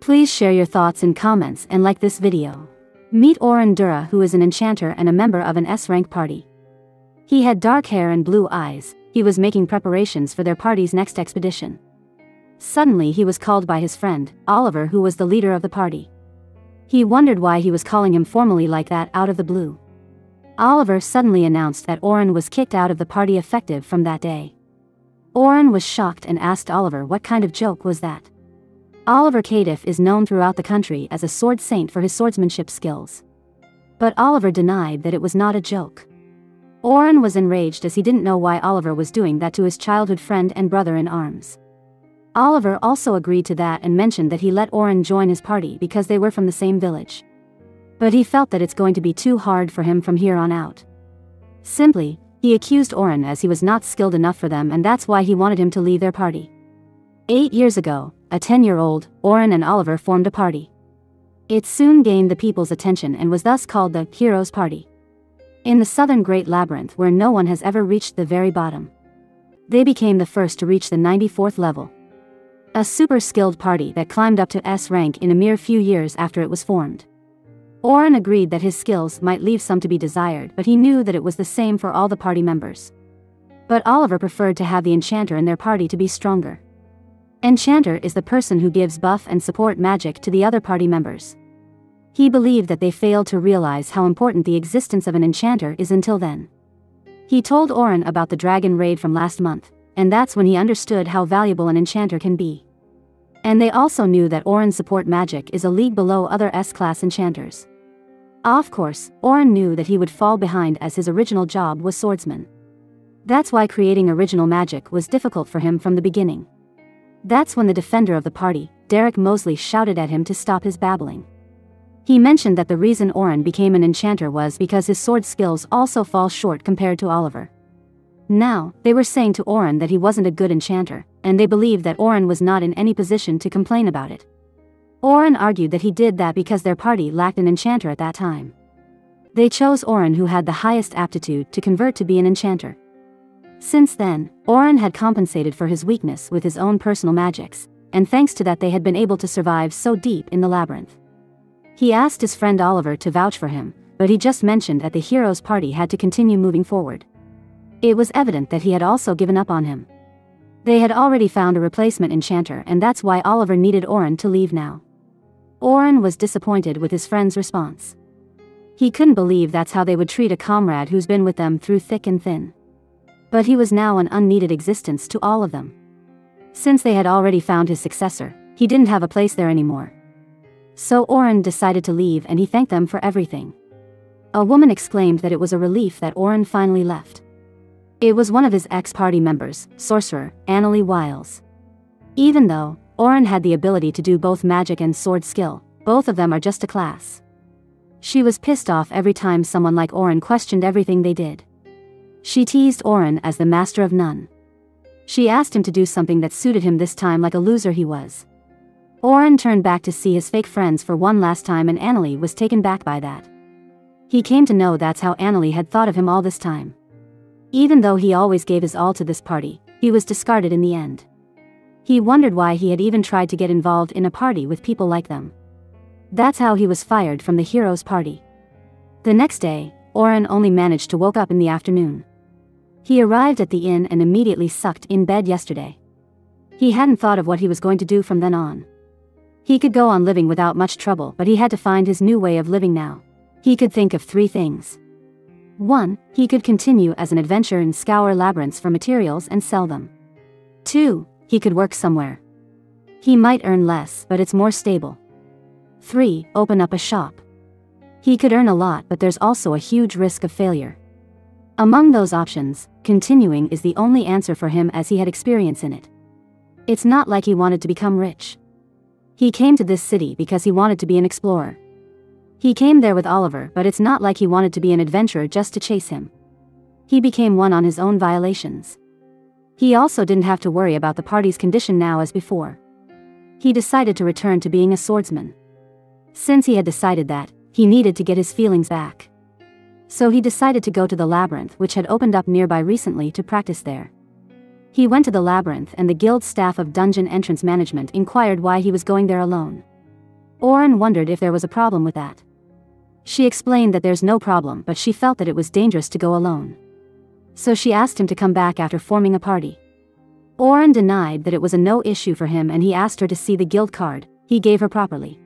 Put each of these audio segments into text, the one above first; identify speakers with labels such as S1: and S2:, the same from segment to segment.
S1: Please share your thoughts in comments and like this video. Meet Oren Dura who is an enchanter and a member of an S-rank party. He had dark hair and blue eyes, he was making preparations for their party's next expedition. Suddenly he was called by his friend, Oliver who was the leader of the party. He wondered why he was calling him formally like that out of the blue. Oliver suddenly announced that Oren was kicked out of the party effective from that day. Oren was shocked and asked Oliver what kind of joke was that. Oliver Cadiff is known throughout the country as a sword saint for his swordsmanship skills. But Oliver denied that it was not a joke. Oren was enraged as he didn't know why Oliver was doing that to his childhood friend and brother in arms. Oliver also agreed to that and mentioned that he let Oren join his party because they were from the same village. But he felt that it's going to be too hard for him from here on out. Simply, he accused Oren as he was not skilled enough for them and that's why he wanted him to leave their party. Eight years ago, a 10-year-old, Oren and Oliver formed a party. It soon gained the people's attention and was thus called the Heroes Party. In the southern Great Labyrinth where no one has ever reached the very bottom. They became the first to reach the 94th level. A super skilled party that climbed up to S rank in a mere few years after it was formed. Oren agreed that his skills might leave some to be desired but he knew that it was the same for all the party members. But Oliver preferred to have the enchanter in their party to be stronger. Enchanter is the person who gives buff and support magic to the other party members. He believed that they failed to realize how important the existence of an enchanter is until then. He told Oren about the dragon raid from last month, and that's when he understood how valuable an enchanter can be. And they also knew that Oren's support magic is a league below other S-class enchanters. Of course, Oren knew that he would fall behind as his original job was swordsman. That's why creating original magic was difficult for him from the beginning. That's when the defender of the party, Derek Mosley shouted at him to stop his babbling. He mentioned that the reason Oren became an enchanter was because his sword skills also fall short compared to Oliver. Now, they were saying to Oren that he wasn't a good enchanter, and they believed that Oren was not in any position to complain about it. Oren argued that he did that because their party lacked an enchanter at that time. They chose Oren who had the highest aptitude to convert to be an enchanter. Since then, Oren had compensated for his weakness with his own personal magics, and thanks to that they had been able to survive so deep in the labyrinth. He asked his friend Oliver to vouch for him, but he just mentioned that the hero's party had to continue moving forward. It was evident that he had also given up on him. They had already found a replacement enchanter and that's why Oliver needed Oren to leave now. Oren was disappointed with his friend's response. He couldn't believe that's how they would treat a comrade who's been with them through thick and thin. But he was now an unneeded existence to all of them. Since they had already found his successor, he didn't have a place there anymore. So Oren decided to leave and he thanked them for everything. A woman exclaimed that it was a relief that Oren finally left. It was one of his ex-party members, sorcerer, Annalie Wiles. Even though, Oren had the ability to do both magic and sword skill, both of them are just a class. She was pissed off every time someone like Oren questioned everything they did. She teased Oren as the master of none. She asked him to do something that suited him this time like a loser he was. Oren turned back to see his fake friends for one last time and Annalie was taken back by that. He came to know that's how Annalie had thought of him all this time. Even though he always gave his all to this party, he was discarded in the end. He wondered why he had even tried to get involved in a party with people like them. That's how he was fired from the hero's party. The next day, Oren only managed to woke up in the afternoon. He arrived at the inn and immediately sucked in bed yesterday. He hadn't thought of what he was going to do from then on. He could go on living without much trouble, but he had to find his new way of living now. He could think of three things. 1. He could continue as an adventurer and scour labyrinths for materials and sell them. 2. He could work somewhere. He might earn less, but it's more stable. 3. Open up a shop. He could earn a lot, but there's also a huge risk of failure. Among those options, continuing is the only answer for him as he had experience in it. It's not like he wanted to become rich. He came to this city because he wanted to be an explorer. He came there with Oliver, but it's not like he wanted to be an adventurer just to chase him. He became one on his own violations. He also didn't have to worry about the party's condition now as before. He decided to return to being a swordsman. Since he had decided that, he needed to get his feelings back. So he decided to go to the labyrinth which had opened up nearby recently to practice there. He went to the labyrinth and the guild staff of dungeon entrance management inquired why he was going there alone. Oren wondered if there was a problem with that. She explained that there's no problem but she felt that it was dangerous to go alone. So she asked him to come back after forming a party. Oren denied that it was a no issue for him and he asked her to see the guild card, he gave her properly.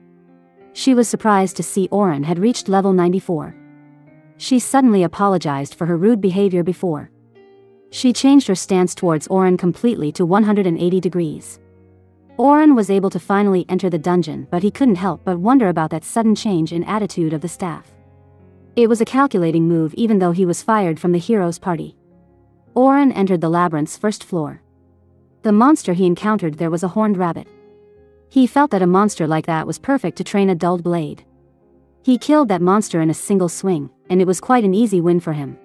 S1: She was surprised to see Oren had reached level 94. She suddenly apologized for her rude behavior before. She changed her stance towards Oren completely to 180 degrees. Oren was able to finally enter the dungeon but he couldn't help but wonder about that sudden change in attitude of the staff. It was a calculating move even though he was fired from the hero's party. Oren entered the labyrinth's first floor. The monster he encountered there was a horned rabbit. He felt that a monster like that was perfect to train a dulled blade. He killed that monster in a single swing, and it was quite an easy win for him.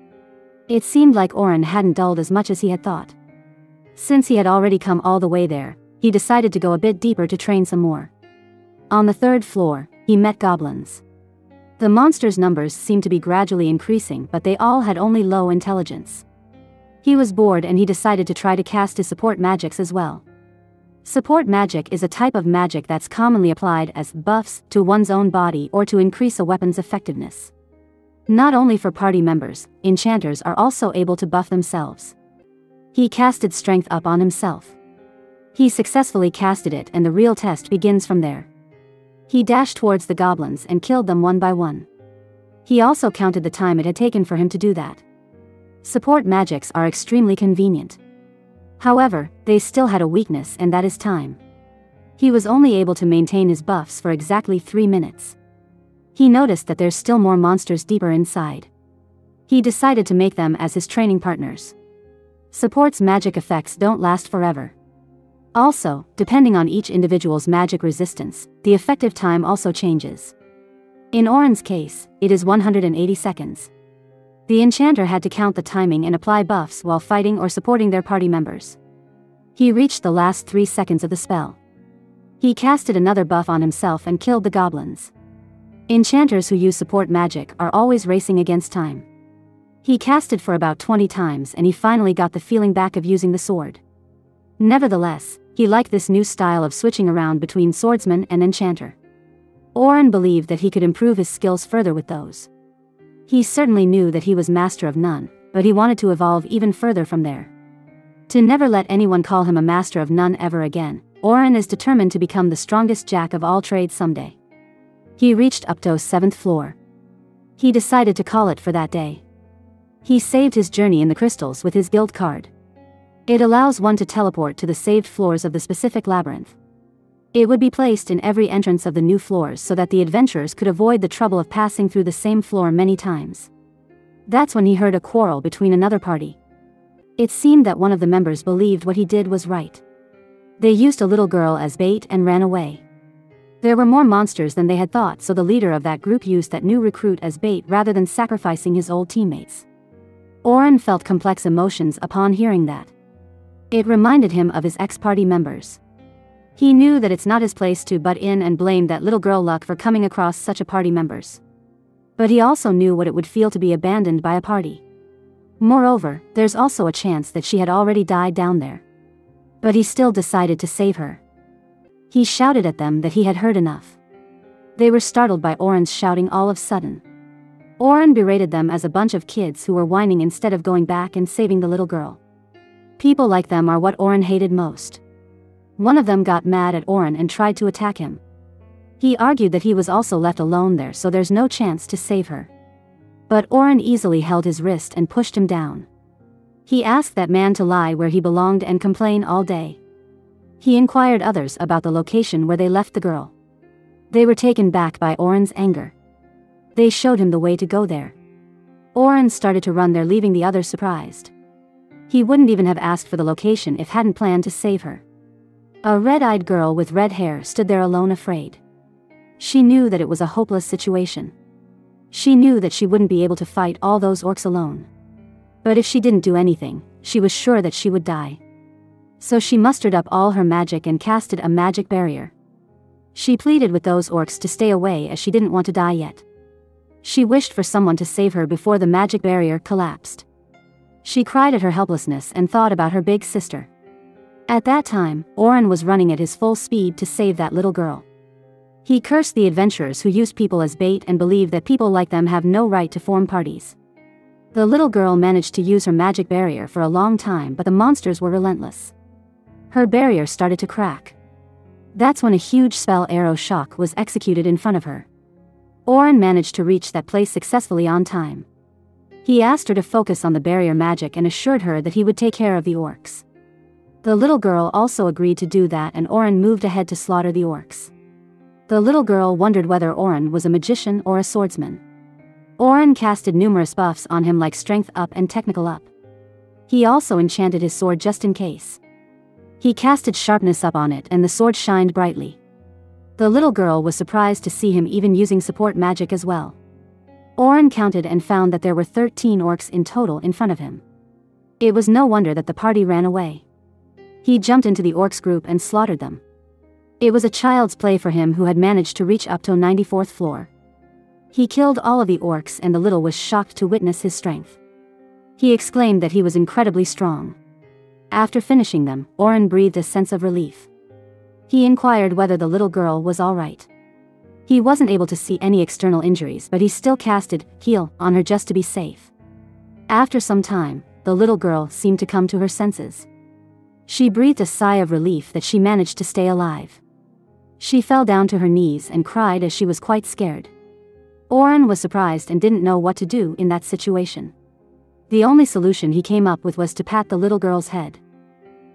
S1: It seemed like Oren hadn't dulled as much as he had thought. Since he had already come all the way there, he decided to go a bit deeper to train some more. On the third floor, he met goblins. The monsters' numbers seemed to be gradually increasing, but they all had only low intelligence. He was bored and he decided to try to cast his support magics as well. Support magic is a type of magic that's commonly applied as buffs to one's own body or to increase a weapon's effectiveness. Not only for party members, enchanters are also able to buff themselves. He casted strength up on himself. He successfully casted it and the real test begins from there. He dashed towards the goblins and killed them one by one. He also counted the time it had taken for him to do that. Support magics are extremely convenient. However, they still had a weakness and that is time. He was only able to maintain his buffs for exactly 3 minutes. He noticed that there's still more monsters deeper inside. He decided to make them as his training partners. Support's magic effects don't last forever. Also, depending on each individual's magic resistance, the effective time also changes. In Oren's case, it is 180 seconds. The enchanter had to count the timing and apply buffs while fighting or supporting their party members. He reached the last three seconds of the spell. He casted another buff on himself and killed the goblins. Enchanters who use support magic are always racing against time. He casted for about 20 times and he finally got the feeling back of using the sword. Nevertheless, he liked this new style of switching around between swordsman and enchanter. Oren believed that he could improve his skills further with those. He certainly knew that he was master of none, but he wanted to evolve even further from there. To never let anyone call him a master of none ever again, Oren is determined to become the strongest jack of all trades someday. He reached Upto's seventh floor. He decided to call it for that day. He saved his journey in the crystals with his guild card. It allows one to teleport to the saved floors of the specific labyrinth. It would be placed in every entrance of the new floors so that the adventurers could avoid the trouble of passing through the same floor many times. That's when he heard a quarrel between another party. It seemed that one of the members believed what he did was right. They used a little girl as bait and ran away. There were more monsters than they had thought so the leader of that group used that new recruit as bait rather than sacrificing his old teammates. Oren felt complex emotions upon hearing that. It reminded him of his ex-party members. He knew that it's not his place to butt in and blame that little girl luck for coming across such a party members. But he also knew what it would feel to be abandoned by a party. Moreover, there's also a chance that she had already died down there. But he still decided to save her. He shouted at them that he had heard enough. They were startled by Oren's shouting all of sudden. Oren berated them as a bunch of kids who were whining instead of going back and saving the little girl. People like them are what Oren hated most. One of them got mad at Oren and tried to attack him. He argued that he was also left alone there so there's no chance to save her. But Oren easily held his wrist and pushed him down. He asked that man to lie where he belonged and complain all day. He inquired others about the location where they left the girl. They were taken back by Oren's anger. They showed him the way to go there. Oren started to run there leaving the others surprised. He wouldn't even have asked for the location if hadn't planned to save her. A red-eyed girl with red hair stood there alone afraid. She knew that it was a hopeless situation. She knew that she wouldn't be able to fight all those orcs alone. But if she didn't do anything, she was sure that she would die. So she mustered up all her magic and casted a magic barrier. She pleaded with those orcs to stay away as she didn't want to die yet. She wished for someone to save her before the magic barrier collapsed. She cried at her helplessness and thought about her big sister. At that time, Oren was running at his full speed to save that little girl. He cursed the adventurers who used people as bait and believed that people like them have no right to form parties. The little girl managed to use her magic barrier for a long time, but the monsters were relentless. Her barrier started to crack. That's when a huge spell arrow shock was executed in front of her. Oren managed to reach that place successfully on time. He asked her to focus on the barrier magic and assured her that he would take care of the orcs. The little girl also agreed to do that and Oren moved ahead to slaughter the orcs. The little girl wondered whether Oren was a magician or a swordsman. Oren casted numerous buffs on him like strength up and technical up. He also enchanted his sword just in case. He casted sharpness up on it and the sword shined brightly. The little girl was surprised to see him even using support magic as well. Oren counted and found that there were 13 orcs in total in front of him. It was no wonder that the party ran away. He jumped into the orcs group and slaughtered them. It was a child's play for him who had managed to reach up to 94th floor. He killed all of the orcs and the little was shocked to witness his strength. He exclaimed that he was incredibly strong. After finishing them, Oren breathed a sense of relief. He inquired whether the little girl was alright. He wasn't able to see any external injuries but he still casted heal on her just to be safe. After some time, the little girl seemed to come to her senses. She breathed a sigh of relief that she managed to stay alive. She fell down to her knees and cried as she was quite scared. Oren was surprised and didn't know what to do in that situation. The only solution he came up with was to pat the little girl's head.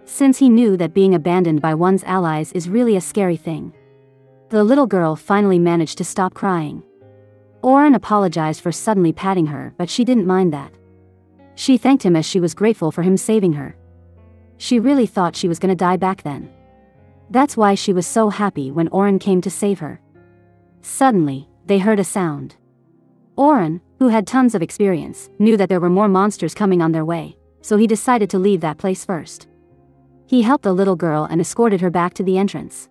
S1: Since he knew that being abandoned by one's allies is really a scary thing. The little girl finally managed to stop crying. Oren apologized for suddenly patting her, but she didn't mind that. She thanked him as she was grateful for him saving her. She really thought she was gonna die back then. That's why she was so happy when Oren came to save her. Suddenly, they heard a sound. Oren, who had tons of experience, knew that there were more monsters coming on their way, so he decided to leave that place first. He helped the little girl and escorted her back to the entrance.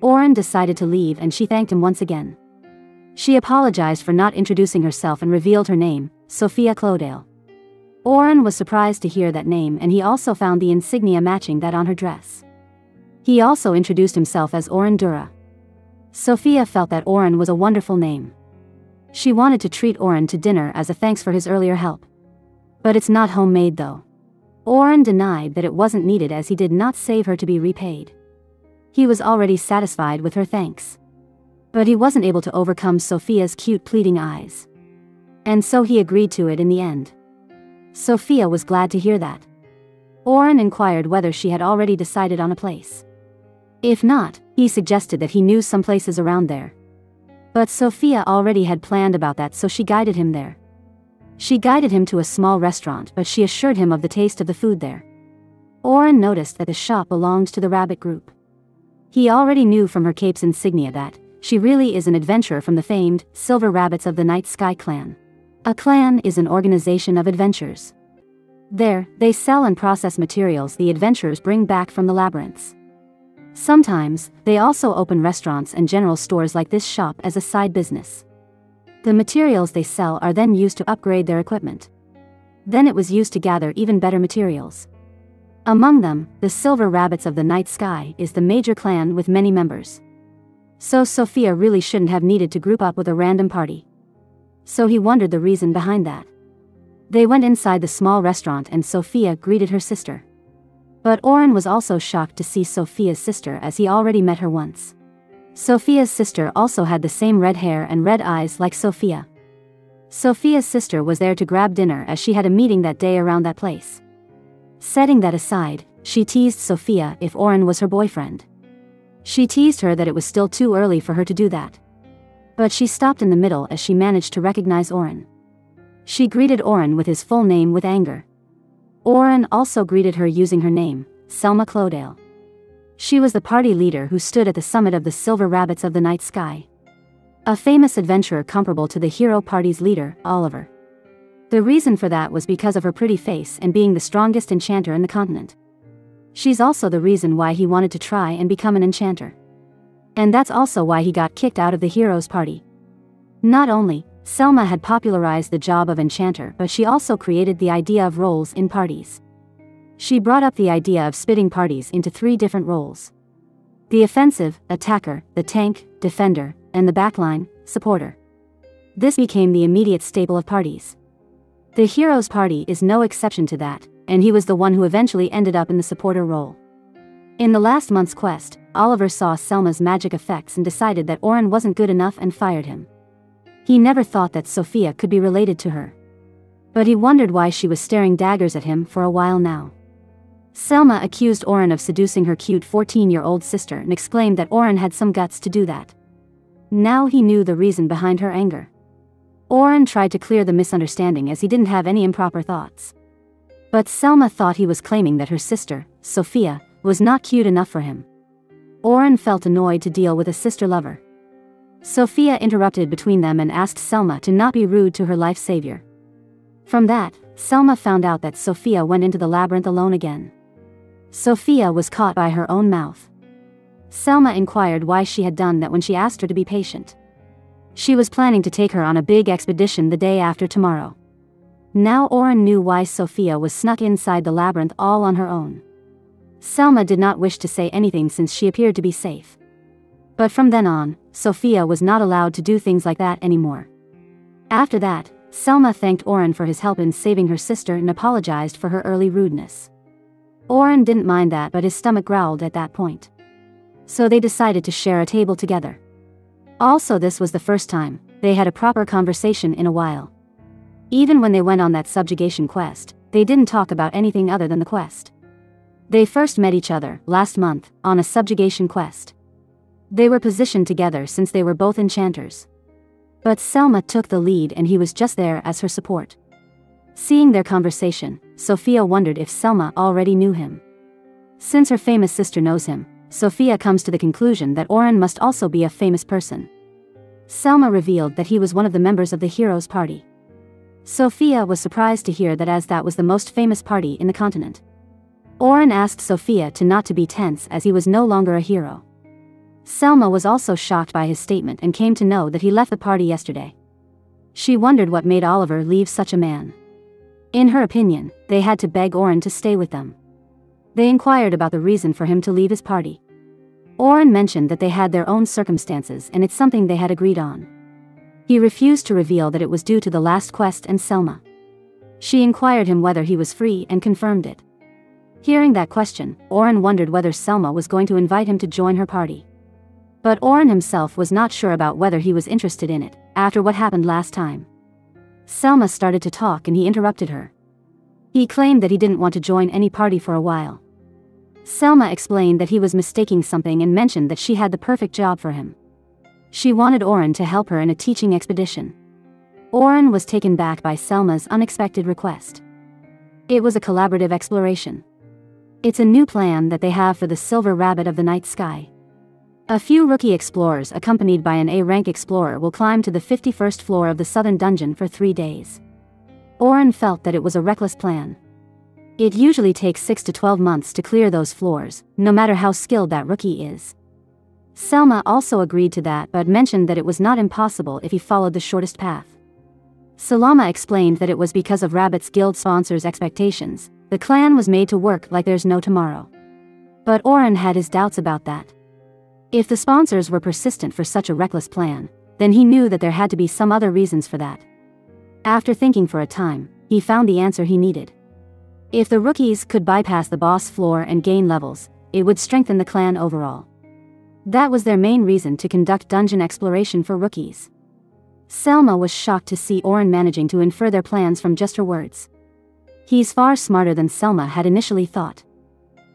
S1: Oren decided to leave and she thanked him once again. She apologized for not introducing herself and revealed her name, Sophia Clodale. Oren was surprised to hear that name and he also found the insignia matching that on her dress. He also introduced himself as Oren Dura. Sophia felt that Oren was a wonderful name. She wanted to treat Oren to dinner as a thanks for his earlier help. But it's not homemade though. Oren denied that it wasn't needed as he did not save her to be repaid. He was already satisfied with her thanks. But he wasn't able to overcome Sophia's cute pleading eyes. And so he agreed to it in the end. Sophia was glad to hear that. Oren inquired whether she had already decided on a place. If not, he suggested that he knew some places around there. But Sophia already had planned about that so she guided him there. She guided him to a small restaurant but she assured him of the taste of the food there. Oren noticed that the shop belonged to the rabbit group. He already knew from her cape's insignia that she really is an adventurer from the famed Silver Rabbits of the Night Sky clan. A clan is an organization of adventurers. There, they sell and process materials the adventurers bring back from the labyrinths. Sometimes, they also open restaurants and general stores like this shop as a side business. The materials they sell are then used to upgrade their equipment. Then it was used to gather even better materials. Among them, the Silver Rabbits of the Night Sky is the major clan with many members. So Sophia really shouldn't have needed to group up with a random party. So he wondered the reason behind that. They went inside the small restaurant and Sophia greeted her sister. But Oren was also shocked to see Sophia's sister as he already met her once. Sophia's sister also had the same red hair and red eyes like Sophia. Sophia's sister was there to grab dinner as she had a meeting that day around that place. Setting that aside, she teased Sophia if Oren was her boyfriend. She teased her that it was still too early for her to do that. But she stopped in the middle as she managed to recognize Oren. She greeted Oren with his full name with anger. Oren also greeted her using her name, Selma Clodale. She was the party leader who stood at the summit of the Silver Rabbits of the Night Sky. A famous adventurer comparable to the hero party's leader, Oliver. The reason for that was because of her pretty face and being the strongest enchanter in the continent. She's also the reason why he wanted to try and become an enchanter. And that's also why he got kicked out of the heroes party. Not only, Selma had popularized the job of enchanter but she also created the idea of roles in parties. She brought up the idea of splitting parties into three different roles. The offensive, attacker, the tank, defender, and the backline, supporter. This became the immediate staple of parties. The Heroes Party is no exception to that, and he was the one who eventually ended up in the supporter role. In the last month's quest, Oliver saw Selma's magic effects and decided that Auron wasn't good enough and fired him. He never thought that Sophia could be related to her. But he wondered why she was staring daggers at him for a while now. Selma accused Auron of seducing her cute 14-year-old sister and exclaimed that Auron had some guts to do that. Now he knew the reason behind her anger. Auron tried to clear the misunderstanding as he didn't have any improper thoughts. But Selma thought he was claiming that her sister, Sophia, was not cute enough for him. Auron felt annoyed to deal with a sister lover. Sophia interrupted between them and asked Selma to not be rude to her life savior. From that, Selma found out that Sophia went into the labyrinth alone again. Sophia was caught by her own mouth. Selma inquired why she had done that when she asked her to be patient. She was planning to take her on a big expedition the day after tomorrow. Now Auron knew why Sophia was snuck inside the labyrinth all on her own. Selma did not wish to say anything since she appeared to be safe. But from then on, Sophia was not allowed to do things like that anymore. After that, Selma thanked Auron for his help in saving her sister and apologized for her early rudeness. Auron didn't mind that but his stomach growled at that point. So they decided to share a table together. Also, this was the first time they had a proper conversation in a while. Even when they went on that subjugation quest, they didn't talk about anything other than the quest. They first met each other, last month, on a subjugation quest. They were positioned together since they were both enchanters. But Selma took the lead and he was just there as her support. Seeing their conversation, Sophia wondered if Selma already knew him. Since her famous sister knows him, Sophia comes to the conclusion that Auron must also be a famous person. Selma revealed that he was one of the members of the Heroes Party. Sophia was surprised to hear that as that was the most famous party in the continent. Auron asked Sophia to not to be tense as he was no longer a hero. Selma was also shocked by his statement and came to know that he left the party yesterday. She wondered what made Oliver leave such a man. In her opinion, they had to beg Auron to stay with them. They inquired about the reason for him to leave his party. Auron mentioned that they had their own circumstances and it's something they had agreed on. He refused to reveal that it was due to the last quest and Selma. She inquired him whether he was free and confirmed it. Hearing that question, Auron wondered whether Selma was going to invite him to join her party. But Auron himself was not sure about whether he was interested in it, after what happened last time. Selma started to talk and he interrupted her. He claimed that he didn't want to join any party for a while. Selma explained that he was mistaking something and mentioned that she had the perfect job for him. She wanted Auron to help her in a teaching expedition. Auron was taken back by Selma's unexpected request. It was a collaborative exploration. It's a new plan that they have for the Silver Rabbit of the Night Sky. A few rookie explorers accompanied by an A-rank explorer will climb to the 51st floor of the southern dungeon for three days. Auron felt that it was a reckless plan. It usually takes 6 to 12 months to clear those floors, no matter how skilled that rookie is. Selma also agreed to that but mentioned that it was not impossible if he followed the shortest path. Selma explained that it was because of Rabbit's Guild sponsors' expectations, the clan was made to work like there's no tomorrow. But Auron had his doubts about that. If the sponsors were persistent for such a reckless plan, then he knew that there had to be some other reasons for that. After thinking for a time, he found the answer he needed. If the rookies could bypass the boss floor and gain levels, it would strengthen the clan overall. That was their main reason to conduct dungeon exploration for rookies. Selma was shocked to see Auron managing to infer their plans from just her words. He's far smarter than Selma had initially thought.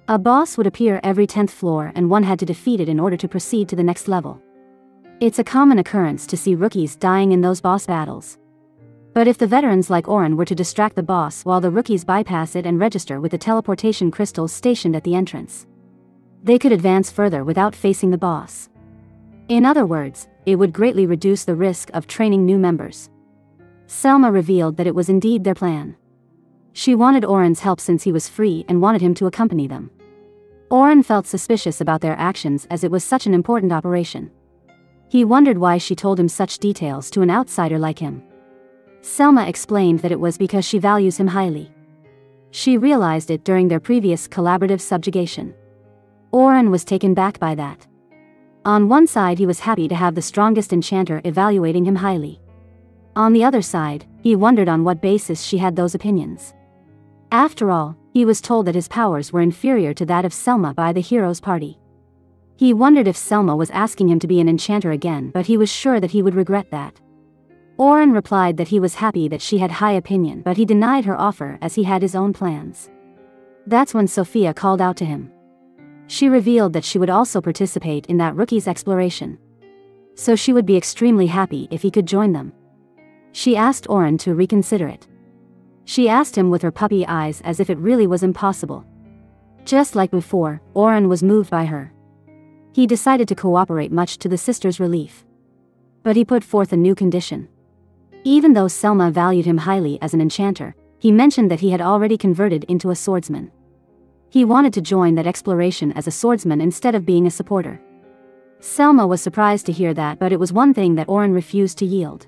S1: A boss would appear every 10th floor and one had to defeat it in order to proceed to the next level. It's a common occurrence to see rookies dying in those boss battles. But if the veterans like Auron were to distract the boss while the rookies bypass it and register with the teleportation crystals stationed at the entrance, they could advance further without facing the boss. In other words, it would greatly reduce the risk of training new members. Selma revealed that it was indeed their plan. She wanted Auron's help since he was free and wanted him to accompany them. Auron felt suspicious about their actions as it was such an important operation. He wondered why she told him such details to an outsider like him. Selma explained that it was because she values him highly. She realized it during their previous collaborative subjugation. Auron was taken back by that. On one side he was happy to have the strongest enchanter evaluating him highly. On the other side, he wondered on what basis she had those opinions. After all, he was told that his powers were inferior to that of Selma by the hero's party. He wondered if Selma was asking him to be an enchanter again but he was sure that he would regret that. Oren replied that he was happy that she had high opinion but he denied her offer as he had his own plans. That's when Sophia called out to him. She revealed that she would also participate in that rookie's exploration. So she would be extremely happy if he could join them. She asked Oren to reconsider it. She asked him with her puppy eyes as if it really was impossible. Just like before, Oren was moved by her. He decided to cooperate much to the sister's relief. But he put forth a new condition. Even though Selma valued him highly as an enchanter, he mentioned that he had already converted into a swordsman. He wanted to join that exploration as a swordsman instead of being a supporter. Selma was surprised to hear that but it was one thing that Oren refused to yield.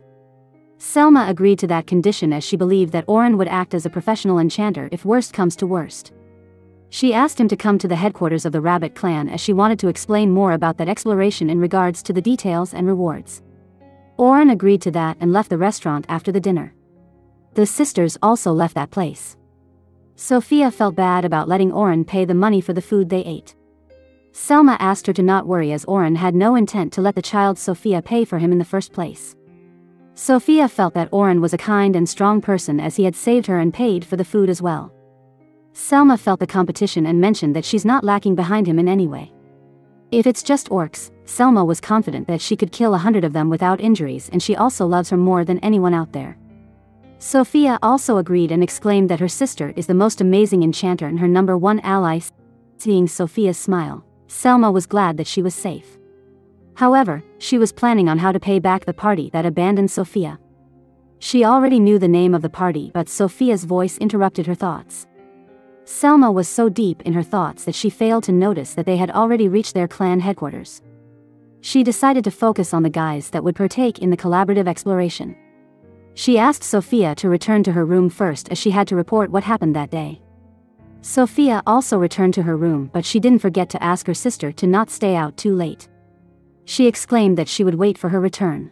S1: Selma agreed to that condition as she believed that Oren would act as a professional enchanter if worst comes to worst. She asked him to come to the headquarters of the Rabbit clan as she wanted to explain more about that exploration in regards to the details and rewards. Oren agreed to that and left the restaurant after the dinner. The sisters also left that place. Sophia felt bad about letting Oren pay the money for the food they ate. Selma asked her to not worry as Oren had no intent to let the child Sophia pay for him in the first place. Sophia felt that Oren was a kind and strong person as he had saved her and paid for the food as well. Selma felt the competition and mentioned that she's not lacking behind him in any way. If it's just orcs, Selma was confident that she could kill a hundred of them without injuries and she also loves her more than anyone out there. Sophia also agreed and exclaimed that her sister is the most amazing enchanter and her number one ally. Seeing Sophia's smile, Selma was glad that she was safe. However, she was planning on how to pay back the party that abandoned Sophia. She already knew the name of the party but Sophia's voice interrupted her thoughts. Selma was so deep in her thoughts that she failed to notice that they had already reached their clan headquarters. She decided to focus on the guys that would partake in the collaborative exploration. She asked Sophia to return to her room first as she had to report what happened that day. Sophia also returned to her room but she didn't forget to ask her sister to not stay out too late. She exclaimed that she would wait for her return.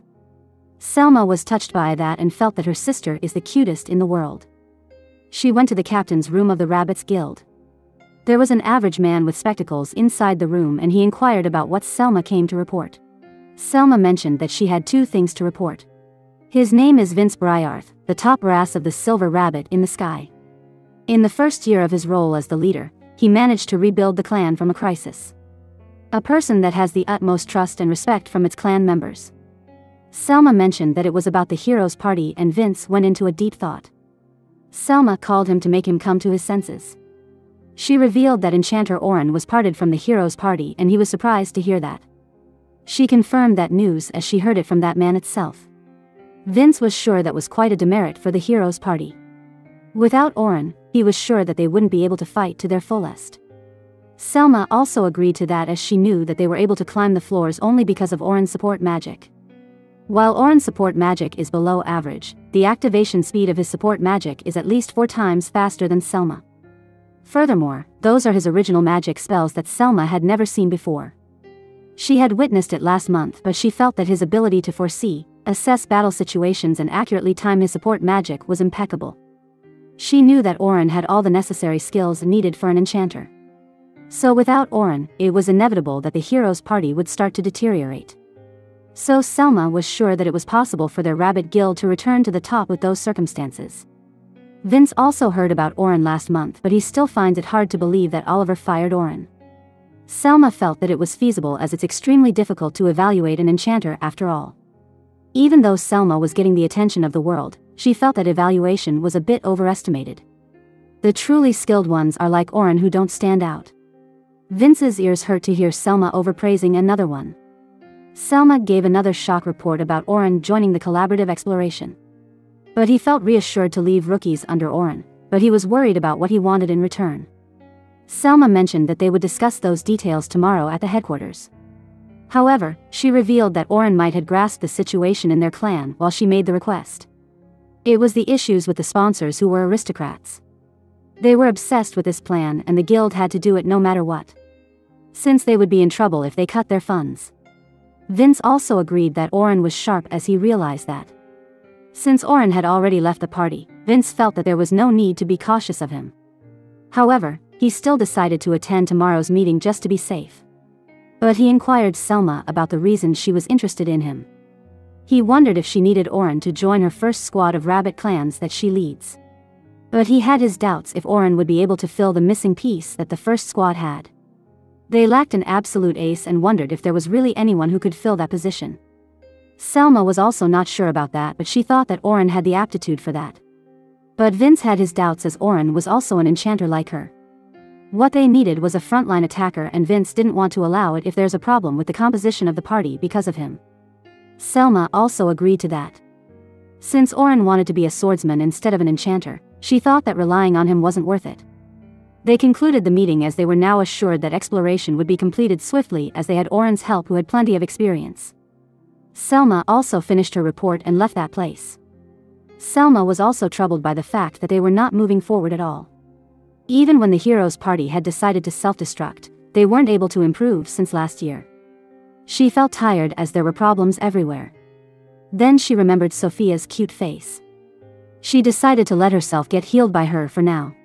S1: Selma was touched by that and felt that her sister is the cutest in the world. She went to the captain's room of the Rabbits Guild. There was an average man with spectacles inside the room and he inquired about what Selma came to report. Selma mentioned that she had two things to report. His name is Vince Briarth, the top brass of the Silver Rabbit in the sky. In the first year of his role as the leader, he managed to rebuild the clan from a crisis. A person that has the utmost trust and respect from its clan members. Selma mentioned that it was about the hero's party and Vince went into a deep thought. Selma called him to make him come to his senses. She revealed that Enchanter Oren was parted from the hero's party and he was surprised to hear that. She confirmed that news as she heard it from that man itself. Vince was sure that was quite a demerit for the hero's party. Without Oren, he was sure that they wouldn't be able to fight to their fullest. Selma also agreed to that as she knew that they were able to climb the floors only because of Oren's support magic. While Oren's support magic is below average, the activation speed of his support magic is at least four times faster than Selma. Furthermore, those are his original magic spells that Selma had never seen before. She had witnessed it last month but she felt that his ability to foresee, assess battle situations and accurately time his support magic was impeccable. She knew that Oren had all the necessary skills needed for an enchanter. So without Oren, it was inevitable that the hero's party would start to deteriorate. So Selma was sure that it was possible for their rabbit guild to return to the top with those circumstances. Vince also heard about Oren last month but he still finds it hard to believe that Oliver fired Oren. Selma felt that it was feasible as it's extremely difficult to evaluate an enchanter after all. Even though Selma was getting the attention of the world, she felt that evaluation was a bit overestimated. The truly skilled ones are like Oren who don't stand out. Vince's ears hurt to hear Selma overpraising another one. Selma gave another shock report about Oren joining the collaborative exploration. But he felt reassured to leave rookies under Oren, but he was worried about what he wanted in return. Selma mentioned that they would discuss those details tomorrow at the headquarters. However, she revealed that Oren might had grasped the situation in their clan while she made the request. It was the issues with the sponsors who were aristocrats. They were obsessed with this plan and the guild had to do it no matter what. Since they would be in trouble if they cut their funds. Vince also agreed that Oren was sharp as he realized that. Since Oren had already left the party, Vince felt that there was no need to be cautious of him. However, he still decided to attend tomorrow's meeting just to be safe. But he inquired Selma about the reason she was interested in him. He wondered if she needed Oren to join her first squad of rabbit clans that she leads. But he had his doubts if Oren would be able to fill the missing piece that the first squad had. They lacked an absolute ace and wondered if there was really anyone who could fill that position. Selma was also not sure about that, but she thought that Oren had the aptitude for that. But Vince had his doubts as Oren was also an enchanter like her. What they needed was a frontline attacker, and Vince didn't want to allow it if there's a problem with the composition of the party because of him. Selma also agreed to that. Since Oren wanted to be a swordsman instead of an enchanter, she thought that relying on him wasn't worth it. They concluded the meeting as they were now assured that exploration would be completed swiftly as they had Oren's help who had plenty of experience. Selma also finished her report and left that place. Selma was also troubled by the fact that they were not moving forward at all. Even when the heroes party had decided to self-destruct, they weren't able to improve since last year. She felt tired as there were problems everywhere. Then she remembered Sophia's cute face. She decided to let herself get healed by her for now.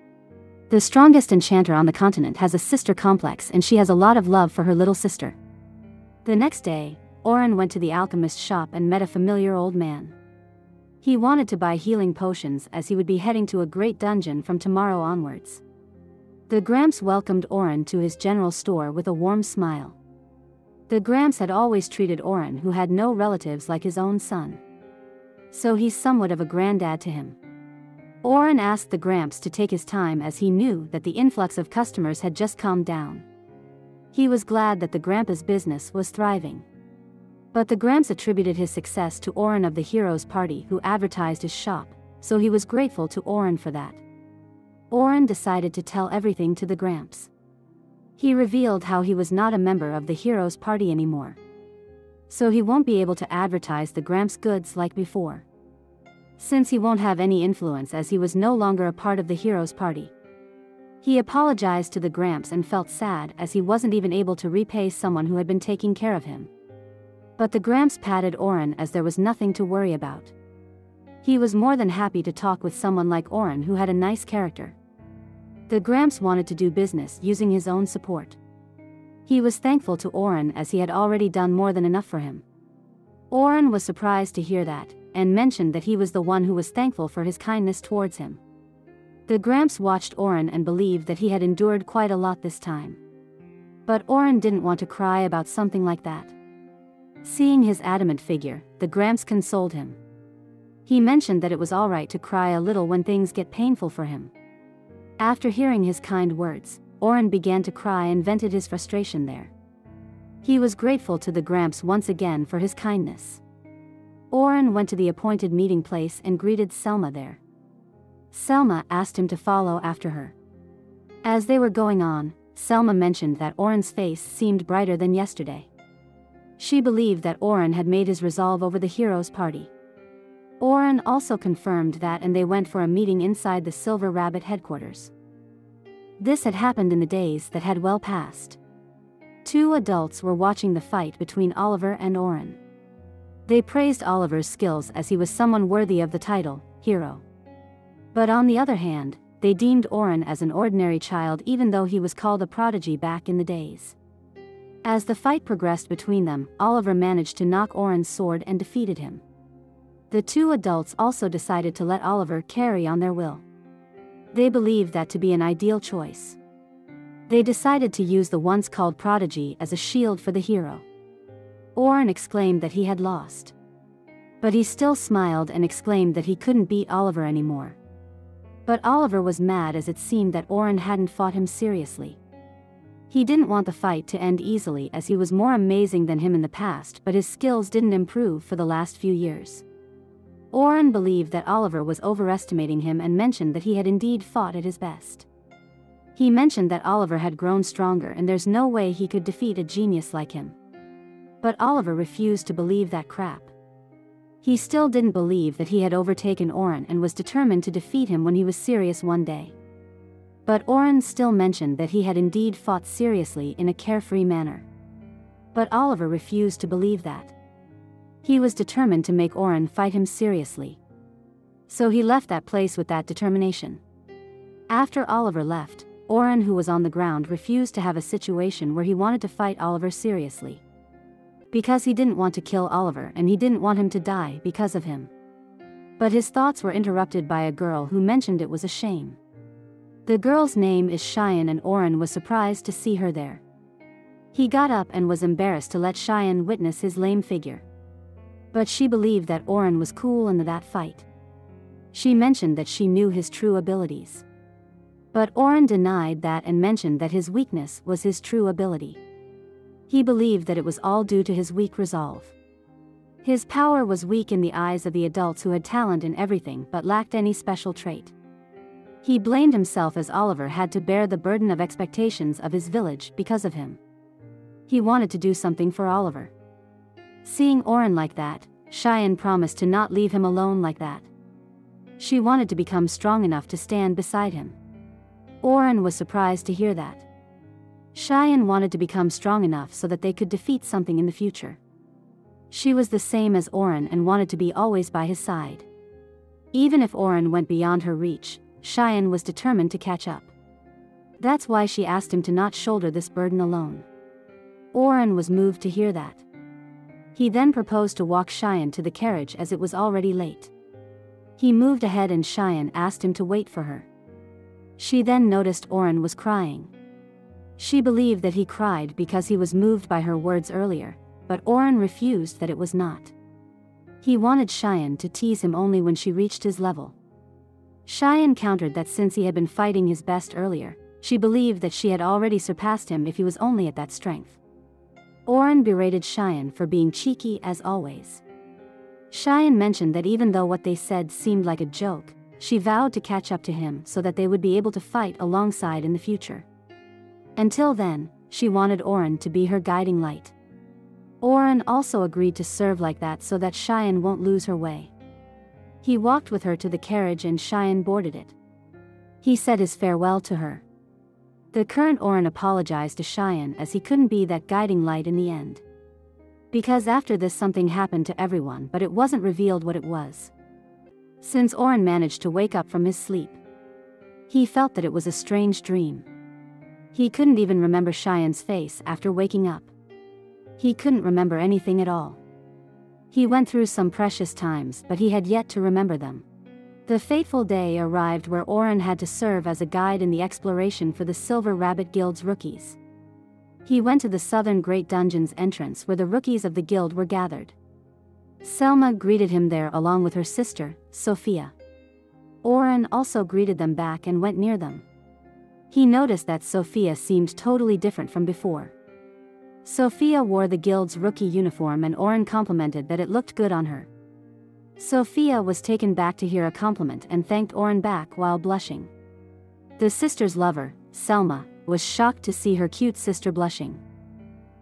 S1: The strongest enchanter on the continent has a sister complex and she has a lot of love for her little sister. The next day, Oren went to the alchemist shop and met a familiar old man. He wanted to buy healing potions as he would be heading to a great dungeon from tomorrow onwards. The Gramps welcomed Oren to his general store with a warm smile. The Gramps had always treated Oren who had no relatives like his own son. So he's somewhat of a granddad to him. Oren asked the Gramps to take his time as he knew that the influx of customers had just calmed down. He was glad that the Grandpa's business was thriving. But the Gramps attributed his success to Oren of the Heroes Party who advertised his shop, so he was grateful to Oren for that. Oren decided to tell everything to the Gramps. He revealed how he was not a member of the Heroes Party anymore. So he won't be able to advertise the Gramps goods like before since he won't have any influence as he was no longer a part of the hero's party. He apologized to the Gramps and felt sad as he wasn't even able to repay someone who had been taking care of him. But the Gramps patted Oren as there was nothing to worry about. He was more than happy to talk with someone like Oren who had a nice character. The Gramps wanted to do business using his own support. He was thankful to Oren as he had already done more than enough for him. Oren was surprised to hear that, and mentioned that he was the one who was thankful for his kindness towards him. The Gramps watched Oren and believed that he had endured quite a lot this time. But Oren didn't want to cry about something like that. Seeing his adamant figure, the Gramps consoled him. He mentioned that it was alright to cry a little when things get painful for him. After hearing his kind words, Oren began to cry and vented his frustration there. He was grateful to the Gramps once again for his kindness. Oren went to the appointed meeting place and greeted Selma there. Selma asked him to follow after her. As they were going on, Selma mentioned that Oren's face seemed brighter than yesterday. She believed that Oren had made his resolve over the hero's party. Oren also confirmed that and they went for a meeting inside the Silver Rabbit headquarters. This had happened in the days that had well passed. Two adults were watching the fight between Oliver and Oren. They praised Oliver's skills as he was someone worthy of the title, hero. But on the other hand, they deemed Oren as an ordinary child even though he was called a prodigy back in the days. As the fight progressed between them, Oliver managed to knock Oren's sword and defeated him. The two adults also decided to let Oliver carry on their will. They believed that to be an ideal choice. They decided to use the once called prodigy as a shield for the hero. Oren exclaimed that he had lost. But he still smiled and exclaimed that he couldn't beat Oliver anymore. But Oliver was mad as it seemed that Oren hadn't fought him seriously. He didn't want the fight to end easily as he was more amazing than him in the past but his skills didn't improve for the last few years. Oren believed that Oliver was overestimating him and mentioned that he had indeed fought at his best. He mentioned that Oliver had grown stronger and there's no way he could defeat a genius like him. But Oliver refused to believe that crap. He still didn't believe that he had overtaken Oren and was determined to defeat him when he was serious one day. But Oren still mentioned that he had indeed fought seriously in a carefree manner. But Oliver refused to believe that. He was determined to make Oren fight him seriously. So he left that place with that determination. After Oliver left, Oren who was on the ground refused to have a situation where he wanted to fight Oliver seriously. Because he didn't want to kill Oliver and he didn't want him to die because of him. But his thoughts were interrupted by a girl who mentioned it was a shame. The girl's name is Cheyenne and Oren was surprised to see her there. He got up and was embarrassed to let Cheyenne witness his lame figure. But she believed that Oren was cool in that fight. She mentioned that she knew his true abilities. But Oren denied that and mentioned that his weakness was his true ability. He believed that it was all due to his weak resolve. His power was weak in the eyes of the adults who had talent in everything but lacked any special trait. He blamed himself as Oliver had to bear the burden of expectations of his village because of him. He wanted to do something for Oliver. Seeing Oren like that, Cheyenne promised to not leave him alone like that. She wanted to become strong enough to stand beside him. Oren was surprised to hear that. Cheyenne wanted to become strong enough so that they could defeat something in the future. She was the same as Oren and wanted to be always by his side. Even if Oren went beyond her reach, Cheyenne was determined to catch up. That's why she asked him to not shoulder this burden alone. Oren was moved to hear that. He then proposed to walk Cheyenne to the carriage as it was already late. He moved ahead and Cheyenne asked him to wait for her. She then noticed Oren was crying. She believed that he cried because he was moved by her words earlier, but Oren refused that it was not. He wanted Cheyenne to tease him only when she reached his level. Cheyenne countered that since he had been fighting his best earlier, she believed that she had already surpassed him if he was only at that strength. Oren berated Cheyenne for being cheeky as always. Cheyenne mentioned that even though what they said seemed like a joke, she vowed to catch up to him so that they would be able to fight alongside in the future. Until then, she wanted Oren to be her guiding light. Oren also agreed to serve like that so that Cheyenne won't lose her way. He walked with her to the carriage and Cheyenne boarded it. He said his farewell to her. The current Oren apologized to Cheyenne as he couldn't be that guiding light in the end. Because after this something happened to everyone but it wasn't revealed what it was. Since Oren managed to wake up from his sleep, he felt that it was a strange dream. He couldn't even remember Cheyenne's face after waking up. He couldn't remember anything at all. He went through some precious times but he had yet to remember them. The fateful day arrived where Oren had to serve as a guide in the exploration for the Silver Rabbit Guild's rookies. He went to the southern Great Dungeon's entrance where the rookies of the guild were gathered. Selma greeted him there along with her sister, Sophia. Oren also greeted them back and went near them. He noticed that Sophia seemed totally different from before. Sophia wore the guild's rookie uniform and Oren complimented that it looked good on her. Sophia was taken back to hear a compliment and thanked Oren back while blushing. The sister's lover, Selma, was shocked to see her cute sister blushing.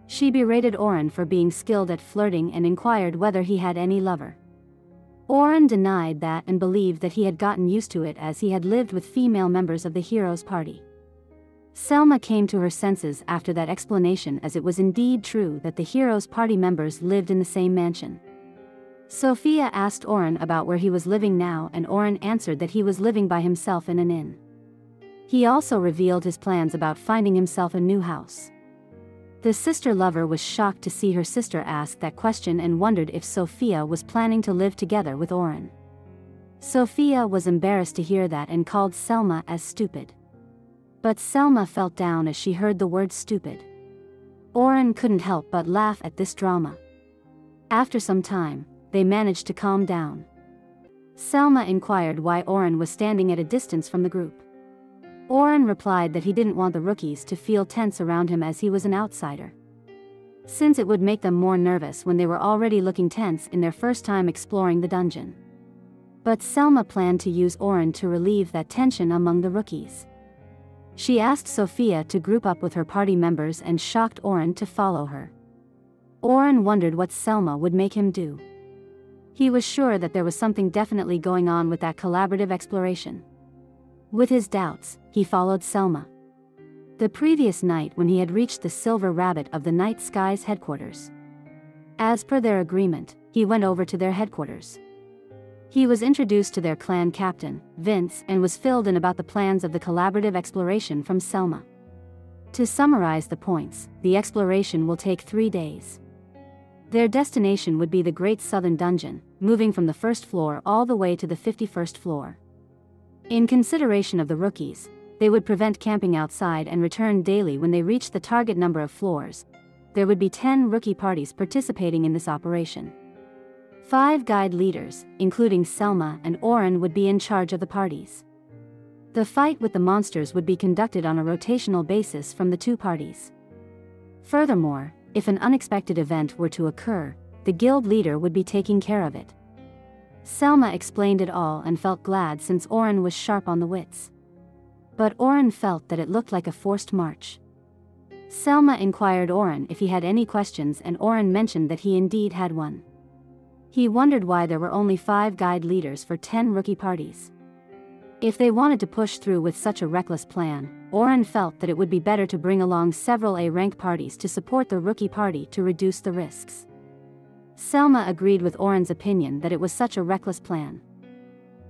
S1: She berated Oren for being skilled at flirting and inquired whether he had any lover. Oren denied that and believed that he had gotten used to it as he had lived with female members of the hero's party. Selma came to her senses after that explanation as it was indeed true that the hero's party members lived in the same mansion. Sophia asked Oren about where he was living now and Oren answered that he was living by himself in an inn. He also revealed his plans about finding himself a new house. The sister lover was shocked to see her sister ask that question and wondered if Sophia was planning to live together with Oren. Sophia was embarrassed to hear that and called Selma as stupid. But Selma felt down as she heard the word stupid. Oren couldn't help but laugh at this drama. After some time, they managed to calm down. Selma inquired why Oren was standing at a distance from the group. Oren replied that he didn't want the rookies to feel tense around him as he was an outsider. Since it would make them more nervous when they were already looking tense in their first time exploring the dungeon. But Selma planned to use Oren to relieve that tension among the rookies. She asked Sophia to group up with her party members and shocked Oren to follow her. Oren wondered what Selma would make him do. He was sure that there was something definitely going on with that collaborative exploration. With his doubts, he followed Selma. The previous night when he had reached the Silver Rabbit of the Night Skies headquarters. As per their agreement, he went over to their headquarters. He was introduced to their clan captain, Vince, and was filled in about the plans of the collaborative exploration from Selma. To summarize the points, the exploration will take three days. Their destination would be the Great Southern Dungeon, moving from the first floor all the way to the 51st floor. In consideration of the rookies, they would prevent camping outside and return daily when they reached the target number of floors. There would be 10 rookie parties participating in this operation. Five guide leaders, including Selma and Oren, would be in charge of the parties. The fight with the monsters would be conducted on a rotational basis from the two parties. Furthermore, if an unexpected event were to occur, the guild leader would be taking care of it. Selma explained it all and felt glad since Oren was sharp on the wits. But Oren felt that it looked like a forced march. Selma inquired Oren if he had any questions and Oren mentioned that he indeed had one. He wondered why there were only five guide leaders for ten rookie parties. If they wanted to push through with such a reckless plan, Oren felt that it would be better to bring along several A-rank parties to support the rookie party to reduce the risks. Selma agreed with Oren's opinion that it was such a reckless plan.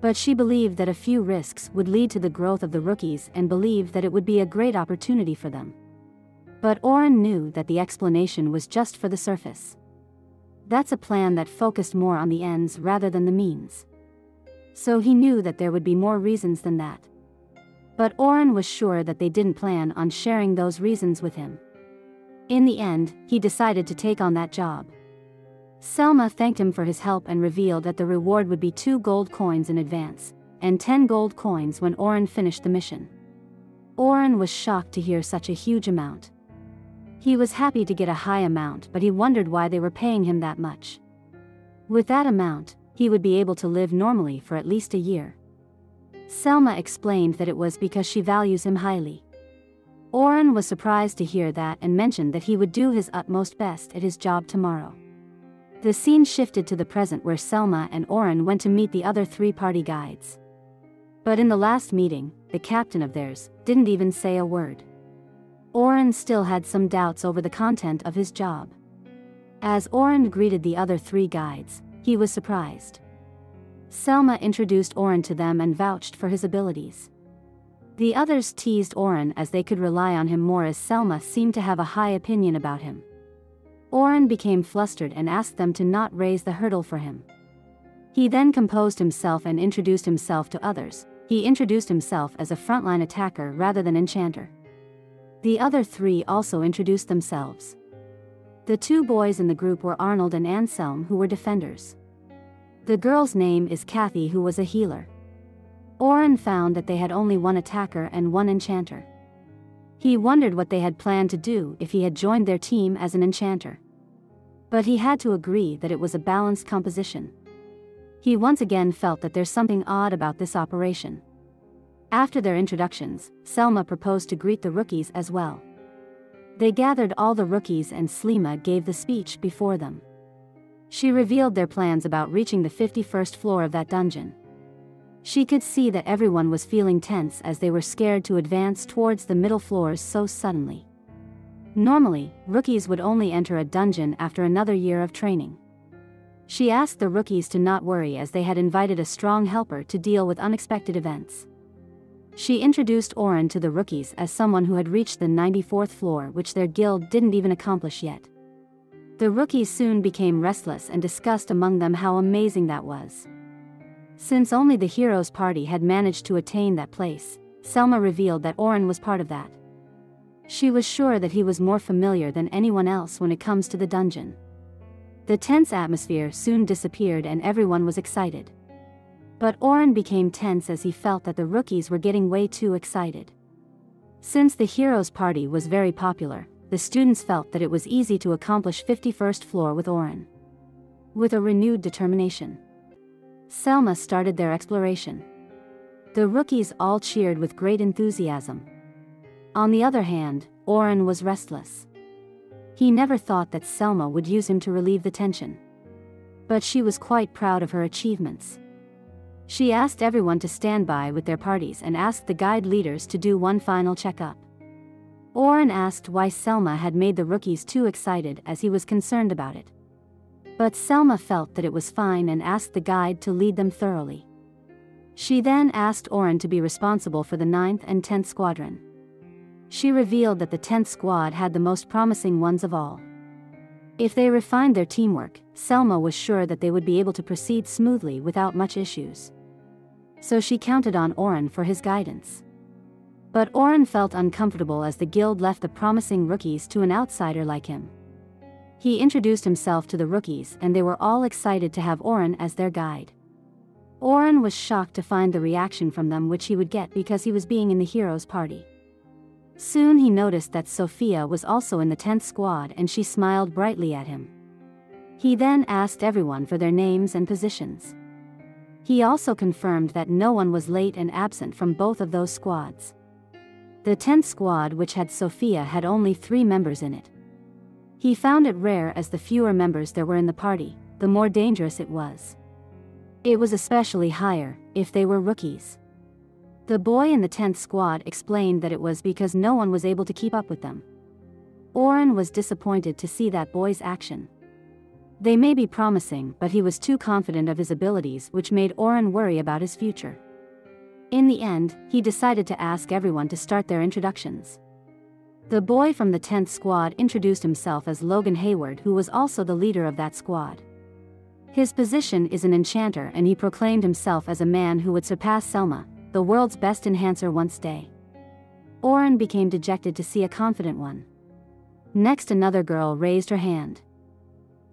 S1: But she believed that a few risks would lead to the growth of the rookies and believed that it would be a great opportunity for them. But Oren knew that the explanation was just for the surface. That's a plan that focused more on the ends rather than the means. So he knew that there would be more reasons than that. But Oren was sure that they didn't plan on sharing those reasons with him. In the end, he decided to take on that job. Selma thanked him for his help and revealed that the reward would be two gold coins in advance, and 10 gold coins when Oren finished the mission. Oren was shocked to hear such a huge amount. He was happy to get a high amount, but he wondered why they were paying him that much. With that amount, he would be able to live normally for at least a year. Selma explained that it was because she values him highly. Oren was surprised to hear that and mentioned that he would do his utmost best at his job tomorrow. The scene shifted to the present where Selma and Oren went to meet the other three party guides. But in the last meeting, the captain of theirs didn't even say a word. Oren still had some doubts over the content of his job. As Oren greeted the other three guides, he was surprised. Selma introduced Oren to them and vouched for his abilities. The others teased Oren as they could rely on him more as Selma seemed to have a high opinion about him. Oren became flustered and asked them to not raise the hurdle for him. He then composed himself and introduced himself to others. He introduced himself as a frontline attacker rather than enchanter. The other three also introduced themselves. The two boys in the group were Arnold and Anselm who were defenders. The girl's name is Kathy who was a healer. Oren found that they had only one attacker and one enchanter. He wondered what they had planned to do if he had joined their team as an enchanter. But he had to agree that it was a balanced composition. He once again felt that there's something odd about this operation. After their introductions, Selma proposed to greet the rookies as well. They gathered all the rookies and Selma gave the speech before them. She revealed their plans about reaching the 51st floor of that dungeon. She could see that everyone was feeling tense as they were scared to advance towards the middle floors so suddenly. Normally, rookies would only enter a dungeon after another year of training. She asked the rookies to not worry as they had invited a strong helper to deal with unexpected events. She introduced Oren to the rookies as someone who had reached the 94th floor which their guild didn't even accomplish yet. The rookies soon became restless and discussed among them how amazing that was. Since only the heroes party had managed to attain that place, Selma revealed that Oren was part of that. She was sure that he was more familiar than anyone else when it comes to the dungeon. The tense atmosphere soon disappeared and everyone was excited. But Oren became tense as he felt that the rookies were getting way too excited. Since the Heroes Party was very popular, the students felt that it was easy to accomplish 51st floor with Oren. With a renewed determination. Selma started their exploration. The rookies all cheered with great enthusiasm. On the other hand, Oren was restless. He never thought that Selma would use him to relieve the tension. But she was quite proud of her achievements. She asked everyone to stand by with their parties and asked the guide leaders to do one final checkup. Oren asked why Selma had made the rookies too excited as he was concerned about it. But Selma felt that it was fine and asked the guide to lead them thoroughly. She then asked Oren to be responsible for the 9th and 10th Squadron. She revealed that the 10th Squad had the most promising ones of all. If they refined their teamwork, Selma was sure that they would be able to proceed smoothly without much issues. So she counted on Oren for his guidance. But Oren felt uncomfortable as the guild left the promising rookies to an outsider like him. He introduced himself to the rookies and they were all excited to have Oren as their guide. Oren was shocked to find the reaction from them which he would get because he was being in the hero's party. Soon he noticed that Sophia was also in the 10th squad and she smiled brightly at him. He then asked everyone for their names and positions. He also confirmed that no one was late and absent from both of those squads. The 10th squad which had Sophia had only three members in it. He found it rare as the fewer members there were in the party, the more dangerous it was. It was especially higher, if they were rookies. The boy in the 10th squad explained that it was because no one was able to keep up with them. Oren was disappointed to see that boy's action. They may be promising, but he was too confident of his abilities, which made Oren worry about his future. In the end, he decided to ask everyone to start their introductions. The boy from the 10th squad introduced himself as Logan Hayward, who was also the leader of that squad. His position is an enchanter, and he proclaimed himself as a man who would surpass Selma, the world's best enhancer, once day. Oren became dejected to see a confident one. Next, another girl raised her hand.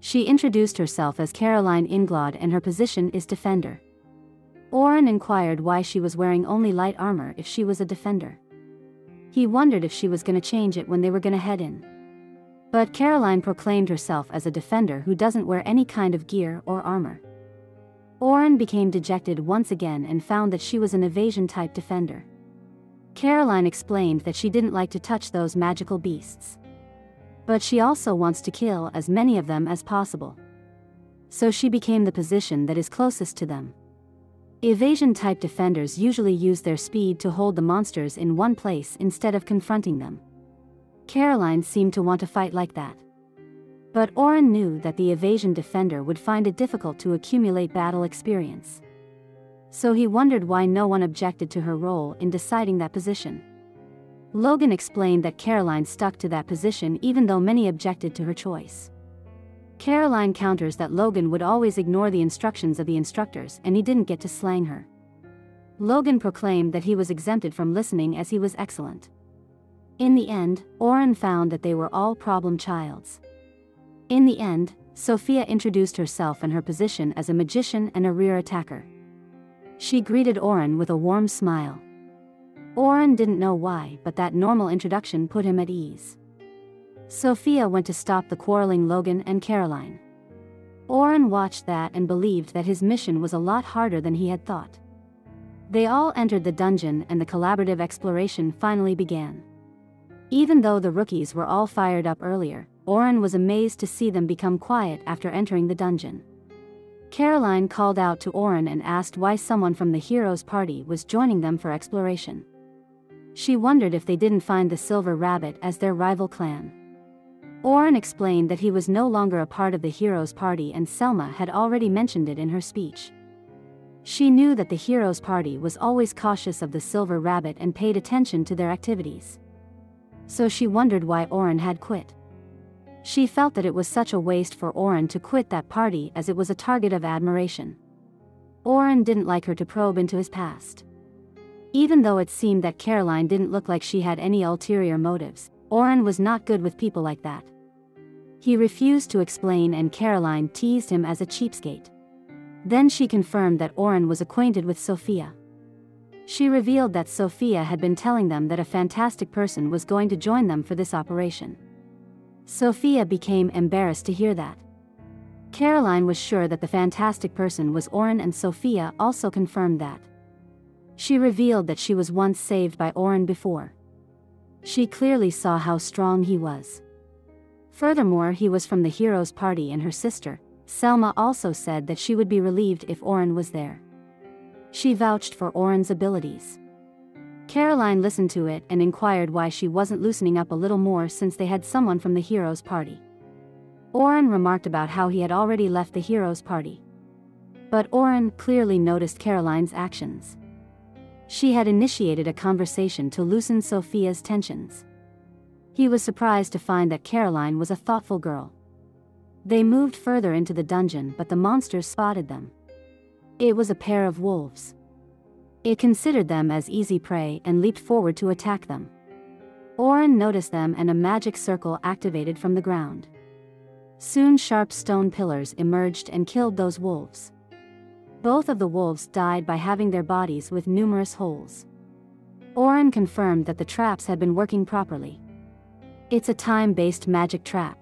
S1: She introduced herself as Caroline Inglod, and her position is defender. Oren inquired why she was wearing only light armor if she was a defender. He wondered if she was gonna change it when they were gonna head in. But Caroline proclaimed herself as a defender who doesn't wear any kind of gear or armor. Oren became dejected once again and found that she was an evasion-type defender. Caroline explained that she didn't like to touch those magical beasts. But she also wants to kill as many of them as possible. So she became the position that is closest to them. Evasion-type defenders usually use their speed to hold the monsters in one place instead of confronting them. Caroline seemed to want to fight like that. But Oren knew that the evasion defender would find it difficult to accumulate battle experience. So he wondered why no one objected to her role in deciding that position. Logan explained that Caroline stuck to that position even though many objected to her choice. Caroline counters that Logan would always ignore the instructions of the instructors and he didn't get to slang her. Logan proclaimed that he was exempted from listening as he was excellent. In the end, Oren found that they were all problem childs. In the end, Sophia introduced herself and her position as a magician and a rear attacker. She greeted Oren with a warm smile. Oren didn't know why, but that normal introduction put him at ease. Sophia went to stop the quarreling Logan and Caroline. Oren watched that and believed that his mission was a lot harder than he had thought. They all entered the dungeon and the collaborative exploration finally began. Even though the rookies were all fired up earlier, Oren was amazed to see them become quiet after entering the dungeon. Caroline called out to Oren and asked why someone from the hero's party was joining them for exploration. She wondered if they didn't find the Silver Rabbit as their rival clan. Oren explained that he was no longer a part of the hero's party and Selma had already mentioned it in her speech. She knew that the hero's party was always cautious of the silver rabbit and paid attention to their activities. So she wondered why Oren had quit. She felt that it was such a waste for Oren to quit that party as it was a target of admiration. Oren didn't like her to probe into his past. Even though it seemed that Caroline didn't look like she had any ulterior motives, Oren was not good with people like that. He refused to explain and Caroline teased him as a cheapskate. Then she confirmed that Oren was acquainted with Sophia. She revealed that Sophia had been telling them that a fantastic person was going to join them for this operation. Sophia became embarrassed to hear that. Caroline was sure that the fantastic person was Oren and Sophia also confirmed that. She revealed that she was once saved by Oren before. She clearly saw how strong he was. Furthermore, he was from the hero's party and her sister, Selma also said that she would be relieved if Oren was there. She vouched for Oren's abilities. Caroline listened to it and inquired why she wasn't loosening up a little more since they had someone from the hero's party. Oren remarked about how he had already left the hero's party. But Oren clearly noticed Caroline's actions. She had initiated a conversation to loosen Sophia's tensions. He was surprised to find that Caroline was a thoughtful girl. They moved further into the dungeon but the monsters spotted them. It was a pair of wolves. It considered them as easy prey and leaped forward to attack them. Oren noticed them and a magic circle activated from the ground. Soon sharp stone pillars emerged and killed those wolves. Both of the wolves died by having their bodies with numerous holes. Oren confirmed that the traps had been working properly. It's a time-based magic trap.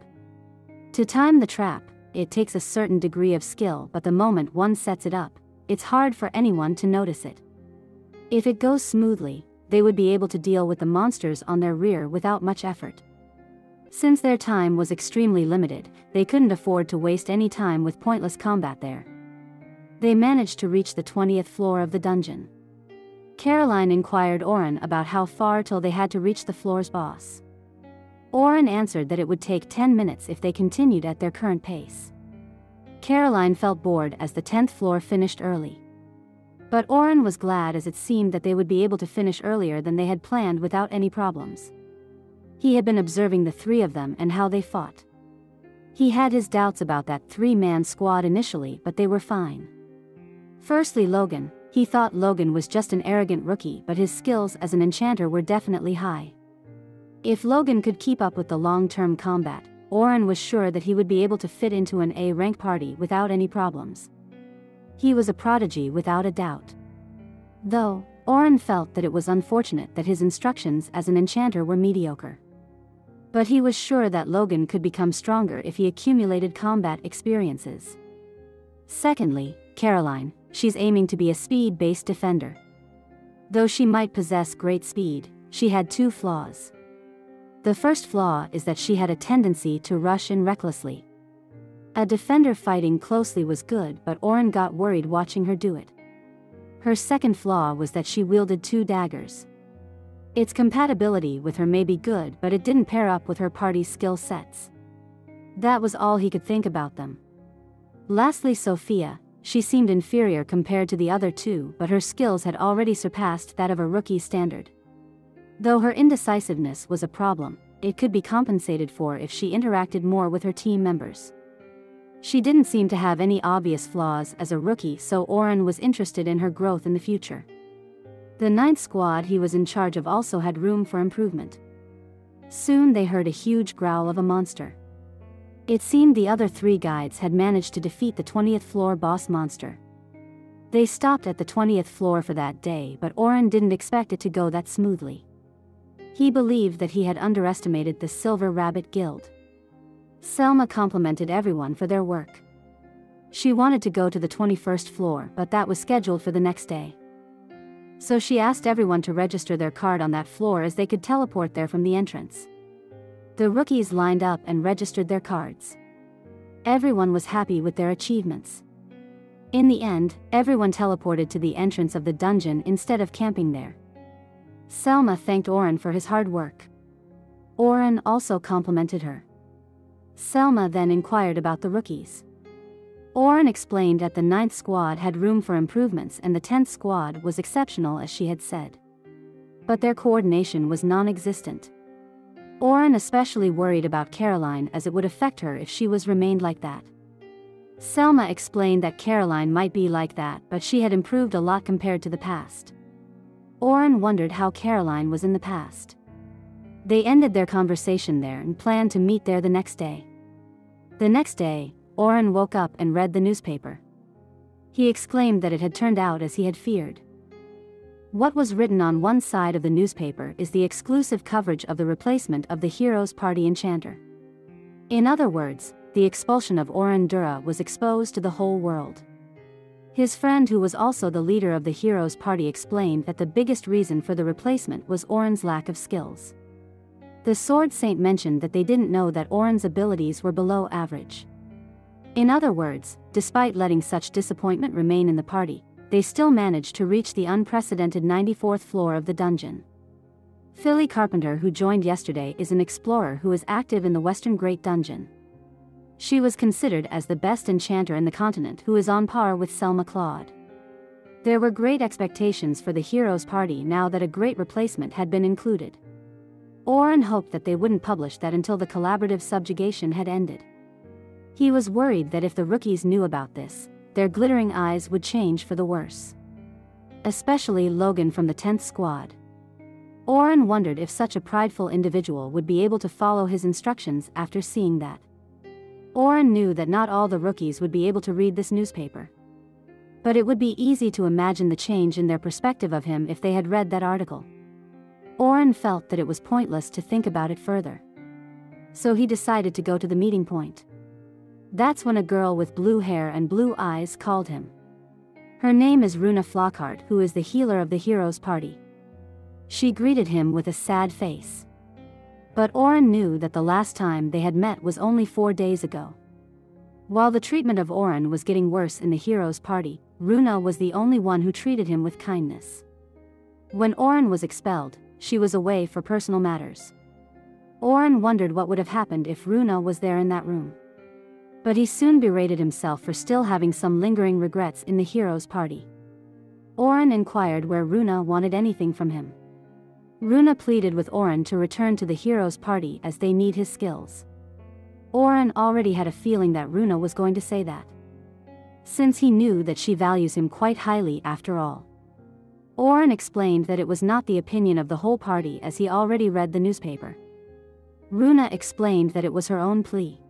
S1: To time the trap, it takes a certain degree of skill but the moment one sets it up, it's hard for anyone to notice it. If it goes smoothly, they would be able to deal with the monsters on their rear without much effort. Since their time was extremely limited, they couldn't afford to waste any time with pointless combat there. They managed to reach the 20th floor of the dungeon. Caroline inquired Oren about how far till they had to reach the floor's boss. Oren answered that it would take 10 minutes if they continued at their current pace. Caroline felt bored as the 10th floor finished early. But Oren was glad as it seemed that they would be able to finish earlier than they had planned without any problems. He had been observing the three of them and how they fought. He had his doubts about that three-man squad initially but they were fine. Firstly Logan, he thought Logan was just an arrogant rookie but his skills as an enchanter were definitely high. If Logan could keep up with the long-term combat, Oren was sure that he would be able to fit into an A-rank party without any problems. He was a prodigy without a doubt. Though, Oren felt that it was unfortunate that his instructions as an enchanter were mediocre. But he was sure that Logan could become stronger if he accumulated combat experiences. Secondly, Caroline, she's aiming to be a speed-based defender. Though she might possess great speed, she had two flaws. The first flaw is that she had a tendency to rush in recklessly. A defender fighting closely was good but Oren got worried watching her do it. Her second flaw was that she wielded two daggers. Its compatibility with her may be good but it didn't pair up with her party's skill sets. That was all he could think about them. Lastly Sophia, she seemed inferior compared to the other two but her skills had already surpassed that of a rookie standard. Though her indecisiveness was a problem, it could be compensated for if she interacted more with her team members. She didn't seem to have any obvious flaws as a rookie so Oren was interested in her growth in the future. The ninth squad he was in charge of also had room for improvement. Soon they heard a huge growl of a monster. It seemed the other three guides had managed to defeat the 20th floor boss monster. They stopped at the 20th floor for that day but Oren didn't expect it to go that smoothly. He believed that he had underestimated the Silver Rabbit Guild. Selma complimented everyone for their work. She wanted to go to the 21st floor, but that was scheduled for the next day. So she asked everyone to register their card on that floor as they could teleport there from the entrance. The rookies lined up and registered their cards. Everyone was happy with their achievements. In the end, everyone teleported to the entrance of the dungeon instead of camping there. Selma thanked Oren for his hard work. Oren also complimented her. Selma then inquired about the rookies. Oren explained that the 9th squad had room for improvements and the 10th squad was exceptional as she had said. But their coordination was non-existent. Oren especially worried about Caroline as it would affect her if she was remained like that. Selma explained that Caroline might be like that but she had improved a lot compared to the past. Oren wondered how Caroline was in the past. They ended their conversation there and planned to meet there the next day. The next day, Oren woke up and read the newspaper. He exclaimed that it had turned out as he had feared. What was written on one side of the newspaper is the exclusive coverage of the replacement of the hero's party enchanter. In other words, the expulsion of Oren Dura was exposed to the whole world. His friend who was also the leader of the hero's party explained that the biggest reason for the replacement was Oren's lack of skills. The Sword Saint mentioned that they didn't know that Oren's abilities were below average. In other words, despite letting such disappointment remain in the party, they still managed to reach the unprecedented 94th floor of the dungeon. Philly Carpenter, who joined yesterday, is an explorer who is active in the Western Great Dungeon. She was considered as the best enchanter in the continent who is on par with Selma Claude. There were great expectations for the heroes' party now that a great replacement had been included. Oren hoped that they wouldn't publish that until the collaborative subjugation had ended. He was worried that if the rookies knew about this, their glittering eyes would change for the worse. Especially Logan from the 10th squad. Oren wondered if such a prideful individual would be able to follow his instructions after seeing that. Oren knew that not all the rookies would be able to read this newspaper. But it would be easy to imagine the change in their perspective of him if they had read that article. Oren felt that it was pointless to think about it further. So he decided to go to the meeting point. That's when a girl with blue hair and blue eyes called him. Her name is Runa Flockhart, who is the healer of the heroes party. She greeted him with a sad face. But Oren knew that the last time they had met was only four days ago. While the treatment of Oren was getting worse in the hero's party, Runa was the only one who treated him with kindness. When Oren was expelled, she was away for personal matters. Oren wondered what would have happened if Runa was there in that room. But he soon berated himself for still having some lingering regrets in the hero's party. Oren inquired where Runa wanted anything from him. Runa pleaded with Oren to return to the hero's party as they need his skills. Oren already had a feeling that Runa was going to say that. Since he knew that she values him quite highly after all. Oren explained that it was not the opinion of the whole party as he already read the newspaper. Runa explained that it was her own plea.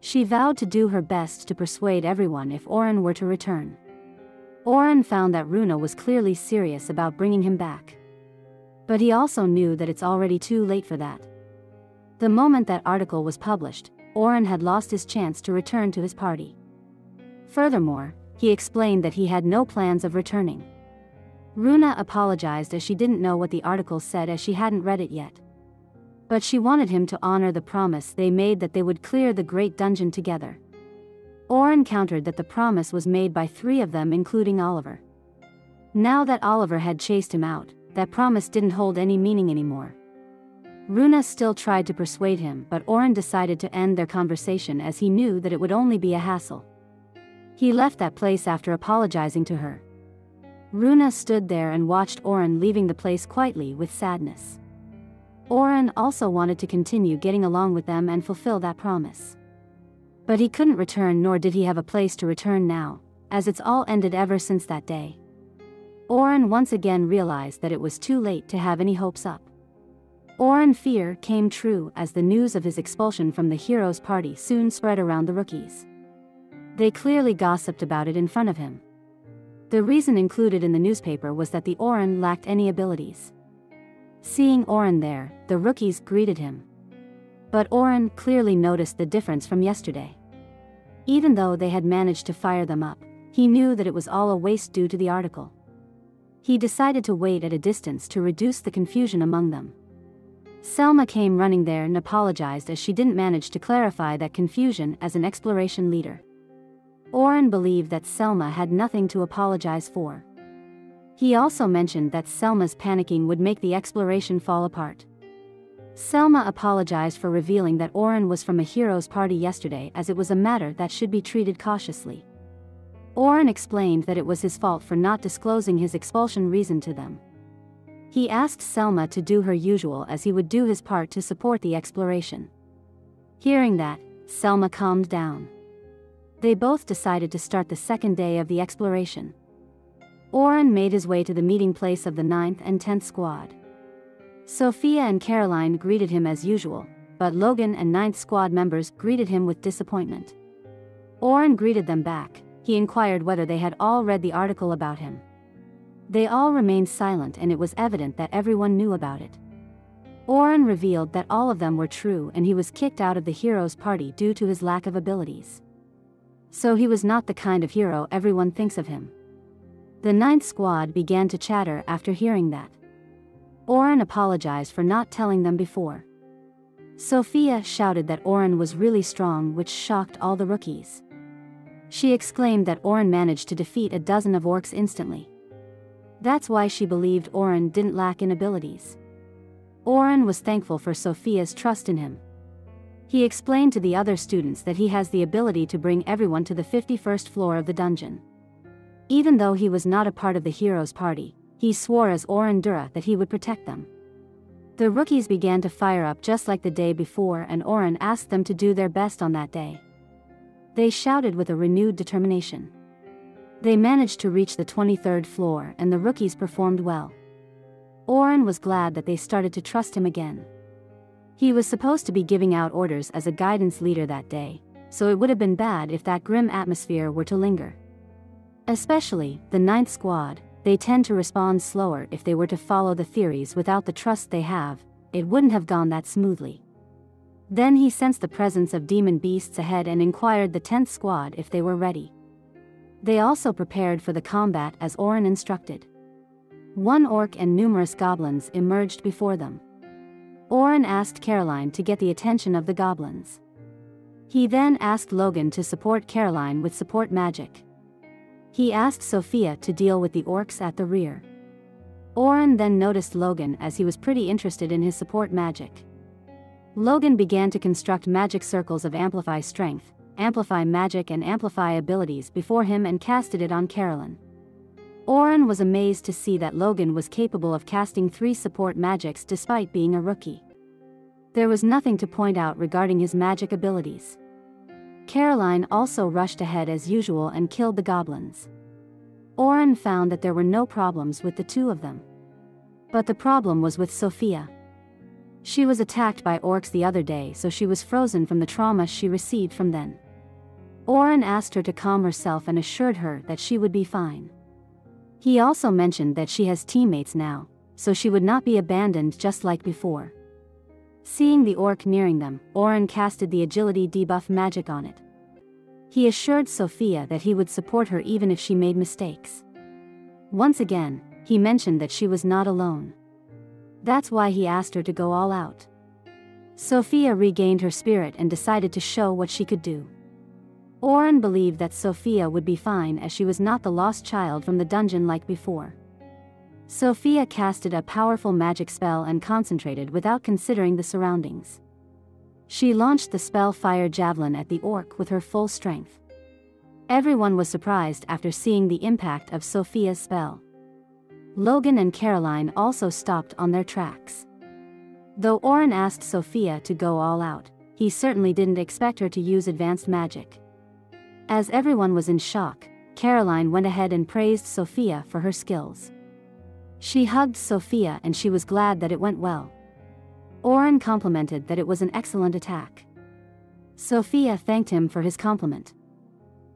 S1: She vowed to do her best to persuade everyone if Oren were to return. Oren found that Runa was clearly serious about bringing him back. But he also knew that it's already too late for that. The moment that article was published, Oren had lost his chance to return to his party. Furthermore, he explained that he had no plans of returning. Runa apologized as she didn't know what the article said as she hadn't read it yet. But she wanted him to honor the promise they made that they would clear the great dungeon together. Oren countered that the promise was made by three of them including Oliver. Now that Oliver had chased him out, that promise didn't hold any meaning anymore. Runa still tried to persuade him, but Oren decided to end their conversation as he knew that it would only be a hassle. He left that place after apologizing to her. Runa stood there and watched Oren leaving the place quietly with sadness. Oren also wanted to continue getting along with them and fulfill that promise. But he couldn't return nor did he have a place to return now, as it's all ended ever since that day. Oren once again realized that it was too late to have any hopes up. Oren fear came true as the news of his expulsion from the heroes party soon spread around the rookies. They clearly gossiped about it in front of him. The reason included in the newspaper was that the Oren lacked any abilities. Seeing Oren there, the rookies greeted him. But Oren clearly noticed the difference from yesterday. Even though they had managed to fire them up, he knew that it was all a waste due to the article. He decided to wait at a distance to reduce the confusion among them. Selma came running there and apologized as she didn't manage to clarify that confusion as an exploration leader. Oren believed that Selma had nothing to apologize for. He also mentioned that Selma's panicking would make the exploration fall apart. Selma apologized for revealing that Oren was from a hero's party yesterday as it was a matter that should be treated cautiously. Oren explained that it was his fault for not disclosing his expulsion reason to them. He asked Selma to do her usual as he would do his part to support the exploration. Hearing that, Selma calmed down. They both decided to start the second day of the exploration. Oren made his way to the meeting place of the 9th and 10th squad. Sophia and Caroline greeted him as usual, but Logan and 9th squad members greeted him with disappointment. Oren greeted them back, he inquired whether they had all read the article about him. They all remained silent and it was evident that everyone knew about it. Oren revealed that all of them were true and he was kicked out of the hero's party due to his lack of abilities. So he was not the kind of hero everyone thinks of him. The ninth squad began to chatter after hearing that. Oren apologized for not telling them before. Sophia shouted that Oren was really strong which shocked all the rookies. She exclaimed that Oren managed to defeat a dozen of orcs instantly. That's why she believed Oren didn't lack in abilities. Oren was thankful for Sophia's trust in him. He explained to the other students that he has the ability to bring everyone to the 51st floor of the dungeon. Even though he was not a part of the heroes' party, he swore as Oren Dura that he would protect them. The rookies began to fire up just like the day before and Oren asked them to do their best on that day. They shouted with a renewed determination. They managed to reach the 23rd floor and the rookies performed well. Oren was glad that they started to trust him again. He was supposed to be giving out orders as a guidance leader that day, so it would have been bad if that grim atmosphere were to linger. Especially, the ninth squad, they tend to respond slower if they were to follow the theories without the trust they have, it wouldn't have gone that smoothly. Then he sensed the presence of demon beasts ahead and inquired the 10th squad if they were ready. They also prepared for the combat as Oren instructed. One orc and numerous goblins emerged before them. Oren asked Caroline to get the attention of the goblins. He then asked Logan to support Caroline with support magic. He asked Sophia to deal with the orcs at the rear. Oren then noticed Logan as he was pretty interested in his support magic. Logan began to construct magic circles of amplify strength, amplify magic and amplify abilities before him and casted it on Caroline. Oren was amazed to see that Logan was capable of casting three support magics despite being a rookie. There was nothing to point out regarding his magic abilities. Caroline also rushed ahead as usual and killed the goblins. Oren found that there were no problems with the two of them. But the problem was with Sophia. She was attacked by orcs the other day so she was frozen from the trauma she received from then. Oren asked her to calm herself and assured her that she would be fine. He also mentioned that she has teammates now, so she would not be abandoned just like before. Seeing the orc nearing them, Oren casted the agility debuff magic on it. He assured Sophia that he would support her even if she made mistakes. Once again, he mentioned that she was not alone. That's why he asked her to go all out. Sophia regained her spirit and decided to show what she could do. Oren believed that Sophia would be fine as she was not the lost child from the dungeon like before. Sophia casted a powerful magic spell and concentrated without considering the surroundings. She launched the spell Fire Javelin at the orc with her full strength. Everyone was surprised after seeing the impact of Sophia's spell. Logan and Caroline also stopped on their tracks. Though Oren asked Sophia to go all out, he certainly didn't expect her to use advanced magic. As everyone was in shock, Caroline went ahead and praised Sophia for her skills. She hugged Sophia and she was glad that it went well. Oren complimented that it was an excellent attack. Sophia thanked him for his compliment.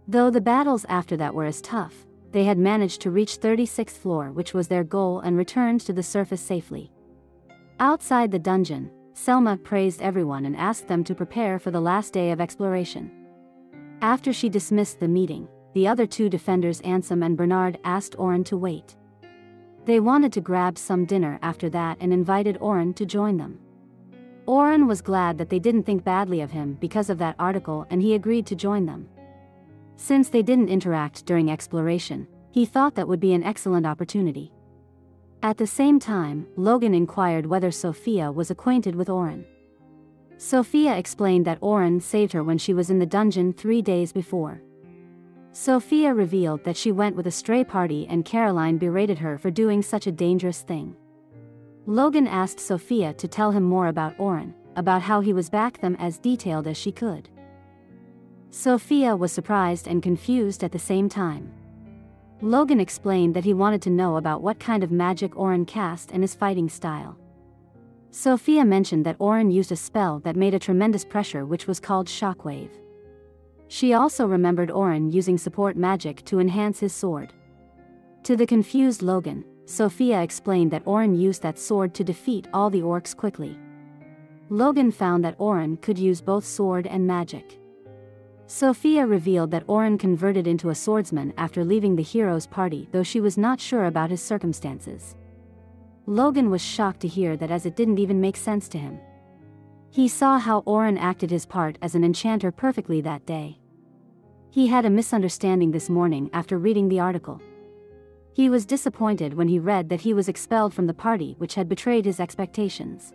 S1: Though the battles after that were as tough, they had managed to reach 36th floor which was their goal and returned to the surface safely. Outside the dungeon, Selma praised everyone and asked them to prepare for the last day of exploration. After she dismissed the meeting, the other two defenders Anselm and Bernard asked Oren to wait. They wanted to grab some dinner after that and invited Oren to join them. Oren was glad that they didn't think badly of him because of that article and he agreed to join them. Since they didn't interact during exploration, he thought that would be an excellent opportunity. At the same time, Logan inquired whether Sophia was acquainted with Oren. Sophia explained that Oren saved her when she was in the dungeon three days before. Sophia revealed that she went with a stray party and Caroline berated her for doing such a dangerous thing. Logan asked Sophia to tell him more about Oren, about how he was back them as detailed as she could. Sophia was surprised and confused at the same time. Logan explained that he wanted to know about what kind of magic Oren cast and his fighting style. Sophia mentioned that Oren used a spell that made a tremendous pressure which was called Shockwave. She also remembered Oren using support magic to enhance his sword. To the confused Logan, Sophia explained that Oren used that sword to defeat all the orcs quickly. Logan found that Oren could use both sword and magic. Sophia revealed that Oren converted into a swordsman after leaving the hero's party though she was not sure about his circumstances. Logan was shocked to hear that as it didn't even make sense to him. He saw how Oren acted his part as an enchanter perfectly that day. He had a misunderstanding this morning after reading the article. He was disappointed when he read that he was expelled from the party which had betrayed his expectations.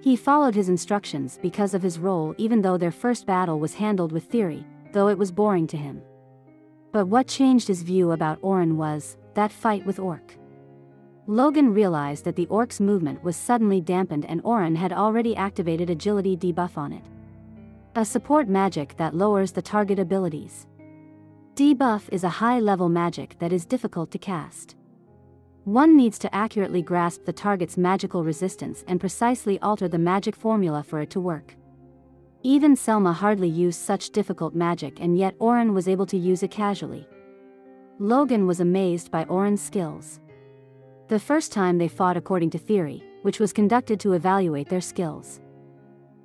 S1: He followed his instructions because of his role even though their first battle was handled with theory, though it was boring to him. But what changed his view about Oren was that fight with Orc. Logan realized that the Orc's movement was suddenly dampened and Oren had already activated agility debuff on it. A support magic that lowers the target abilities. Debuff is a high-level magic that is difficult to cast. One needs to accurately grasp the target's magical resistance and precisely alter the magic formula for it to work. Even Selma hardly used such difficult magic and yet Oren was able to use it casually. Logan was amazed by Oren's skills. The first time they fought according to theory, which was conducted to evaluate their skills.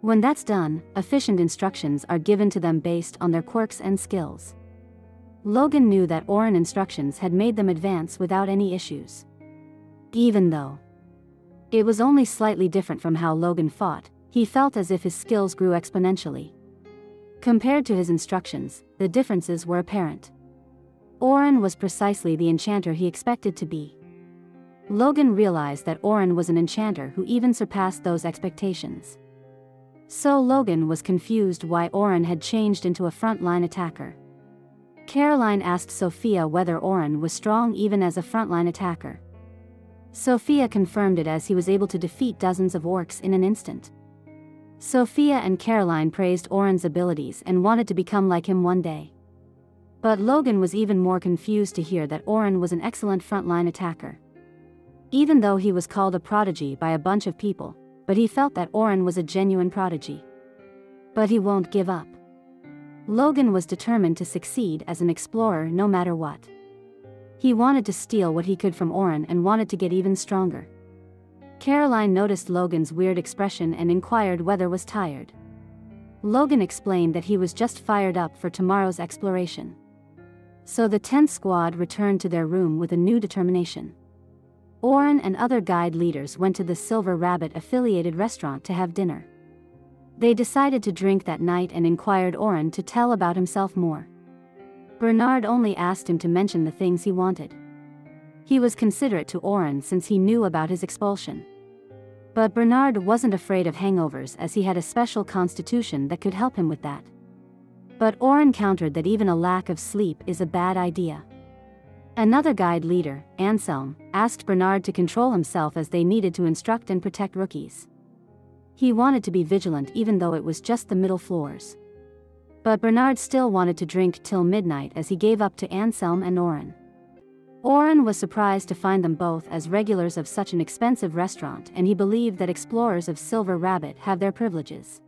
S1: When that's done, efficient instructions are given to them based on their quirks and skills. Logan knew that Oren instructions had made them advance without any issues. Even though it was only slightly different from how Logan fought, he felt as if his skills grew exponentially. Compared to his instructions, the differences were apparent. Oren was precisely the enchanter he expected to be. Logan realized that Oren was an enchanter who even surpassed those expectations. So Logan was confused why Oren had changed into a frontline attacker. Caroline asked Sophia whether Oren was strong even as a frontline attacker. Sophia confirmed it as he was able to defeat dozens of orcs in an instant. Sophia and Caroline praised Oren's abilities and wanted to become like him one day. But Logan was even more confused to hear that Oren was an excellent frontline attacker. Even though he was called a prodigy by a bunch of people, but he felt that Oren was a genuine prodigy. But he won't give up. Logan was determined to succeed as an explorer no matter what. He wanted to steal what he could from Oren and wanted to get even stronger. Caroline noticed Logan's weird expression and inquired whether was tired. Logan explained that he was just fired up for tomorrow's exploration. So the 10th squad returned to their room with a new determination. Oren and other guide leaders went to the Silver Rabbit affiliated restaurant to have dinner. They decided to drink that night and inquired Oren to tell about himself more. Bernard only asked him to mention the things he wanted. He was considerate to Oren since he knew about his expulsion. But Bernard wasn't afraid of hangovers as he had a special constitution that could help him with that. But Oren countered that even a lack of sleep is a bad idea. Another guide leader, Anselm, asked Bernard to control himself as they needed to instruct and protect rookies. He wanted to be vigilant even though it was just the middle floors. But Bernard still wanted to drink till midnight as he gave up to Anselm and Oren. Oren was surprised to find them both as regulars of such an expensive restaurant and he believed that explorers of Silver Rabbit have their privileges.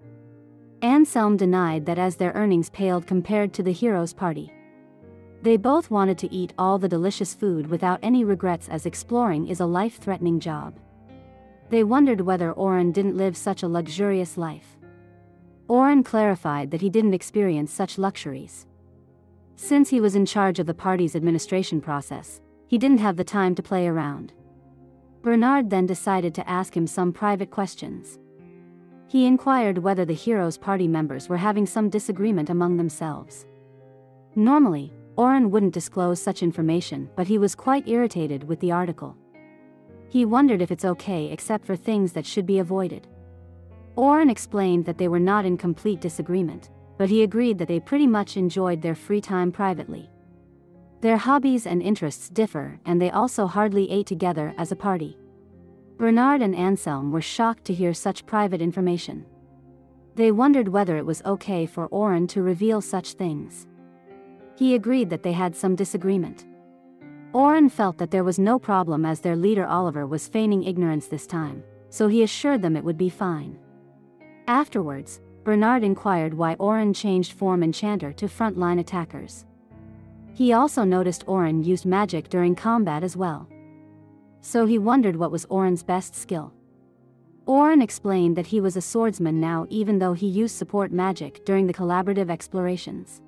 S1: Anselm denied that as their earnings paled compared to the hero's party. They both wanted to eat all the delicious food without any regrets as exploring is a life-threatening job. They wondered whether Oren didn't live such a luxurious life. Oren clarified that he didn't experience such luxuries. Since he was in charge of the party's administration process, he didn't have the time to play around. Bernard then decided to ask him some private questions. He inquired whether the hero's party members were having some disagreement among themselves. Normally, Oren wouldn't disclose such information, but he was quite irritated with the article. He wondered if it's okay except for things that should be avoided. Oren explained that they were not in complete disagreement, but he agreed that they pretty much enjoyed their free time privately. Their hobbies and interests differ and they also hardly ate together as a party. Bernard and Anselm were shocked to hear such private information. They wondered whether it was okay for Oren to reveal such things. He agreed that they had some disagreement. Oren felt that there was no problem as their leader Oliver was feigning ignorance this time, so he assured them it would be fine. Afterwards, Bernard inquired why Oren changed form enchanter to frontline attackers. He also noticed Oren used magic during combat as well. So he wondered what was Oren's best skill. Oren explained that he was a swordsman now even though he used support magic during the collaborative explorations.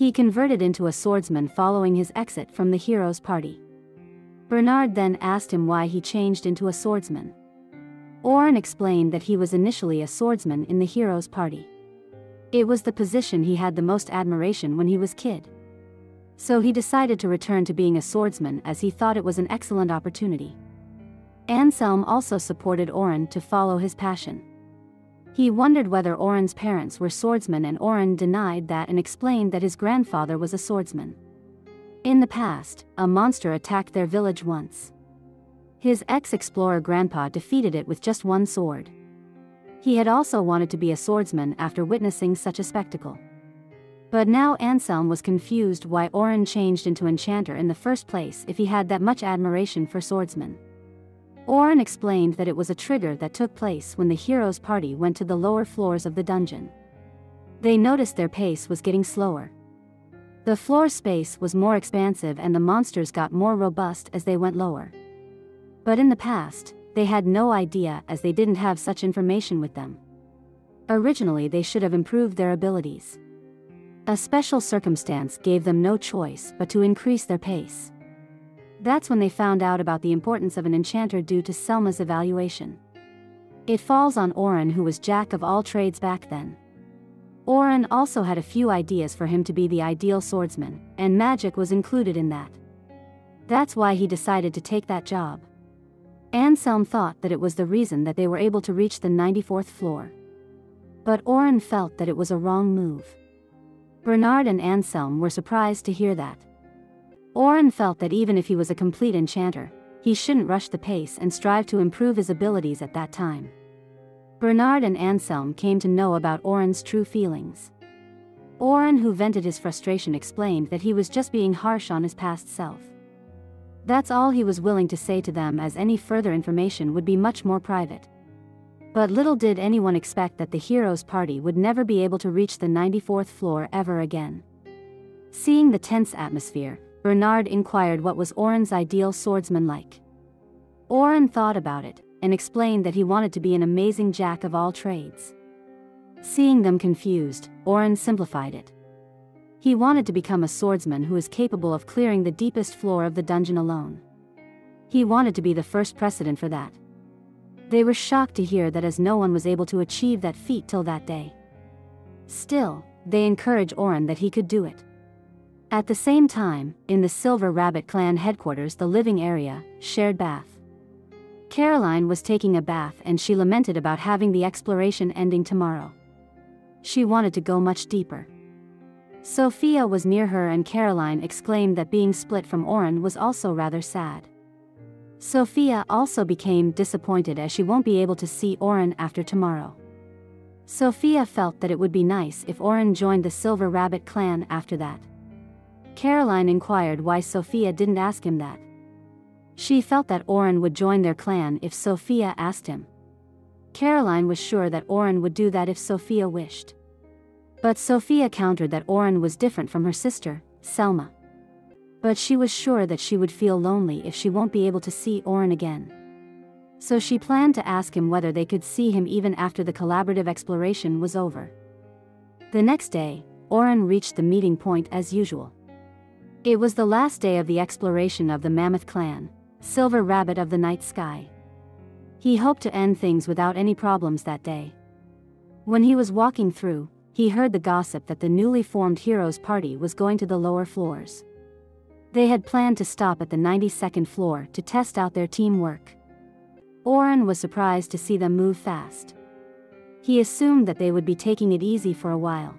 S1: He converted into a swordsman following his exit from the hero's party. Bernard then asked him why he changed into a swordsman. Oren explained that he was initially a swordsman in the hero's party. It was the position he had the most admiration when he was kid. So he decided to return to being a swordsman as he thought it was an excellent opportunity. Anselm also supported Oren to follow his passion. He wondered whether Oren's parents were swordsmen and Oren denied that and explained that his grandfather was a swordsman. In the past, a monster attacked their village once. His ex-explorer grandpa defeated it with just one sword. He had also wanted to be a swordsman after witnessing such a spectacle. But now Anselm was confused why Oren changed into enchanter in the first place if he had that much admiration for swordsmen. Oren explained that it was a trigger that took place when the hero's party went to the lower floors of the dungeon. They noticed their pace was getting slower. The floor space was more expansive and the monsters got more robust as they went lower. But in the past, they had no idea as they didn't have such information with them. Originally, they should have improved their abilities. A special circumstance gave them no choice but to increase their pace. That's when they found out about the importance of an enchanter due to Selma's evaluation. It falls on Oren who was jack of all trades back then. Oren also had a few ideas for him to be the ideal swordsman, and magic was included in that. That's why he decided to take that job. Anselm thought that it was the reason that they were able to reach the 94th floor. But Oren felt that it was a wrong move. Bernard and Anselm were surprised to hear that. Oren felt that even if he was a complete enchanter, he shouldn't rush the pace and strive to improve his abilities at that time. Bernard and Anselm came to know about Oren's true feelings. Oren, who vented his frustration, explained that he was just being harsh on his past self. That's all he was willing to say to them, as any further information would be much more private. But little did anyone expect that the hero's party would never be able to reach the 94th floor ever again. Seeing the tense atmosphere, Bernard inquired what was Oren's ideal swordsman like. Oren thought about it, and explained that he wanted to be an amazing jack of all trades. Seeing them confused, Oren simplified it. He wanted to become a swordsman who is capable of clearing the deepest floor of the dungeon alone. He wanted to be the first precedent for that. They were shocked to hear that as no one was able to achieve that feat till that day. Still, they encouraged Oren that he could do it. At the same time, in the Silver Rabbit clan headquarters, the living area, shared bath. Caroline was taking a bath and she lamented about having the exploration ending tomorrow. She wanted to go much deeper. Sophia was near her and Caroline exclaimed that being split from Oren was also rather sad. Sophia also became disappointed as she won't be able to see Oren after tomorrow. Sophia felt that it would be nice if Oren joined the Silver Rabbit clan after that. Caroline inquired why Sophia didn't ask him that. She felt that Oren would join their clan if Sophia asked him. Caroline was sure that Oren would do that if Sophia wished. But Sophia countered that Oren was different from her sister, Selma. But she was sure that she would feel lonely if she won't be able to see Oren again. So she planned to ask him whether they could see him even after the collaborative exploration was over. The next day, Oren reached the meeting point as usual. It was the last day of the exploration of the Mammoth clan, Silver Rabbit of the Night Sky. He hoped to end things without any problems that day. When he was walking through, he heard the gossip that the newly formed Heroes Party was going to the lower floors. They had planned to stop at the 92nd floor to test out their teamwork. Oren was surprised to see them move fast. He assumed that they would be taking it easy for a while.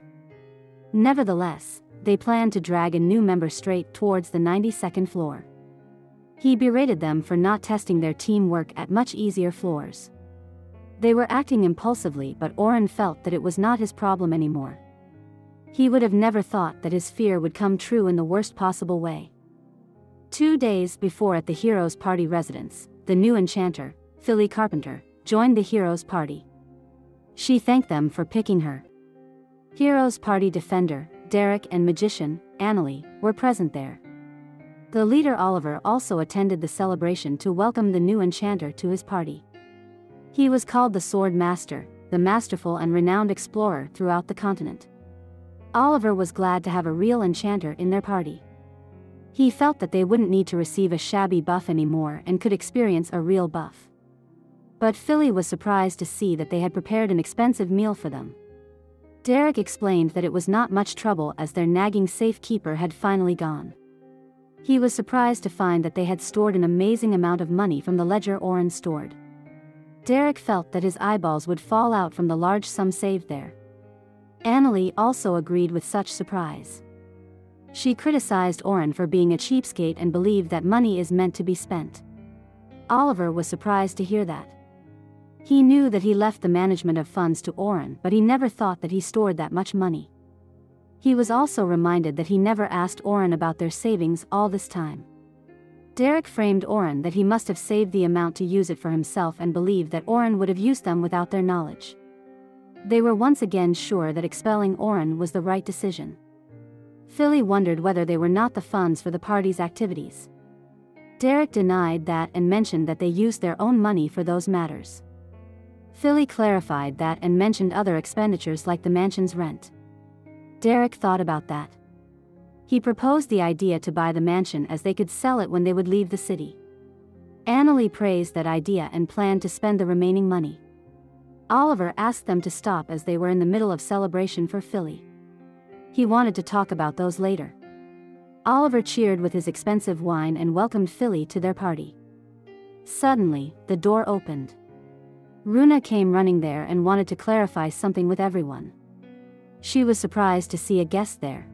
S1: Nevertheless, they planned to drag a new member straight towards the 92nd floor. He berated them for not testing their teamwork at much easier floors. They were acting impulsively, but Oren felt that it was not his problem anymore. He would have never thought that his fear would come true in the worst possible way. Two days before at the Heroes Party residence, the new enchanter, Philly Carpenter, joined the Heroes Party. She thanked them for picking her. Heroes Party defender, Derek and magician, Annalie, were present there. The leader Oliver also attended the celebration to welcome the new enchanter to his party. He was called the Sword Master, the masterful and renowned explorer throughout the continent. Oliver was glad to have a real enchanter in their party. He felt that they wouldn't need to receive a shabby buff anymore and could experience a real buff. But Philly was surprised to see that they had prepared an expensive meal for them. Derek explained that it was not much trouble as their nagging safekeeper had finally gone. He was surprised to find that they had stored an amazing amount of money from the ledger Oren stored. Derek felt that his eyeballs would fall out from the large sum saved there. Annalie also agreed with such surprise. She criticized Oren for being a cheapskate and believed that money is meant to be spent. Oliver was surprised to hear that. He knew that he left the management of funds to Oren, but he never thought that he stored that much money. He was also reminded that he never asked Oren about their savings all this time. Derek framed Oren that he must have saved the amount to use it for himself and believed that Oren would have used them without their knowledge. They were once again sure that expelling Oren was the right decision. Philly wondered whether they were not the funds for the party's activities. Derek denied that and mentioned that they used their own money for those matters. Philly clarified that and mentioned other expenditures like the mansion's rent. Derek thought about that. He proposed the idea to buy the mansion as they could sell it when they would leave the city. Annalie praised that idea and planned to spend the remaining money. Oliver asked them to stop as they were in the middle of celebration for Philly. He wanted to talk about those later. Oliver cheered with his expensive wine and welcomed Philly to their party. Suddenly, the door opened. Runa came running there and wanted to clarify something with everyone. She was surprised to see a guest there.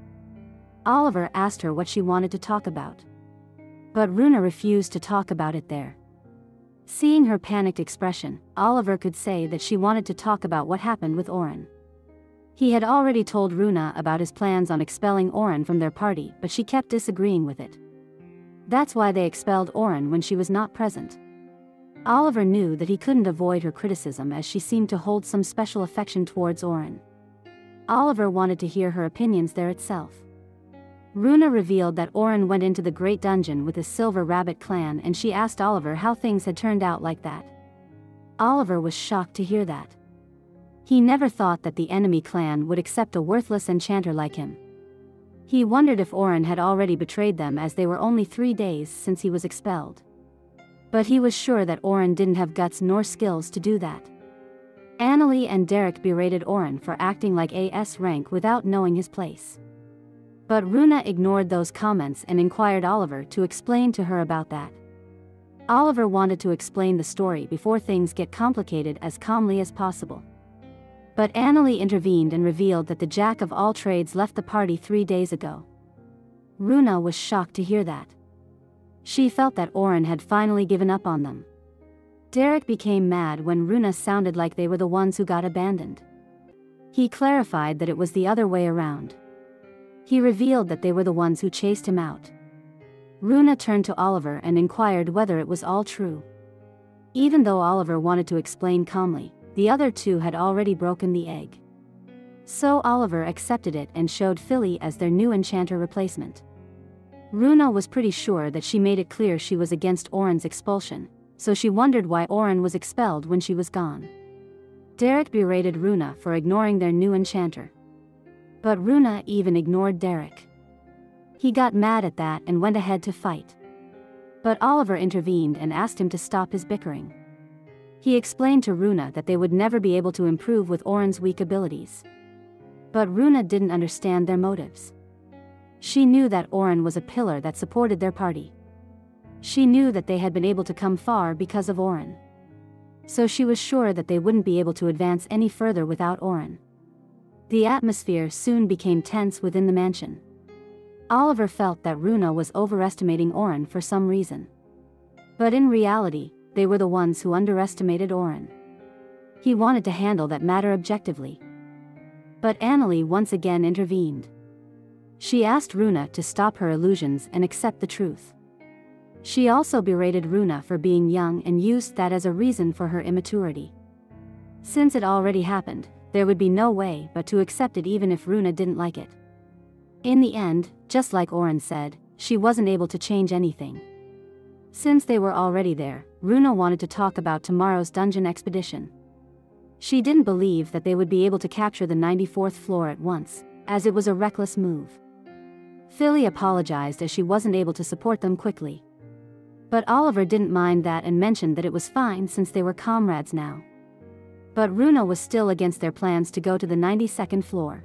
S1: Oliver asked her what she wanted to talk about. But Runa refused to talk about it there. Seeing her panicked expression, Oliver could say that she wanted to talk about what happened with Oren. He had already told Runa about his plans on expelling Oren from their party, but she kept disagreeing with it. That's why they expelled Oren when she was not present. Oliver knew that he couldn't avoid her criticism as she seemed to hold some special affection towards Oren. Oliver wanted to hear her opinions there itself. Runa revealed that Oren went into the Great Dungeon with the Silver Rabbit clan and she asked Oliver how things had turned out like that. Oliver was shocked to hear that. He never thought that the enemy clan would accept a worthless enchanter like him. He wondered if Oren had already betrayed them as they were only three days since he was expelled. But he was sure that Oren didn't have guts nor skills to do that. Annalie and Derek berated Oren for acting like AS rank without knowing his place. But Runa ignored those comments and inquired Oliver to explain to her about that. Oliver wanted to explain the story before things get complicated as calmly as possible. But Annalie intervened and revealed that the jack of all trades left the party three days ago. Runa was shocked to hear that. She felt that Oren had finally given up on them. Derek became mad when Runa sounded like they were the ones who got abandoned. He clarified that it was the other way around. He revealed that they were the ones who chased him out. Runa turned to Oliver and inquired whether it was all true. Even though Oliver wanted to explain calmly, the other two had already broken the egg. So Oliver accepted it and showed Philly as their new enchanter replacement. Runa was pretty sure that she made it clear she was against Oren's expulsion, so she wondered why Oren was expelled when she was gone. Derek berated Runa for ignoring their new enchanter. But Runa even ignored Derek. He got mad at that and went ahead to fight. But Oliver intervened and asked him to stop his bickering. He explained to Runa that they would never be able to improve with Oren's weak abilities. But Runa didn't understand their motives. She knew that Oren was a pillar that supported their party. She knew that they had been able to come far because of Oren. So she was sure that they wouldn't be able to advance any further without Oren. The atmosphere soon became tense within the mansion. Oliver felt that Runa was overestimating Oren for some reason. But in reality, they were the ones who underestimated Oren. He wanted to handle that matter objectively. But Annalie once again intervened. She asked Runa to stop her illusions and accept the truth. She also berated Runa for being young and used that as a reason for her immaturity. Since it already happened, there would be no way but to accept it even if Runa didn't like it. In the end, just like Oren said, she wasn't able to change anything. Since they were already there, Runa wanted to talk about tomorrow's dungeon expedition. She didn't believe that they would be able to capture the 94th floor at once, as it was a reckless move. Philly apologized as she wasn't able to support them quickly. But Oliver didn't mind that and mentioned that it was fine since they were comrades now. But Runa was still against their plans to go to the 92nd floor.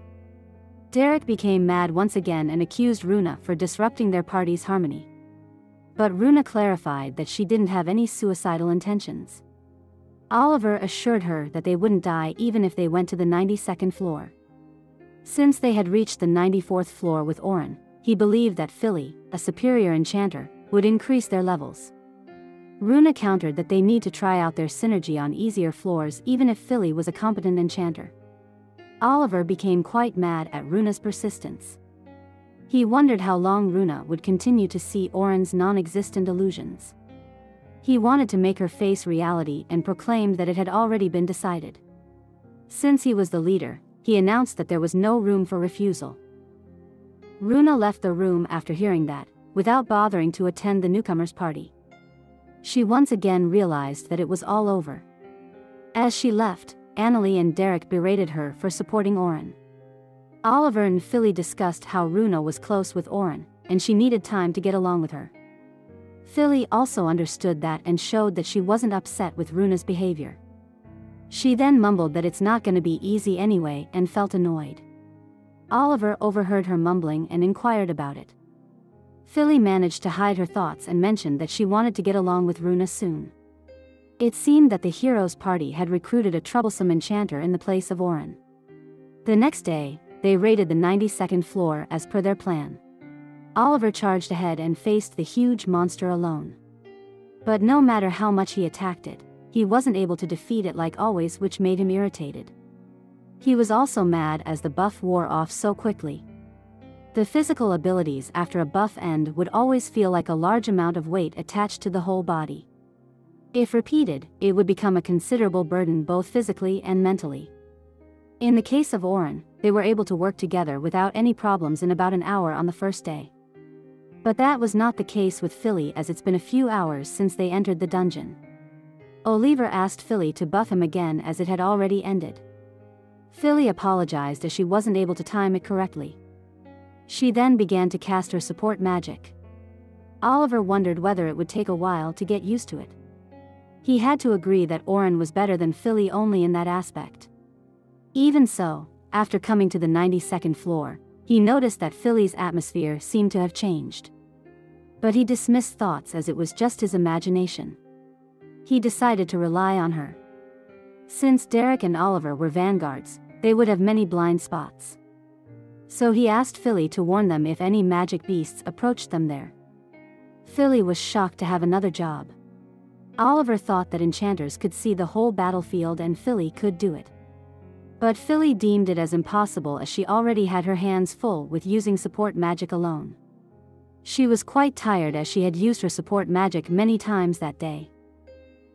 S1: Derek became mad once again and accused Runa for disrupting their party's harmony. But Runa clarified that she didn't have any suicidal intentions. Oliver assured her that they wouldn't die even if they went to the 92nd floor. Since they had reached the 94th floor with Oren, he believed that Philly, a superior enchanter, would increase their levels. Runa countered that they need to try out their synergy on easier floors even if Philly was a competent enchanter. Oliver became quite mad at Runa's persistence. He wondered how long Runa would continue to see Oren's non-existent illusions. He wanted to make her face reality and proclaimed that it had already been decided. Since he was the leader, he announced that there was no room for refusal. Runa left the room after hearing that, without bothering to attend the newcomer's party. She once again realized that it was all over. As she left, Annalie and Derek berated her for supporting Oren. Oliver and Philly discussed how Runa was close with Oren, and she needed time to get along with her. Philly also understood that and showed that she wasn't upset with Runa's behavior. She then mumbled that it's not gonna be easy anyway and felt annoyed. Oliver overheard her mumbling and inquired about it. Philly managed to hide her thoughts and mentioned that she wanted to get along with Runa soon. It seemed that the heroes' party had recruited a troublesome enchanter in the place of Oren. The next day, they raided the 92nd floor as per their plan. Oliver charged ahead and faced the huge monster alone. But no matter how much he attacked it, he wasn't able to defeat it like always which made him irritated. He was also mad as the buff wore off so quickly. The physical abilities after a buff end would always feel like a large amount of weight attached to the whole body. If repeated, it would become a considerable burden both physically and mentally. In the case of Oren, they were able to work together without any problems in about an hour on the first day. But that was not the case with Philly as it's been a few hours since they entered the dungeon. Oliver asked Philly to buff him again as it had already ended. Philly apologized as she wasn't able to time it correctly. She then began to cast her support magic. Oliver wondered whether it would take a while to get used to it. He had to agree that Oren was better than Philly only in that aspect. Even so, after coming to the 92nd floor, he noticed that Philly's atmosphere seemed to have changed. But he dismissed thoughts as it was just his imagination. He decided to rely on her. Since Derek and Oliver were vanguards, they would have many blind spots. So he asked Philly to warn them if any magic beasts approached them there. Philly was shocked to have another job. Oliver thought that enchanters could see the whole battlefield and Philly could do it. But Philly deemed it as impossible as she already had her hands full with using support magic alone. She was quite tired as she had used her support magic many times that day.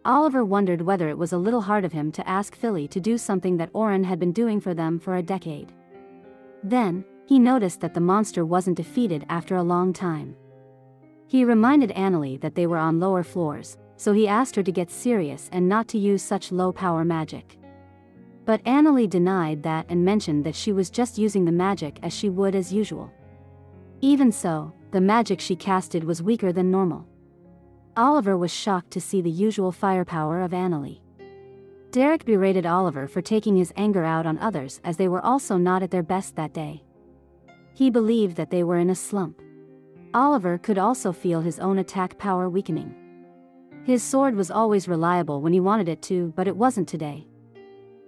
S1: Oliver wondered whether it was a little hard of him to ask Philly to do something that Oren had been doing for them for a decade. Then, he noticed that the monster wasn't defeated after a long time. He reminded Annalie that they were on lower floors, so he asked her to get serious and not to use such low power magic. But Annalie denied that and mentioned that she was just using the magic as she would as usual. Even so, the magic she casted was weaker than normal. Oliver was shocked to see the usual firepower of Annalie. Derek berated Oliver for taking his anger out on others as they were also not at their best that day. He believed that they were in a slump. Oliver could also feel his own attack power weakening. His sword was always reliable when he wanted it to, but it wasn't today.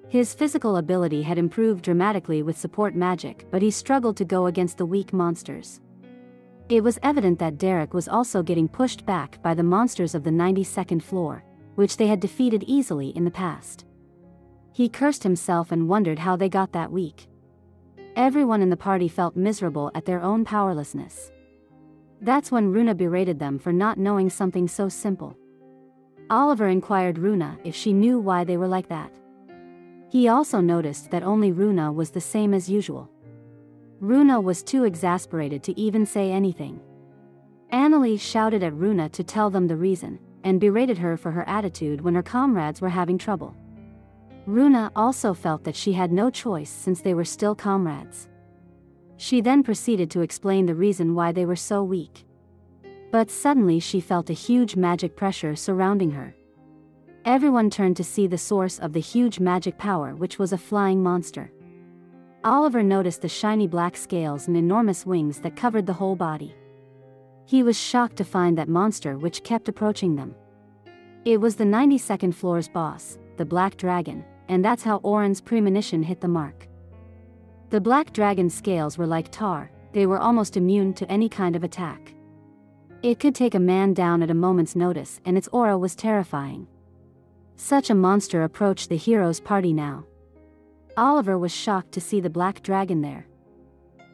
S1: His physical ability had improved dramatically with support magic, but he struggled to go against the weak monsters. It was evident that Derek was also getting pushed back by the monsters of the 92nd floor, which they had defeated easily in the past. He cursed himself and wondered how they got that weak. Everyone in the party felt miserable at their own powerlessness. That's when Runa berated them for not knowing something so simple. Oliver inquired Runa if she knew why they were like that. He also noticed that only Runa was the same as usual. Runa was too exasperated to even say anything. Annalie shouted at Runa to tell them the reason, and berated her for her attitude when her comrades were having trouble. Runa also felt that she had no choice since they were still comrades. She then proceeded to explain the reason why they were so weak. But suddenly she felt a huge magic pressure surrounding her. Everyone turned to see the source of the huge magic power, which was a flying monster. Oliver noticed the shiny black scales and enormous wings that covered the whole body. He was shocked to find that monster which kept approaching them. It was the 92nd floor's boss, the Black Dragon, and that's how Oren's premonition hit the mark. The Black Dragon's scales were like tar, they were almost immune to any kind of attack. It could take a man down at a moment's notice, and its aura was terrifying. Such a monster approached the hero's party now. Oliver was shocked to see the black dragon there.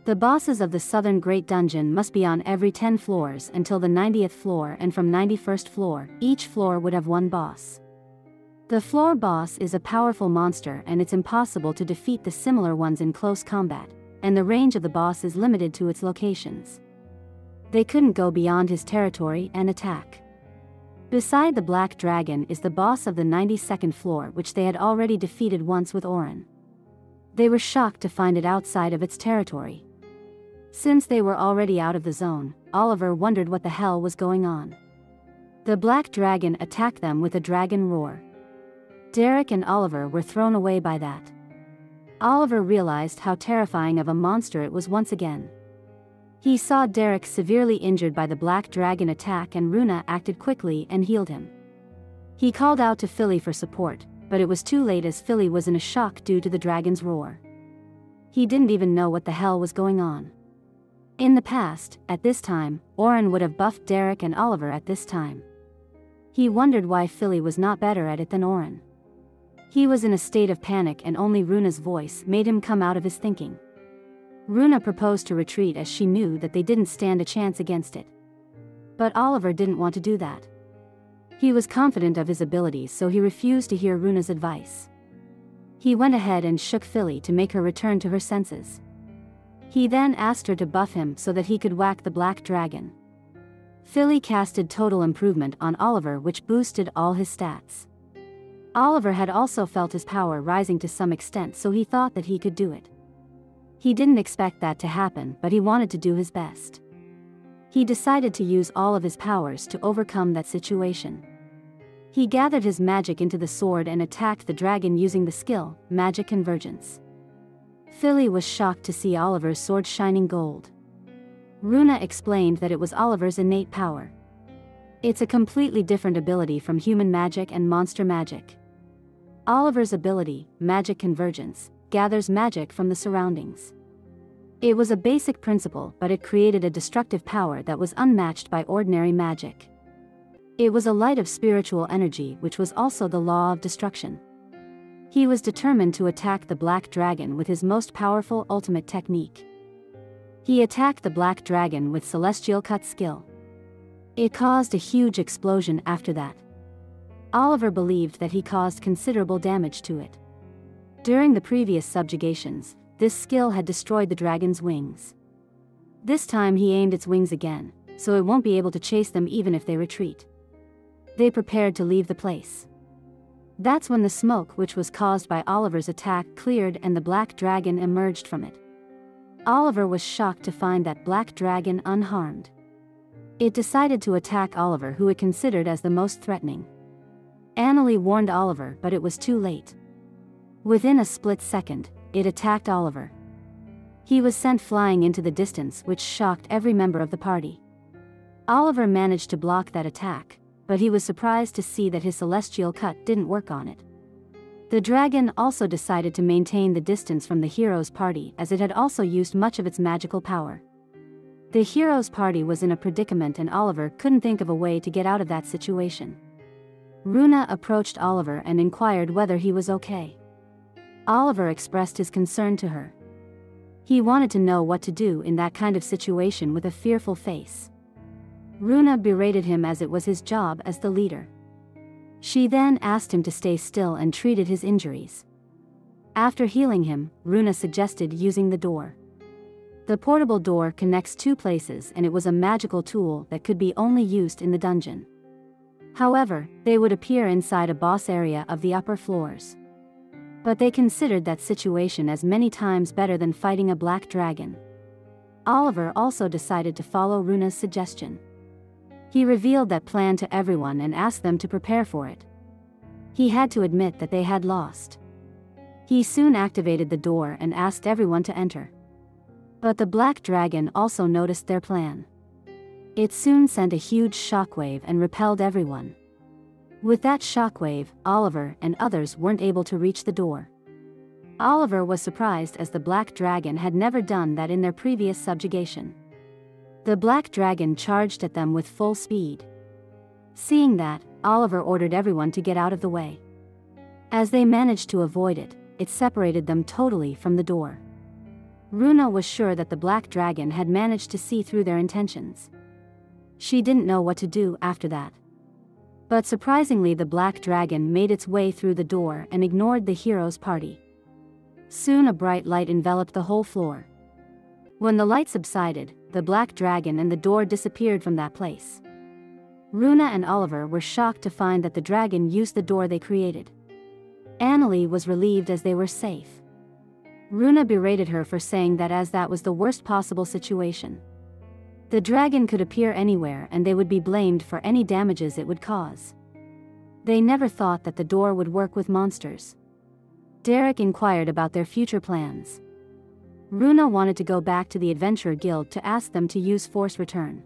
S1: The bosses of the southern Great Dungeon must be on every 10 floors until the 90th floor and from 91st floor, each floor would have one boss. The floor boss is a powerful monster and it's impossible to defeat the similar ones in close combat, and the range of the boss is limited to its locations. They couldn't go beyond his territory and attack. Beside the Black Dragon is the boss of the 92nd floor which they had already defeated once with Oren. They were shocked to find it outside of its territory. Since they were already out of the zone, Oliver wondered what the hell was going on. The Black Dragon attacked them with a dragon roar. Derek and Oliver were thrown away by that. Oliver realized how terrifying of a monster it was once again. He saw Derek severely injured by the Black Dragon attack and Runa acted quickly and healed him. He called out to Philly for support, but it was too late as Philly was in a shock due to the dragon's roar. He didn't even know what the hell was going on. In the past, at this time, Oren would have buffed Derek and Oliver at this time. He wondered why Philly was not better at it than Oren. He was in a state of panic and only Runa's voice made him come out of his thinking. Runa proposed to retreat as she knew that they didn't stand a chance against it. But Oliver didn't want to do that. He was confident of his abilities so he refused to hear Runa's advice. He went ahead and shook Philly to make her return to her senses. He then asked her to buff him so that he could whack the black dragon. Philly casted total improvement on Oliver which boosted all his stats. Oliver had also felt his power rising to some extent so he thought that he could do it. He didn't expect that to happen, but he wanted to do his best. He decided to use all of his powers to overcome that situation. He gathered his magic into the sword and attacked the dragon using the skill, Magic Convergence. Philly was shocked to see Oliver's sword shining gold. Runa explained that it was Oliver's innate power. It's a completely different ability from human magic and monster magic. Oliver's ability, Magic Convergence, gathers magic from the surroundings. It was a basic principle, but it created a destructive power that was unmatched by ordinary magic. It was a light of spiritual energy, which was also the law of destruction. He was determined to attack the Black Dragon with his most powerful ultimate technique. He attacked the Black Dragon with Celestial Cut skill. It caused a huge explosion after that. Oliver believed that he caused considerable damage to it. During the previous subjugations, this skill had destroyed the dragon's wings. This time he aimed its wings again, so it won't be able to chase them even if they retreat. They prepared to leave the place. That's when the smoke which was caused by Oliver's attack cleared and the black dragon emerged from it. Oliver was shocked to find that black dragon unharmed. It decided to attack Oliver who it considered as the most threatening. Annalie warned Oliver but it was too late. Within a split second, it attacked Oliver. He was sent flying into the distance, which shocked every member of the party. Oliver managed to block that attack, but he was surprised to see that his celestial cut didn't work on it. The dragon also decided to maintain the distance from the hero's party as it had also used much of its magical power. The hero's party was in a predicament and Oliver couldn't think of a way to get out of that situation. Runa approached Oliver and inquired whether he was okay. Oliver expressed his concern to her. He wanted to know what to do in that kind of situation with a fearful face. Runa berated him as it was his job as the leader. She then asked him to stay still and treated his injuries. After healing him, Runa suggested using the door. The portable door connects two places and it was a magical tool that could be only used in the dungeon. However, they would appear inside a boss area of the upper floors. But they considered that situation as many times better than fighting a black dragon. Oliver also decided to follow Runa's suggestion. He revealed that plan to everyone and asked them to prepare for it. He had to admit that they had lost. He soon activated the door and asked everyone to enter. But the black dragon also noticed their plan. It soon sent a huge shockwave and repelled everyone. With that shockwave, Oliver and others weren't able to reach the door. Oliver was surprised as the Black Dragon had never done that in their previous subjugation. The Black Dragon charged at them with full speed. Seeing that, Oliver ordered everyone to get out of the way. As they managed to avoid it, it separated them totally from the door. Runa was sure that the Black Dragon had managed to see through their intentions. She didn't know what to do after that. But surprisingly, the Black Dragon made its way through the door and ignored the hero's party. Soon a bright light enveloped the whole floor. When the light subsided, the black dragon and the door disappeared from that place. Runa and Oliver were shocked to find that the dragon used the door they created. Annalie was relieved as they were safe. Runa berated her for saying that as that was the worst possible situation. The dragon could appear anywhere and they would be blamed for any damages it would cause. They never thought that the door would work with monsters. Derek inquired about their future plans. Runa wanted to go back to the Adventurer Guild to ask them to use Force Return.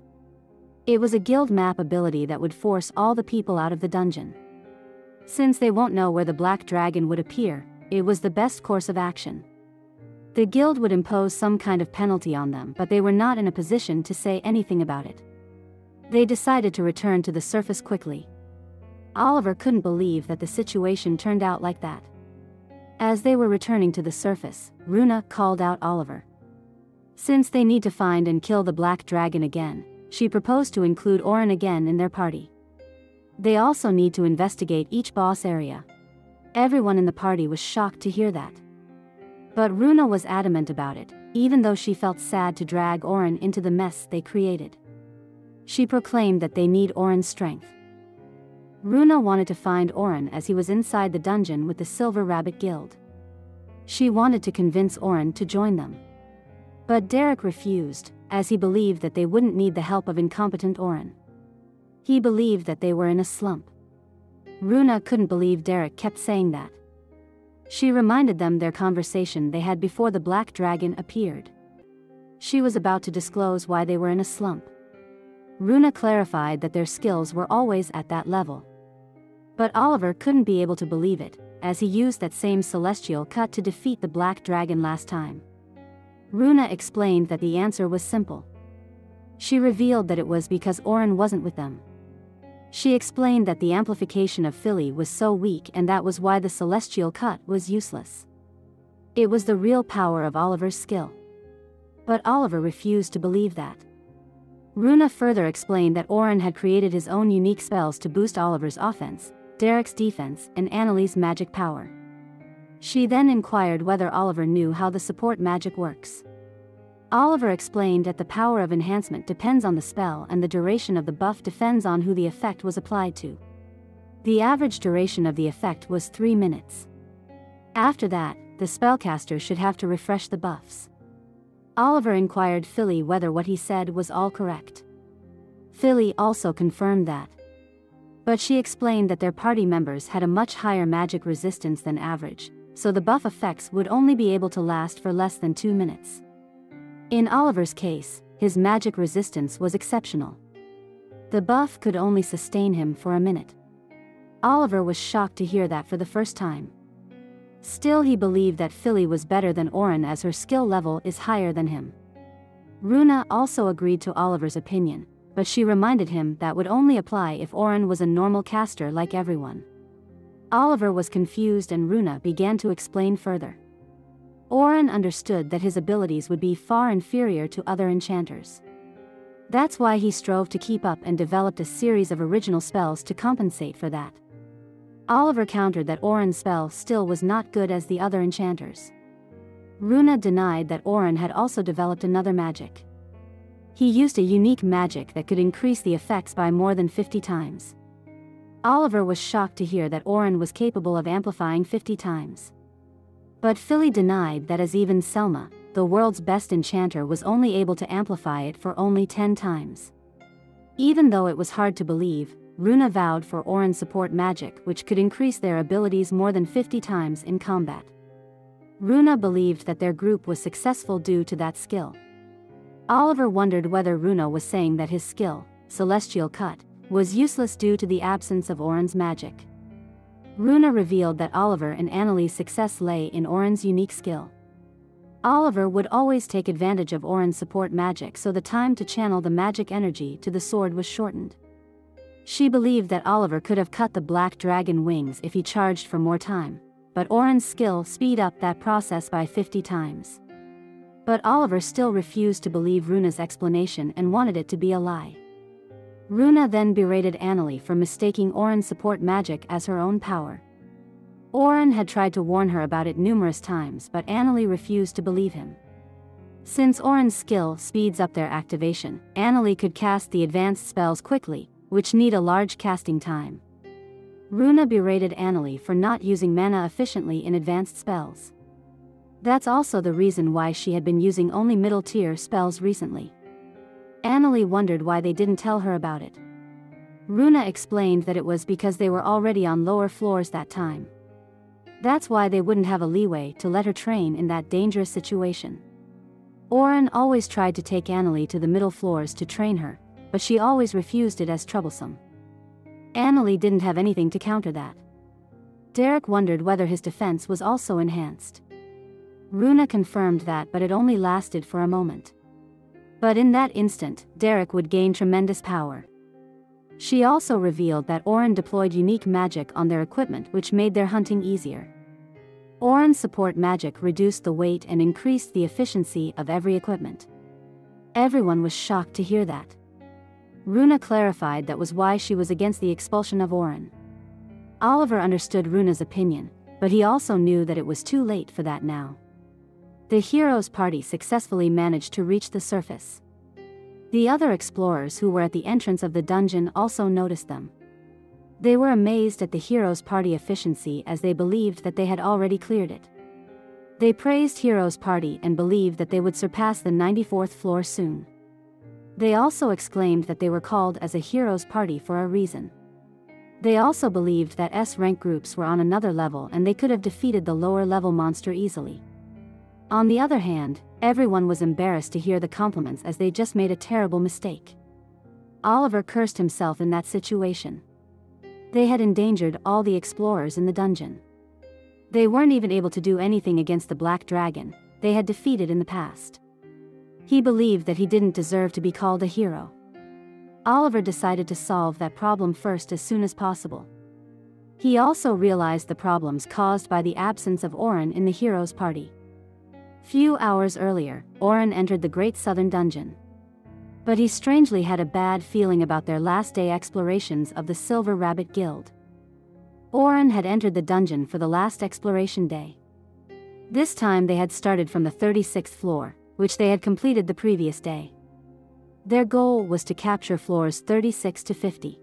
S1: It was a guild map ability that would force all the people out of the dungeon. Since they won't know where the Black Dragon would appear, it was the best course of action. The guild would impose some kind of penalty on them, but they were not in a position to say anything about it. They decided to return to the surface quickly. Oliver couldn't believe that the situation turned out like that. As they were returning to the surface, Runa called out Oliver. Since they need to find and kill the black dragon again, she proposed to include Oren again in their party. They also need to investigate each boss area. Everyone in the party was shocked to hear that. But Runa was adamant about it, even though she felt sad to drag Oren into the mess they created. She proclaimed that they need Oren's strength. Runa wanted to find Oren as he was inside the dungeon with the Silver Rabbit Guild. She wanted to convince Oren to join them. But Derek refused, as he believed that they wouldn't need the help of incompetent Oren. He believed that they were in a slump. Runa couldn't believe Derek kept saying that. She reminded them their conversation they had before the Black Dragon appeared. She was about to disclose why they were in a slump. Runa clarified that their skills were always at that level. But Oliver couldn't be able to believe it, as he used that same celestial cut to defeat the black dragon last time. Runa explained that the answer was simple. She revealed that it was because Oren wasn't with them. She explained that the amplification of Philly was so weak and that was why the celestial cut was useless. It was the real power of Oliver's skill. But Oliver refused to believe that. Runa further explained that Oren had created his own unique spells to boost Oliver's offense, Derek's defense, and Annalie's magic power. She then inquired whether Oliver knew how the support magic works. Oliver explained that the power of enhancement depends on the spell and the duration of the buff depends on who the effect was applied to. The average duration of the effect was 3 minutes. After that, the spellcaster should have to refresh the buffs. Oliver inquired Philly whether what he said was all correct. Philly also confirmed that. But she explained that their party members had a much higher magic resistance than average, so the buff effects would only be able to last for less than two minutes. In Oliver's case, his magic resistance was exceptional. The buff could only sustain him for a minute. Oliver was shocked to hear that for the first time. Still he believed that Philly was better than Oren as her skill level is higher than him. Runa also agreed to Oliver's opinion, but she reminded him that would only apply if Oren was a normal caster like everyone. Oliver was confused and Runa began to explain further. Oren understood that his abilities would be far inferior to other enchanters. That's why he strove to keep up and developed a series of original spells to compensate for that. Oliver countered that Oren's spell still was not good as the other enchanters. Runa denied that Oren had also developed another magic. He used a unique magic that could increase the effects by more than 50 times. Oliver was shocked to hear that Oren was capable of amplifying 50 times. But Philly denied that as even Selma, the world's best enchanter was only able to amplify it for only 10 times. Even though it was hard to believe, Runa vowed for Oren support magic which could increase their abilities more than 50 times in combat. Runa believed that their group was successful due to that skill. Oliver wondered whether Runa was saying that his skill, Celestial Cut, was useless due to the absence of Oren's magic. Runa revealed that Oliver and Annalie's success lay in Oren's unique skill. Oliver would always take advantage of Oren's support magic so the time to channel the magic energy to the sword was shortened. She believed that Oliver could have cut the black dragon wings if he charged for more time, but Oren's skill speed up that process by 50 times. But Oliver still refused to believe Runa's explanation and wanted it to be a lie. Runa then berated Annalie for mistaking Oren's support magic as her own power. Oren had tried to warn her about it numerous times but Annalie refused to believe him. Since Oren's skill speeds up their activation, Annalie could cast the advanced spells quickly, which need a large casting time. Runa berated Annalie for not using mana efficiently in advanced spells. That's also the reason why she had been using only middle tier spells recently. Annalie wondered why they didn't tell her about it. Runa explained that it was because they were already on lower floors that time. That's why they wouldn't have a leeway to let her train in that dangerous situation. Oren always tried to take Annalie to the middle floors to train her, but she always refused it as troublesome. Annalie didn't have anything to counter that. Derek wondered whether his defense was also enhanced. Runa confirmed that but it only lasted for a moment. But in that instant, Derek would gain tremendous power. She also revealed that Oren deployed unique magic on their equipment which made their hunting easier. Oren's support magic reduced the weight and increased the efficiency of every equipment. Everyone was shocked to hear that. Runa clarified that was why she was against the expulsion of Oren. Oliver understood Runa's opinion, but he also knew that it was too late for that now. The hero's party successfully managed to reach the surface. The other explorers who were at the entrance of the dungeon also noticed them. They were amazed at the hero's party efficiency as they believed that they had already cleared it. They praised Hero's Party and believed that they would surpass the 94th floor soon. They also exclaimed that they were called as a hero's party for a reason. They also believed that S-rank groups were on another level and they could have defeated the lower level monster easily. On the other hand, everyone was embarrassed to hear the compliments as they just made a terrible mistake. Oliver cursed himself in that situation. They had endangered all the explorers in the dungeon. They weren't even able to do anything against the Black Dragon, they had defeated in the past. He believed that he didn't deserve to be called a hero. Oliver decided to solve that problem first as soon as possible. He also realized the problems caused by the absence of Oren in the hero's party. Few hours earlier, Oren entered the Great Southern Dungeon. But he strangely had a bad feeling about their last day explorations of the Silver Rabbit Guild. Oren had entered the dungeon for the last exploration day. This time they had started from the 36th floor, which they had completed the previous day. Their goal was to capture floors 36 to 50.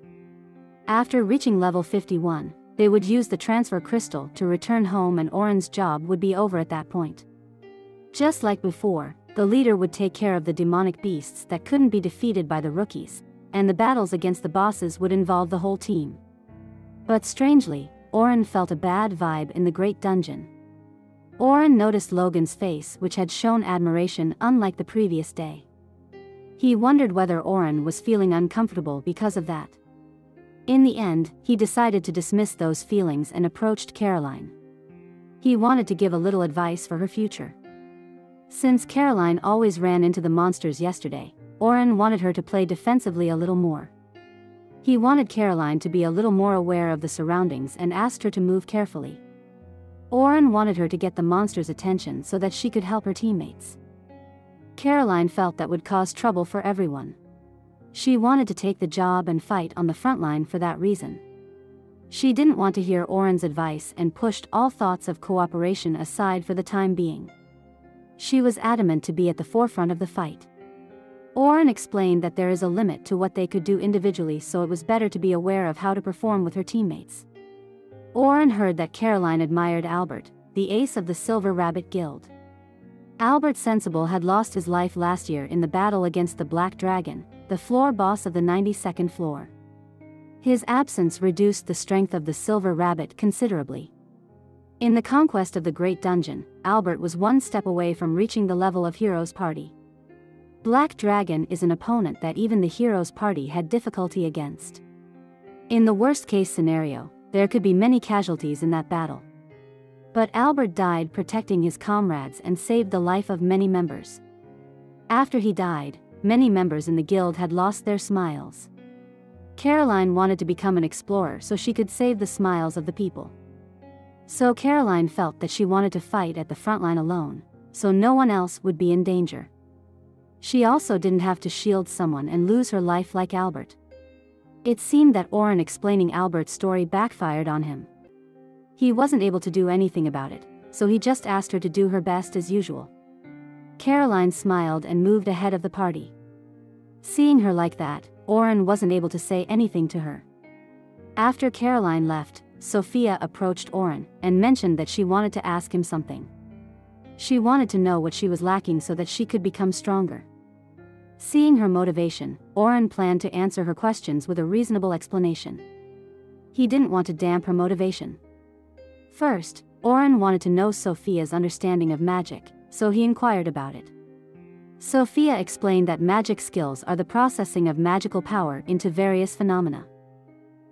S1: After reaching level 51, they would use the transfer crystal to return home and Oren's job would be over at that point. Just like before, the leader would take care of the demonic beasts that couldn't be defeated by the rookies, and the battles against the bosses would involve the whole team. But strangely, Oren felt a bad vibe in the Great Dungeon. Oren noticed Logan's face which had shown admiration unlike the previous day. He wondered whether Oren was feeling uncomfortable because of that. In the end, he decided to dismiss those feelings and approached Caroline. He wanted to give a little advice for her future. Since Caroline always ran into the monsters yesterday, Oren wanted her to play defensively a little more. He wanted Caroline to be a little more aware of the surroundings and asked her to move carefully. Oren wanted her to get the monster's attention so that she could help her teammates. Caroline felt that would cause trouble for everyone. She wanted to take the job and fight on the front line for that reason. She didn't want to hear Oren's advice and pushed all thoughts of cooperation aside for the time being. She was adamant to be at the forefront of the fight. Oren explained that there is a limit to what they could do individually so it was better to be aware of how to perform with her teammates. Oren heard that Caroline admired Albert, the ace of the Silver Rabbit Guild. Albert Sensible had lost his life last year in the battle against the Black Dragon, the floor boss of the 92nd floor. His absence reduced the strength of the silver rabbit considerably. In the conquest of the Great Dungeon, Albert was one step away from reaching the level of Hero's Party. Black Dragon is an opponent that even the Hero's Party had difficulty against. In the worst case scenario, there could be many casualties in that battle. But Albert died protecting his comrades and saved the life of many members. After he died, many members in the guild had lost their smiles. Caroline wanted to become an explorer so she could save the smiles of the people. So Caroline felt that she wanted to fight at the front line alone, so no one else would be in danger. She also didn't have to shield someone and lose her life like Albert. It seemed that Oren explaining Albert's story backfired on him. He wasn't able to do anything about it, so he just asked her to do her best as usual. Caroline smiled and moved ahead of the party. Seeing her like that, Oren wasn't able to say anything to her. After Caroline left, Sophia approached Oren and mentioned that she wanted to ask him something. She wanted to know what she was lacking so that she could become stronger. Seeing her motivation, Oren planned to answer her questions with a reasonable explanation. He didn't want to damp her motivation. First, Oren wanted to know Sophia's understanding of magic, so he inquired about it. Sophia explained that magic skills are the processing of magical power into various phenomena.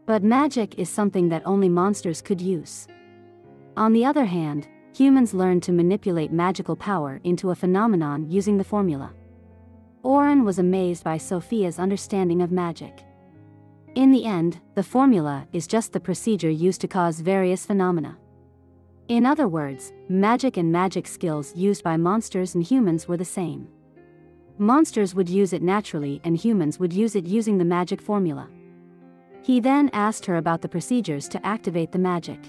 S1: But magic is something that only monsters could use. On the other hand, humans learn to manipulate magical power into a phenomenon using the formula. Oren was amazed by Sophia's understanding of magic. In the end, the formula is just the procedure used to cause various phenomena. In other words, magic and magic skills used by monsters and humans were the same. Monsters would use it naturally and humans would use it using the magic formula. He then asked her about the procedures to activate the magic.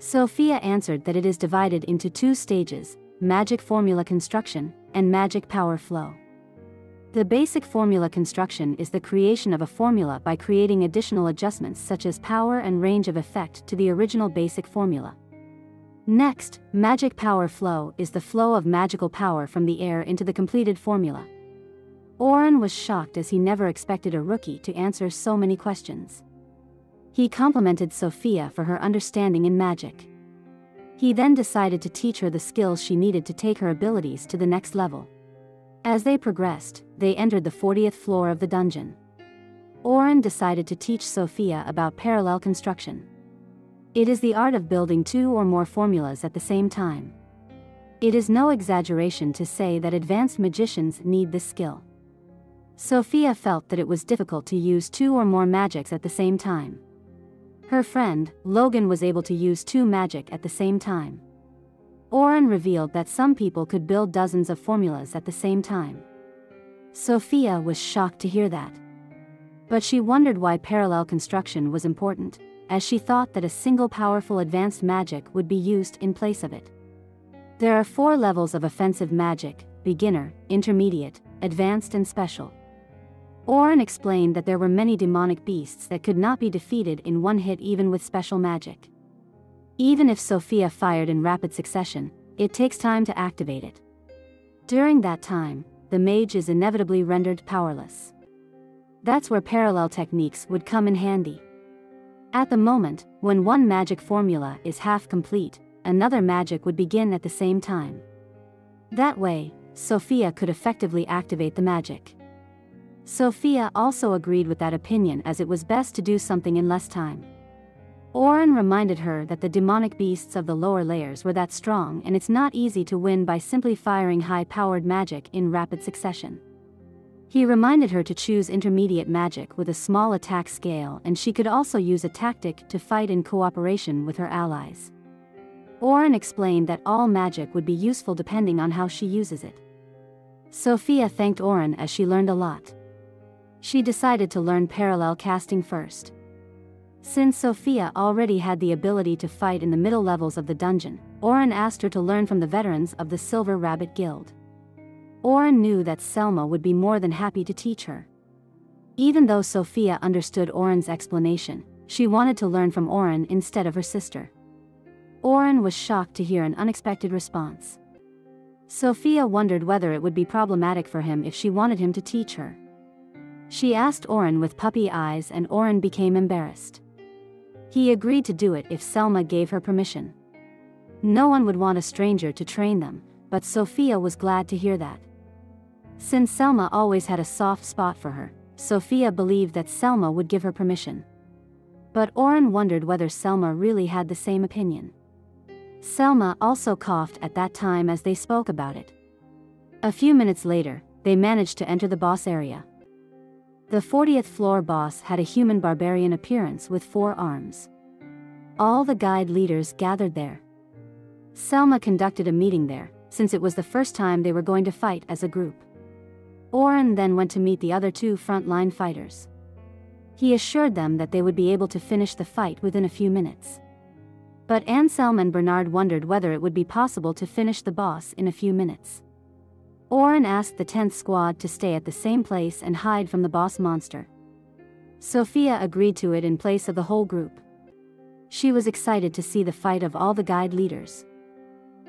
S1: Sophia answered that it is divided into two stages magic formula construction and magic power flow. The basic formula construction is the creation of a formula by creating additional adjustments such as power and range of effect to the original basic formula. Next, magic power flow is the flow of magical power from the air into the completed formula. Oren was shocked as he never expected a rookie to answer so many questions. He complimented Sophia for her understanding in magic. He then decided to teach her the skills she needed to take her abilities to the next level. As they progressed, they entered the 40th floor of the dungeon. Oren decided to teach Sophia about parallel construction. It is the art of building two or more formulas at the same time. It is no exaggeration to say that advanced magicians need this skill. Sophia felt that it was difficult to use two or more magics at the same time. Her friend, Logan was able to use two magic at the same time. Oren revealed that some people could build dozens of formulas at the same time. Sophia was shocked to hear that. But she wondered why parallel construction was important, as she thought that a single powerful advanced magic would be used in place of it. There are four levels of offensive magic beginner, intermediate, advanced, and special. Oren explained that there were many demonic beasts that could not be defeated in one hit even with special magic. Even if Sophia fired in rapid succession, it takes time to activate it. During that time, the mage is inevitably rendered powerless. That's where parallel techniques would come in handy. At the moment, when one magic formula is half complete, another magic would begin at the same time. That way, Sophia could effectively activate the magic. Sophia also agreed with that opinion as it was best to do something in less time. Oren reminded her that the demonic beasts of the lower layers were that strong and it's not easy to win by simply firing high-powered magic in rapid succession. He reminded her to choose intermediate magic with a small attack scale and she could also use a tactic to fight in cooperation with her allies. Oren explained that all magic would be useful depending on how she uses it. Sophia thanked Oren as she learned a lot she decided to learn parallel casting first. Since Sophia already had the ability to fight in the middle levels of the dungeon, Oren asked her to learn from the veterans of the Silver Rabbit Guild. Oren knew that Selma would be more than happy to teach her. Even though Sophia understood Oren's explanation, she wanted to learn from Oren instead of her sister. Oren was shocked to hear an unexpected response. Sophia wondered whether it would be problematic for him if she wanted him to teach her. She asked Oren with puppy eyes and Oren became embarrassed. He agreed to do it if Selma gave her permission. No one would want a stranger to train them, but Sophia was glad to hear that. Since Selma always had a soft spot for her, Sophia believed that Selma would give her permission. But Oren wondered whether Selma really had the same opinion. Selma also coughed at that time as they spoke about it. A few minutes later, they managed to enter the boss area. The 40th floor boss had a human barbarian appearance with four arms. All the guide leaders gathered there. Selma conducted a meeting there, since it was the first time they were going to fight as a group. Oren then went to meet the other two frontline fighters. He assured them that they would be able to finish the fight within a few minutes. But Anselm and Bernard wondered whether it would be possible to finish the boss in a few minutes. Oren asked the 10th squad to stay at the same place and hide from the boss monster. Sophia agreed to it in place of the whole group. She was excited to see the fight of all the guide leaders.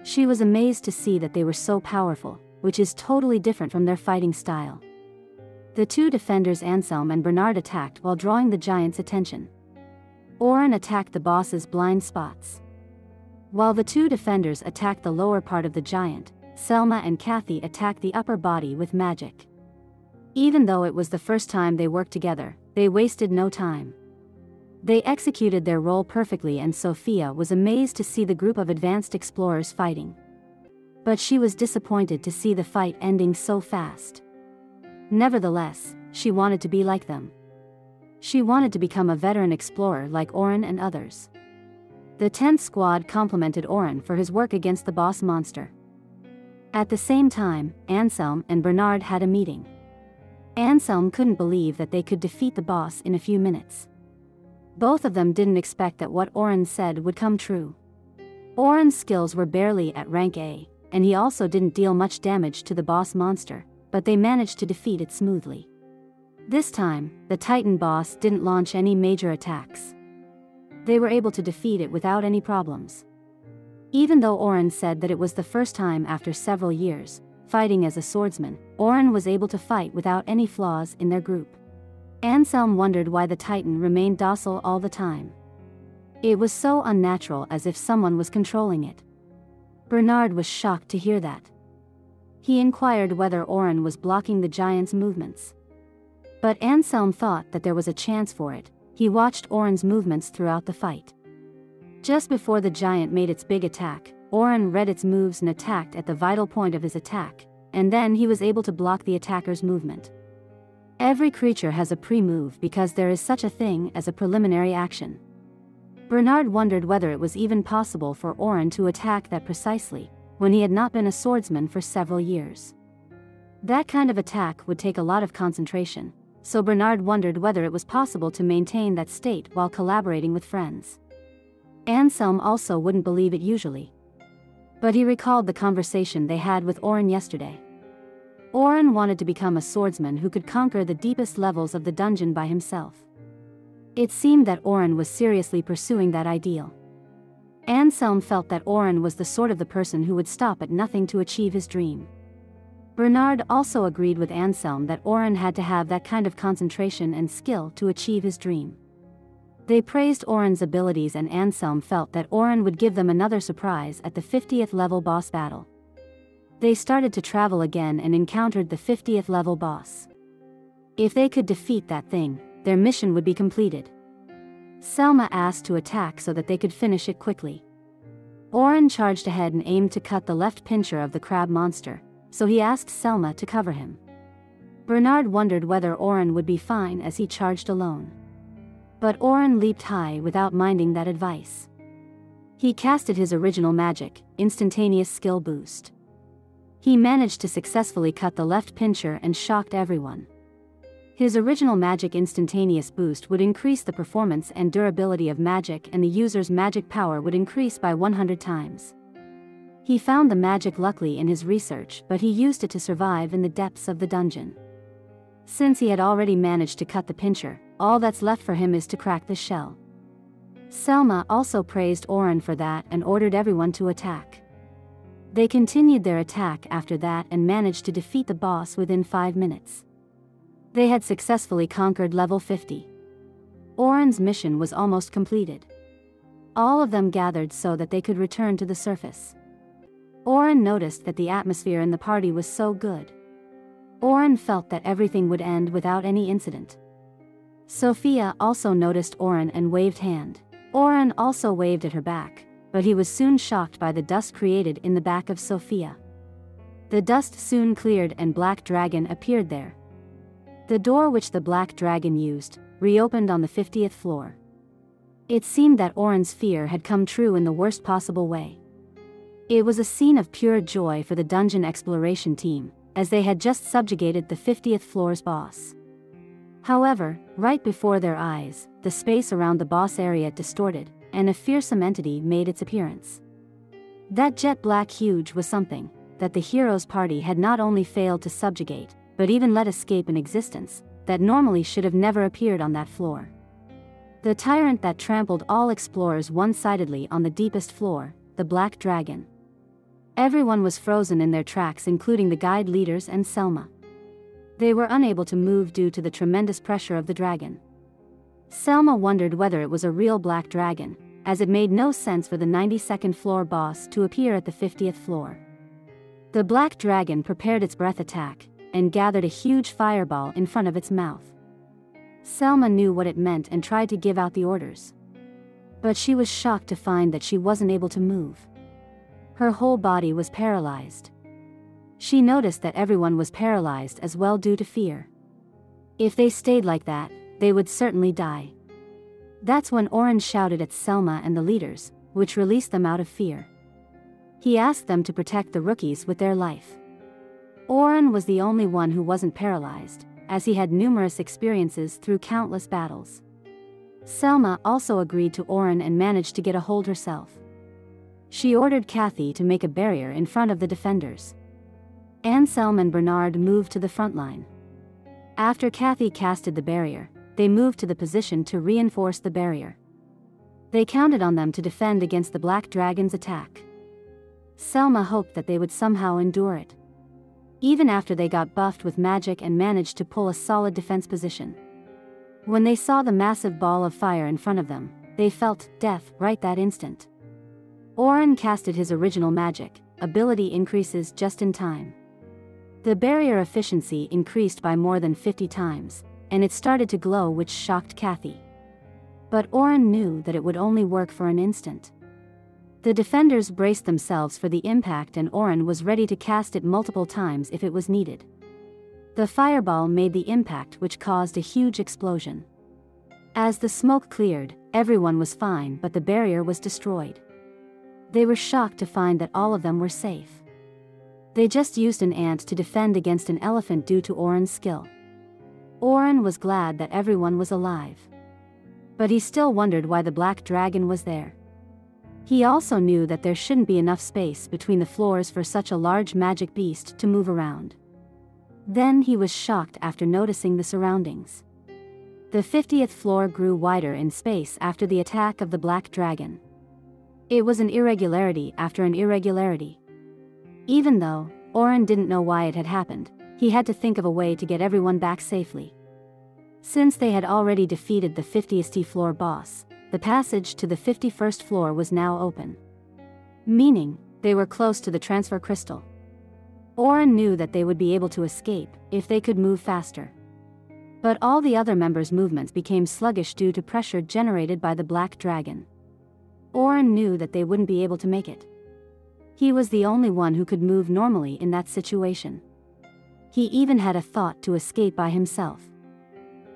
S1: She was amazed to see that they were so powerful, which is totally different from their fighting style. The two defenders Anselm and Bernard attacked while drawing the giant's attention. Oren attacked the boss's blind spots. While the two defenders attacked the lower part of the giant, Selma and Kathy attacked the upper body with magic. Even though it was the first time they worked together, they wasted no time. They executed their role perfectly and Sophia was amazed to see the group of advanced explorers fighting. But she was disappointed to see the fight ending so fast. Nevertheless, she wanted to be like them. She wanted to become a veteran explorer like Oren and others. The 10th squad complimented Oren for his work against the boss monster. At the same time, Anselm and Bernard had a meeting. Anselm couldn't believe that they could defeat the boss in a few minutes. Both of them didn't expect that what Oren said would come true. Oren's skills were barely at rank A, and he also didn't deal much damage to the boss monster, but they managed to defeat it smoothly. This time, the Titan boss didn't launch any major attacks. They were able to defeat it without any problems. Even though Oren said that it was the first time after several years, fighting as a swordsman, Oren was able to fight without any flaws in their group. Anselm wondered why the Titan remained docile all the time. It was so unnatural as if someone was controlling it. Bernard was shocked to hear that. He inquired whether Oren was blocking the giant's movements. But Anselm thought that there was a chance for it, he watched Oren's movements throughout the fight. Just before the giant made its big attack, Oren read its moves and attacked at the vital point of his attack, and then he was able to block the attacker's movement. Every creature has a pre-move because there is such a thing as a preliminary action. Bernard wondered whether it was even possible for Oren to attack that precisely, when he had not been a swordsman for several years. That kind of attack would take a lot of concentration, so Bernard wondered whether it was possible to maintain that state while collaborating with friends. Anselm also wouldn't believe it usually. But he recalled the conversation they had with Oren yesterday. Oren wanted to become a swordsman who could conquer the deepest levels of the dungeon by himself. It seemed that Oren was seriously pursuing that ideal. Anselm felt that Oren was the sort of the person who would stop at nothing to achieve his dream. Bernard also agreed with Anselm that Oren had to have that kind of concentration and skill to achieve his dream. They praised Oren's abilities and Anselm felt that Oren would give them another surprise at the 50th level boss battle. They started to travel again and encountered the 50th level boss. If they could defeat that thing, their mission would be completed. Selma asked to attack so that they could finish it quickly. Oren charged ahead and aimed to cut the left pincher of the crab monster, so he asked Selma to cover him. Bernard wondered whether Oren would be fine as he charged alone. But Oren leaped high without minding that advice. He casted his original magic, instantaneous skill boost. He managed to successfully cut the left pincher and shocked everyone. His original magic instantaneous boost would increase the performance and durability of magic and the user's magic power would increase by 100 times. He found the magic luckily in his research but he used it to survive in the depths of the dungeon. Since he had already managed to cut the pincher, all that's left for him is to crack the shell. Selma also praised Oren for that and ordered everyone to attack. They continued their attack after that and managed to defeat the boss within five minutes. They had successfully conquered level 50. Oren's mission was almost completed. All of them gathered so that they could return to the surface. Oren noticed that the atmosphere in the party was so good. Oren felt that everything would end without any incident. Sophia also noticed Oren and waved hand. Oren also waved at her back, but he was soon shocked by the dust created in the back of Sophia. The dust soon cleared and Black Dragon appeared there. The door which the Black Dragon used, reopened on the 50th floor. It seemed that Oren's fear had come true in the worst possible way. It was a scene of pure joy for the dungeon exploration team, as they had just subjugated the 50th floor's boss. However, right before their eyes, the space around the boss area distorted, and a fearsome entity made its appearance. That jet black huge was something that the hero's party had not only failed to subjugate, but even let escape an existence that normally should have never appeared on that floor. The tyrant that trampled all explorers one sidedly on the deepest floor, the Black Dragon. Everyone was frozen in their tracks, including the guide leaders and Selma. They were unable to move due to the tremendous pressure of the dragon. Selma wondered whether it was a real black dragon, as it made no sense for the 92nd floor boss to appear at the 50th floor. The black dragon prepared its breath attack and gathered a huge fireball in front of its mouth. Selma knew what it meant and tried to give out the orders. But she was shocked to find that she wasn't able to move. Her whole body was paralyzed. She noticed that everyone was paralyzed as well due to fear. If they stayed like that, they would certainly die. That's when Oren shouted at Selma and the leaders, which released them out of fear. He asked them to protect the rookies with their life. Oren was the only one who wasn't paralyzed, as he had numerous experiences through countless battles. Selma also agreed to Oren and managed to get a hold herself. She ordered Kathy to make a barrier in front of the defenders. Anselm and Bernard moved to the front line. After Kathy casted the barrier, they moved to the position to reinforce the barrier. They counted on them to defend against the Black Dragon's attack. Selma hoped that they would somehow endure it. Even after they got buffed with magic and managed to pull a solid defense position. When they saw the massive ball of fire in front of them, they felt death right that instant. Oren casted his original magic, ability increases just in time. The barrier efficiency increased by more than 50 times, and it started to glow which shocked Kathy. But Oren knew that it would only work for an instant. The defenders braced themselves for the impact and Oren was ready to cast it multiple times if it was needed. The fireball made the impact which caused a huge explosion. As the smoke cleared, everyone was fine but the barrier was destroyed. They were shocked to find that all of them were safe. They just used an ant to defend against an elephant due to Oren's skill. Oren was glad that everyone was alive. But he still wondered why the black dragon was there. He also knew that there shouldn't be enough space between the floors for such a large magic beast to move around. Then he was shocked after noticing the surroundings. The 50th floor grew wider in space after the attack of the black dragon. It was an irregularity after an irregularity. Even though, Oren didn't know why it had happened, he had to think of a way to get everyone back safely. Since they had already defeated the 50th floor boss, the passage to the 51st floor was now open. Meaning, they were close to the transfer crystal. Oren knew that they would be able to escape if they could move faster. But all the other members' movements became sluggish due to pressure generated by the Black Dragon. Oren knew that they wouldn't be able to make it. He was the only one who could move normally in that situation. He even had a thought to escape by himself.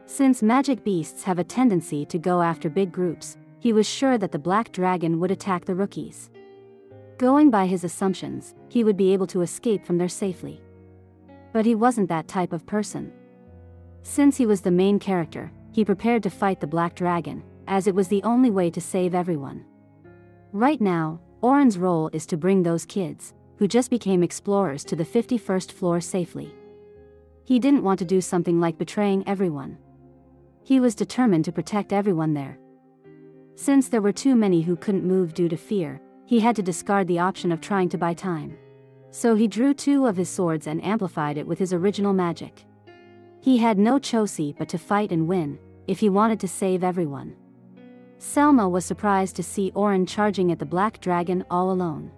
S1: Since magic beasts have a tendency to go after big groups, he was sure that the black dragon would attack the rookies. Going by his assumptions, he would be able to escape from there safely. But he wasn't that type of person. Since he was the main character, he prepared to fight the black dragon, as it was the only way to save everyone. Right now, Oren's role is to bring those kids, who just became explorers to the 51st floor safely. He didn't want to do something like betraying everyone. He was determined to protect everyone there. Since there were too many who couldn't move due to fear, he had to discard the option of trying to buy time. So he drew two of his swords and amplified it with his original magic. He had no choice but to fight and win, if he wanted to save everyone. Selma was surprised to see Oren charging at the black dragon all alone.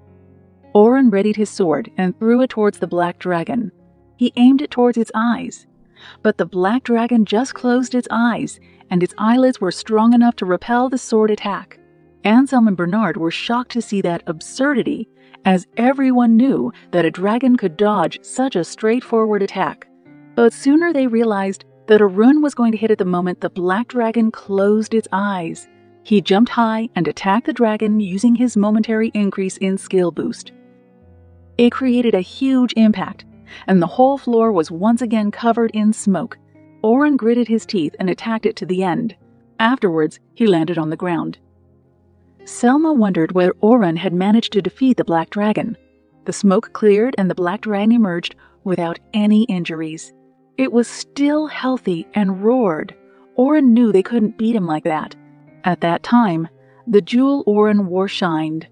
S2: Oren readied his sword and threw it towards the black dragon. He aimed it towards its eyes. But the black dragon just closed its eyes, and its eyelids were strong enough to repel the sword attack. Anselm and Bernard were shocked to see that absurdity, as everyone knew that a dragon could dodge such a straightforward attack. But sooner they realized that a rune was going to hit at the moment the black dragon closed its eyes. He jumped high and attacked the dragon using his momentary increase in skill boost. It created a huge impact, and the whole floor was once again covered in smoke. Oren gritted his teeth and attacked it to the end. Afterwards, he landed on the ground. Selma wondered whether Oren had managed to defeat the Black Dragon. The smoke cleared and the Black Dragon emerged without any injuries. It was still healthy and roared. Oren knew they couldn't beat him like that. At that time, the jewel Oren wore shined.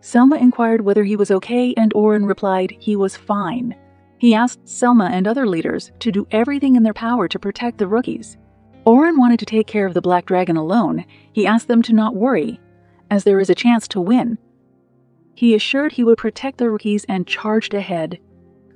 S2: Selma inquired whether he was okay, and Oren replied he was fine. He asked Selma and other leaders to do everything in their power to protect the rookies. Oren wanted to take care of the Black Dragon alone. He asked them to not worry, as there is a chance to win. He assured he would protect the rookies and charged ahead.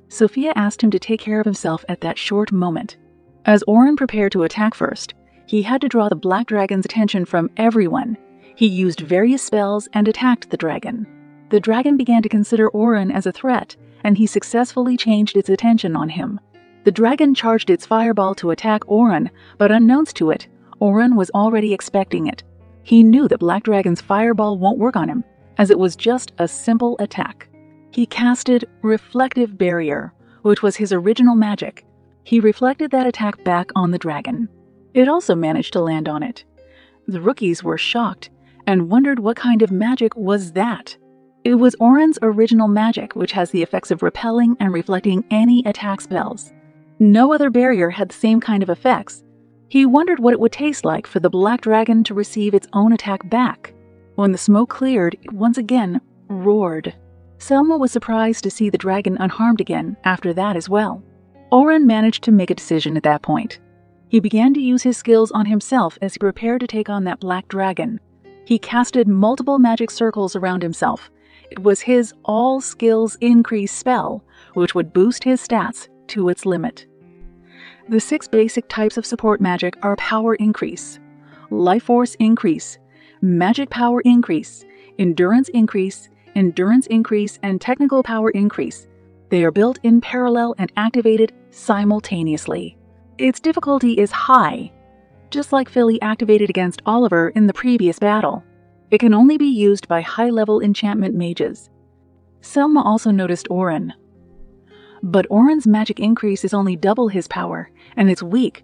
S2: Sophia asked him to take care of himself at that short moment. As Oren prepared to attack first, he had to draw the Black Dragon's attention from everyone. He used various spells and attacked the dragon. The dragon began to consider Oren as a threat, and he successfully changed its attention on him. The dragon charged its fireball to attack Oren, but unknowns to it, Oren was already expecting it. He knew that Black Dragon's fireball won't work on him, as it was just a simple attack. He casted Reflective Barrier, which was his original magic. He reflected that attack back on the dragon. It also managed to land on it. The rookies were shocked and wondered what kind of magic was that. It was Oren's original magic, which has the effects of repelling and reflecting any attack spells. No other barrier had the same kind of effects. He wondered what it would taste like for the black dragon to receive its own attack back. When the smoke cleared, it once again roared. Selma was surprised to see the dragon unharmed again after that as well. Oren managed to make a decision at that point. He began to use his skills on himself as he prepared to take on that black dragon. He casted multiple magic circles around himself. It was his all skills increase spell, which would boost his stats to its limit. The six basic types of support magic are power increase, life force increase, magic power increase, endurance increase, endurance increase, and technical power increase. They are built in parallel and activated simultaneously. Its difficulty is high, just like Philly activated against Oliver in the previous battle. It can only be used by high level enchantment mages. Selma also noticed Oren, but Oren's magic increase is only double his power, and it's weak.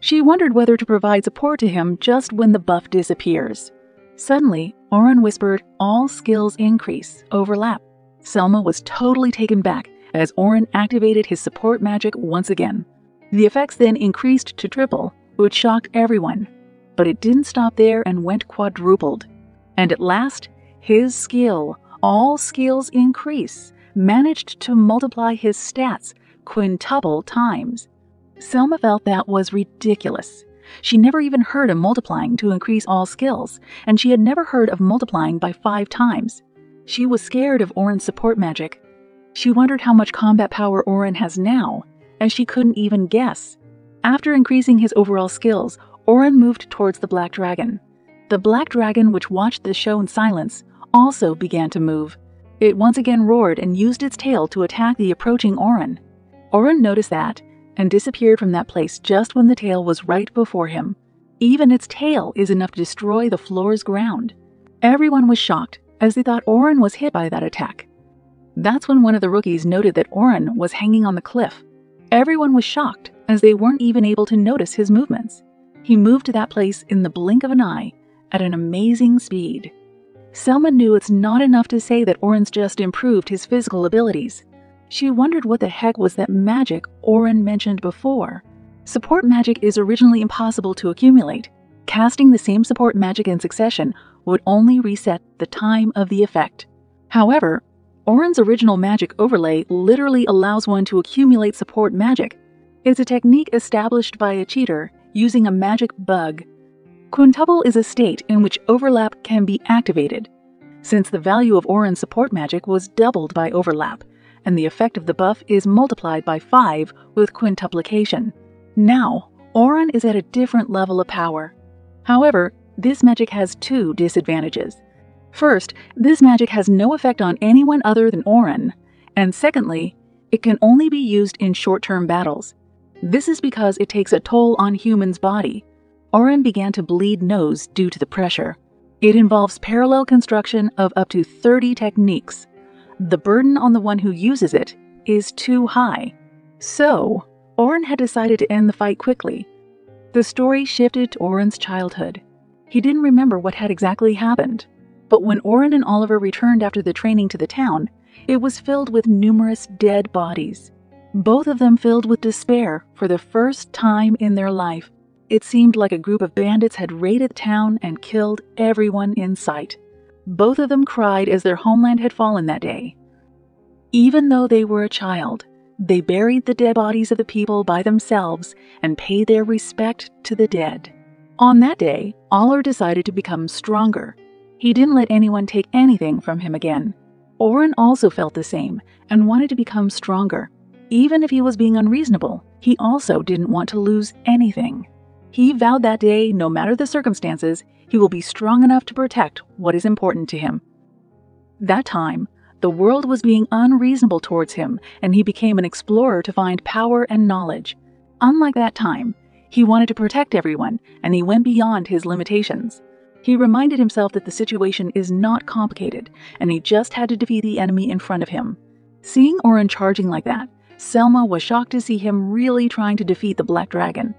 S2: She wondered whether to provide support to him just when the buff disappears. Suddenly, Oren whispered, All skills increase, overlap. Selma was totally taken back as Oren activated his support magic once again. The effects then increased to triple, which shocked everyone. But it didn't stop there and went quadrupled. And at last, his skill, all skills increase, managed to multiply his stats quintuple times. Selma felt that was ridiculous. She never even heard of multiplying to increase all skills, and she had never heard of multiplying by five times. She was scared of Oren's support magic. She wondered how much combat power Oren has now, as she couldn't even guess. After increasing his overall skills, Oren moved towards the Black Dragon. The Black Dragon, which watched the show in silence, also began to move. It once again roared and used its tail to attack the approaching Oren. Oren noticed that and disappeared from that place just when the tail was right before him. Even its tail is enough to destroy the floor's ground. Everyone was shocked as they thought Oren was hit by that attack. That's when one of the rookies noted that Oren was hanging on the cliff. Everyone was shocked as they weren't even able to notice his movements. He moved to that place in the blink of an eye at an amazing speed. Selma knew it's not enough to say that Oren's just improved his physical abilities. She wondered what the heck was that magic Oren mentioned before. Support magic is originally impossible to accumulate. Casting the same support magic in succession would only reset the time of the effect. However, Oren's original magic overlay literally allows one to accumulate support magic. It's a technique established by a cheater using a magic bug. Quintuple is a state in which overlap can be activated, since the value of Oren's support magic was doubled by overlap, and the effect of the buff is multiplied by 5 with quintuplication. Now, Oren is at a different level of power. However, this magic has two disadvantages. First, this magic has no effect on anyone other than Oren, and secondly, it can only be used in short-term battles. This is because it takes a toll on human's body. Oren began to bleed nose due to the pressure. It involves parallel construction of up to 30 techniques. The burden on the one who uses it is too high. So, Oren had decided to end the fight quickly. The story shifted to Oren's childhood. He didn't remember what had exactly happened. But when Oren and Oliver returned after the training to the town, it was filled with numerous dead bodies. Both of them filled with despair for the first time in their life. It seemed like a group of bandits had raided the town and killed everyone in sight. Both of them cried as their homeland had fallen that day. Even though they were a child, they buried the dead bodies of the people by themselves and paid their respect to the dead. On that day, Oliver decided to become stronger. He didn't let anyone take anything from him again. Oren also felt the same and wanted to become stronger. Even if he was being unreasonable, he also didn't want to lose anything. He vowed that day, no matter the circumstances, he will be strong enough to protect what is important to him. That time, the world was being unreasonable towards him, and he became an explorer to find power and knowledge. Unlike that time, he wanted to protect everyone, and he went beyond his limitations. He reminded himself that the situation is not complicated, and he just had to defeat the enemy in front of him. Seeing Oren charging like that, Selma was shocked to see him really trying to defeat the Black Dragon.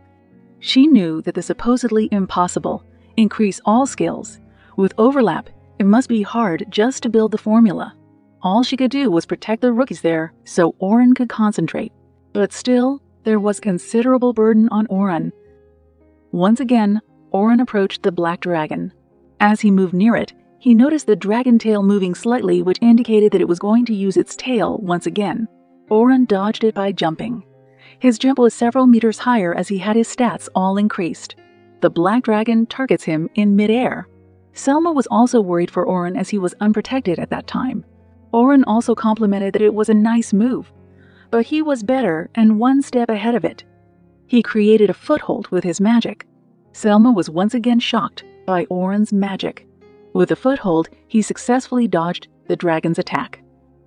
S2: She knew that the supposedly impossible increase all skills. With overlap, it must be hard just to build the formula. All she could do was protect the rookies there so Oren could concentrate. But still, there was considerable burden on Oren. Once again, Oren approached the black dragon. As he moved near it, he noticed the dragon tail moving slightly, which indicated that it was going to use its tail once again. Oren dodged it by jumping. His jump was several meters higher as he had his stats all increased. The black dragon targets him in midair. Selma was also worried for Oren as he was unprotected at that time. Oren also complimented that it was a nice move, but he was better and one step ahead of it. He created a foothold with his magic. Selma was once again shocked by Oren's magic. With a foothold, he successfully dodged the dragon's attack.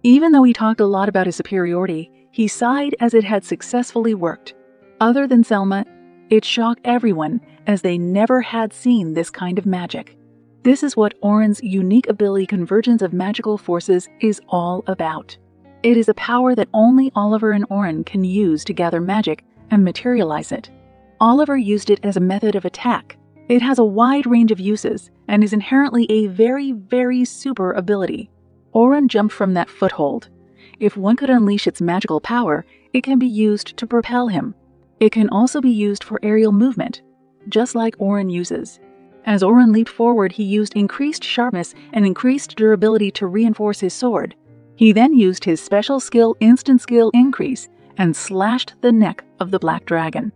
S2: Even though he talked a lot about his superiority, he sighed as it had successfully worked. Other than Selma, it shocked everyone as they never had seen this kind of magic. This is what Oren's unique ability Convergence of Magical Forces is all about. It is a power that only Oliver and Oren can use to gather magic and materialize it. Oliver used it as a method of attack. It has a wide range of uses and is inherently a very, very super ability. Oren jumped from that foothold. If one could unleash its magical power, it can be used to propel him. It can also be used for aerial movement, just like Oren uses. As Oren leaped forward, he used increased sharpness and increased durability to reinforce his sword. He then used his special skill Instant Skill Increase and slashed the neck of the black dragon.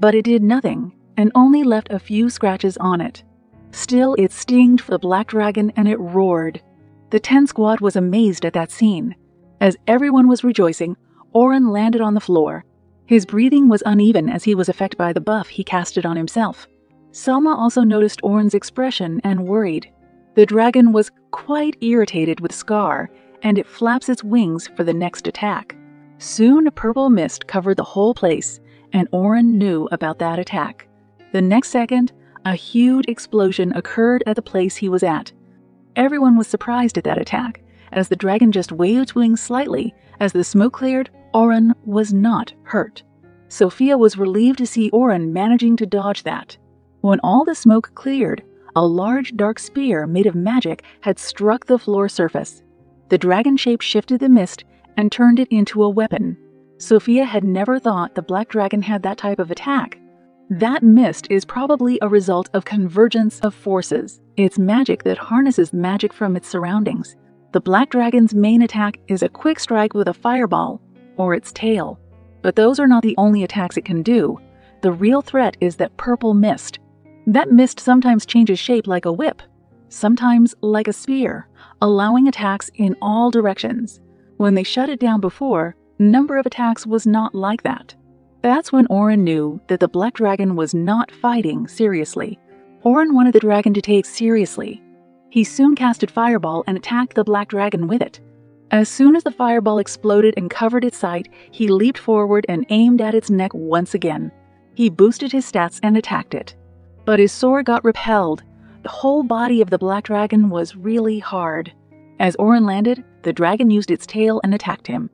S2: But it did nothing and only left a few scratches on it. Still, it stinged the black dragon and it roared. The Ten Squad was amazed at that scene. As everyone was rejoicing, Oren landed on the floor. His breathing was uneven as he was affected by the buff he casted on himself. Selma also noticed Oren's expression and worried. The dragon was quite irritated with Scar, and it flaps its wings for the next attack. Soon a purple mist covered the whole place, and Oren knew about that attack. The next second, a huge explosion occurred at the place he was at. Everyone was surprised at that attack, as the dragon just waved its wings slightly. As the smoke cleared, Oren was not hurt. Sophia was relieved to see Oren managing to dodge that. When all the smoke cleared, a large dark spear made of magic had struck the floor surface. The dragon shape shifted the mist and turned it into a weapon. Sophia had never thought the black dragon had that type of attack, that mist is probably a result of convergence of forces. It's magic that harnesses magic from its surroundings. The Black Dragon's main attack is a quick strike with a fireball, or its tail. But those are not the only attacks it can do. The real threat is that purple mist. That mist sometimes changes shape like a whip, sometimes like a spear, allowing attacks in all directions. When they shut it down before, number of attacks was not like that. That's when Oren knew that the Black Dragon was not fighting seriously. Oren wanted the dragon to take seriously. He soon casted Fireball and attacked the Black Dragon with it. As soon as the fireball exploded and covered its sight, he leaped forward and aimed at its neck once again. He boosted his stats and attacked it. But his sword got repelled. The whole body of the black dragon was really hard. As Oren landed, the dragon used its tail and attacked him.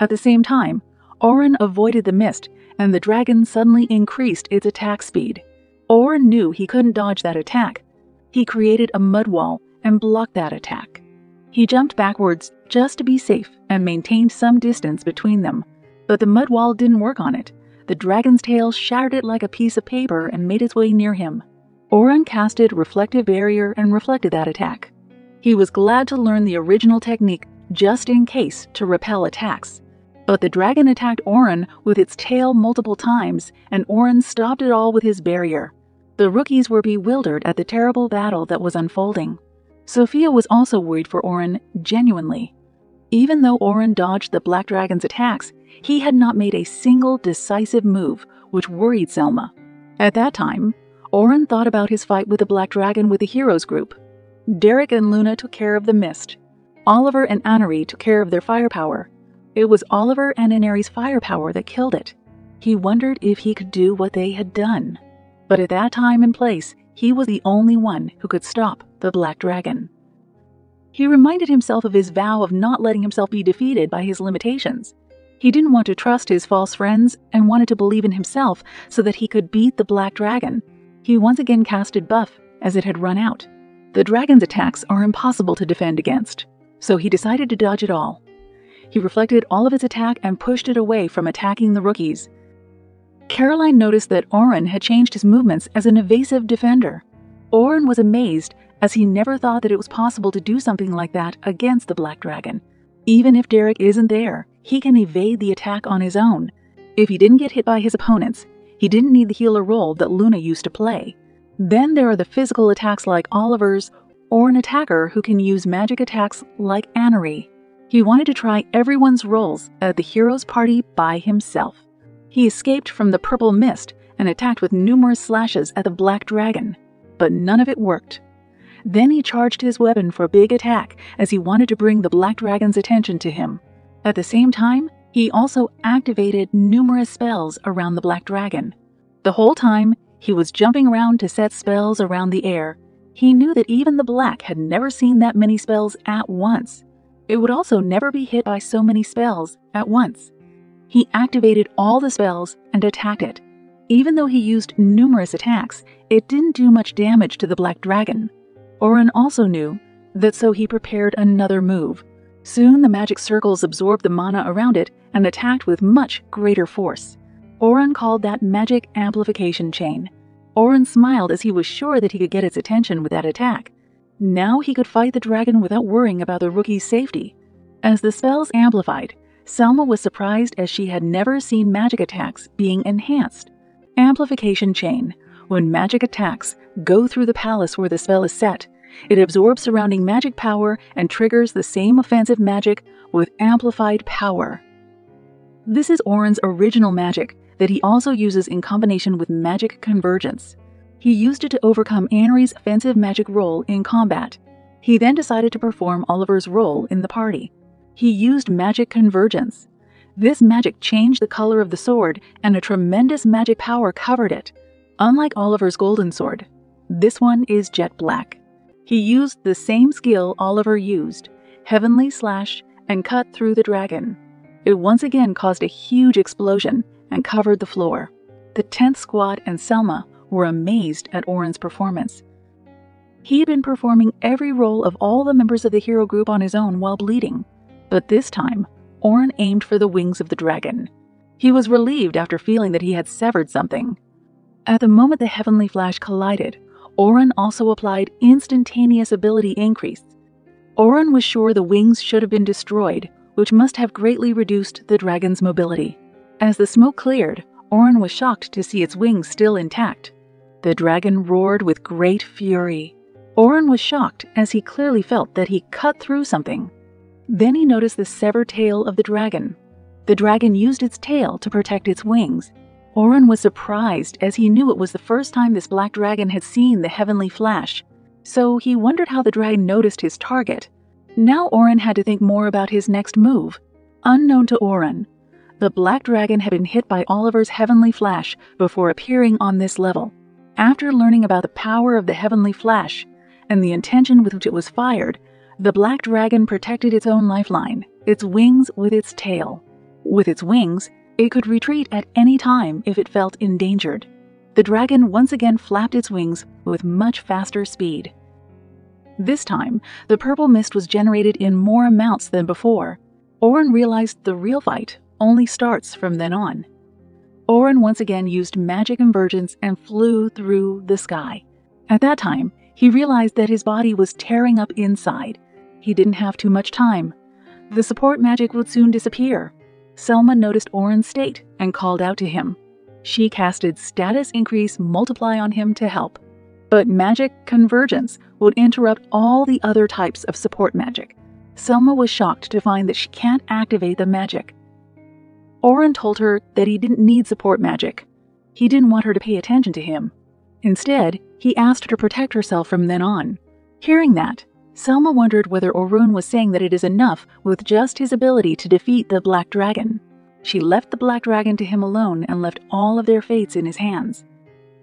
S2: At the same time, Auron avoided the mist, and the dragon suddenly increased its attack speed. Auron knew he couldn't dodge that attack. He created a mud wall and blocked that attack. He jumped backwards just to be safe and maintained some distance between them. But the mud wall didn't work on it. The dragon's tail shattered it like a piece of paper and made its way near him. Auron casted Reflective Barrier and reflected that attack. He was glad to learn the original technique just in case to repel attacks. But the dragon attacked Orin with its tail multiple times, and Orin stopped it all with his barrier. The rookies were bewildered at the terrible battle that was unfolding. Sophia was also worried for Orin, genuinely. Even though Orin dodged the Black Dragon's attacks, he had not made a single decisive move, which worried Selma. At that time, Orin thought about his fight with the Black Dragon with the Heroes group. Derek and Luna took care of the mist. Oliver and Anari took care of their firepower. It was Oliver and Anari's firepower that killed it. He wondered if he could do what they had done. But at that time and place, he was the only one who could stop the Black Dragon. He reminded himself of his vow of not letting himself be defeated by his limitations. He didn't want to trust his false friends and wanted to believe in himself so that he could beat the Black Dragon. He once again casted Buff as it had run out. The dragon's attacks are impossible to defend against, so he decided to dodge it all. He reflected all of its attack and pushed it away from attacking the rookies. Caroline noticed that Auron had changed his movements as an evasive defender. Auron was amazed as he never thought that it was possible to do something like that against the Black Dragon. Even if Derek isn't there, he can evade the attack on his own. If he didn't get hit by his opponents, he didn't need the healer role that Luna used to play. Then there are the physical attacks like Oliver's, or an attacker who can use magic attacks like Anari. He wanted to try everyone's roles at the hero's party by himself. He escaped from the purple mist and attacked with numerous slashes at the black dragon, but none of it worked. Then he charged his weapon for a big attack as he wanted to bring the black dragon's attention to him. At the same time, he also activated numerous spells around the black dragon. The whole time, he was jumping around to set spells around the air. He knew that even the black had never seen that many spells at once. It would also never be hit by so many spells at once. He activated all the spells and attacked it. Even though he used numerous attacks, it didn't do much damage to the Black Dragon. Auron also knew that so he prepared another move. Soon the magic circles absorbed the mana around it and attacked with much greater force. Auron called that magic amplification chain. Auron smiled as he was sure that he could get its attention with that attack. Now he could fight the dragon without worrying about the rookie's safety. As the spells amplified, Selma was surprised as she had never seen magic attacks being enhanced. Amplification Chain. When magic attacks go through the palace where the spell is set, it absorbs surrounding magic power and triggers the same offensive magic with amplified power. This is Auron's original magic that he also uses in combination with magic convergence. He used it to overcome Anri's offensive magic role in combat. He then decided to perform Oliver's role in the party. He used magic convergence. This magic changed the color of the sword, and a tremendous magic power covered it. Unlike Oliver's golden sword, this one is jet black. He used the same skill Oliver used, Heavenly Slash, and cut through the dragon. It once again caused a huge explosion and covered the floor. The 10th Squad and Selma were amazed at Auron's performance. He had been performing every role of all the members of the hero group on his own while bleeding. But this time, Auron aimed for the wings of the dragon. He was relieved after feeling that he had severed something. At the moment the heavenly flash collided, Auron also applied instantaneous ability increase. Auron was sure the wings should have been destroyed, which must have greatly reduced the dragon's mobility. As the smoke cleared, Orin was shocked to see its wings still intact. The dragon roared with great fury. Orin was shocked as he clearly felt that he cut through something. Then he noticed the severed tail of the dragon. The dragon used its tail to protect its wings. Orin was surprised as he knew it was the first time this black dragon had seen the heavenly flash, so he wondered how the dragon noticed his target. Now Orin had to think more about his next move. Unknown to Orin, the black dragon had been hit by Oliver's heavenly flash before appearing on this level. After learning about the power of the heavenly flash and the intention with which it was fired, the black dragon protected its own lifeline, its wings with its tail. With its wings, it could retreat at any time if it felt endangered. The dragon once again flapped its wings with much faster speed. This time, the purple mist was generated in more amounts than before. Orin realized the real fight only starts from then on. Orin once again used magic convergence and flew through the sky. At that time, he realized that his body was tearing up inside. He didn't have too much time. The support magic would soon disappear. Selma noticed Orin's state and called out to him. She casted Status Increase Multiply on him to help. But Magic Convergence would interrupt all the other types of support magic. Selma was shocked to find that she can't activate the magic. Orin told her that he didn't need support magic. He didn't want her to pay attention to him. Instead, he asked her to protect herself from then on. Hearing that, Selma wondered whether Orun was saying that it is enough with just his ability to defeat the Black Dragon. She left the Black Dragon to him alone and left all of their fates in his hands.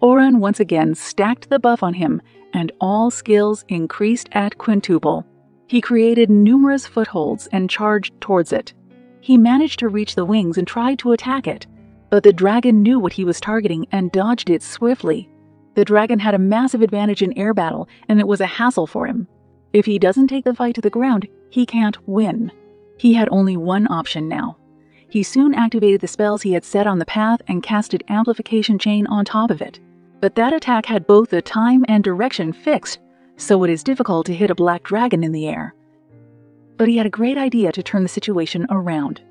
S2: Orun once again stacked the buff on him, and all skills increased at quintuple. He created numerous footholds and charged towards it. He managed to reach the wings and tried to attack it, but the dragon knew what he was targeting and dodged it swiftly. The dragon had a massive advantage in air battle, and it was a hassle for him. If he doesn't take the fight to the ground, he can't win. He had only one option now. He soon activated the spells he had set on the path and casted Amplification Chain on top of it. But that attack had both the time and direction fixed, so it is difficult to hit a black dragon in the air but he had a great idea to turn the situation around.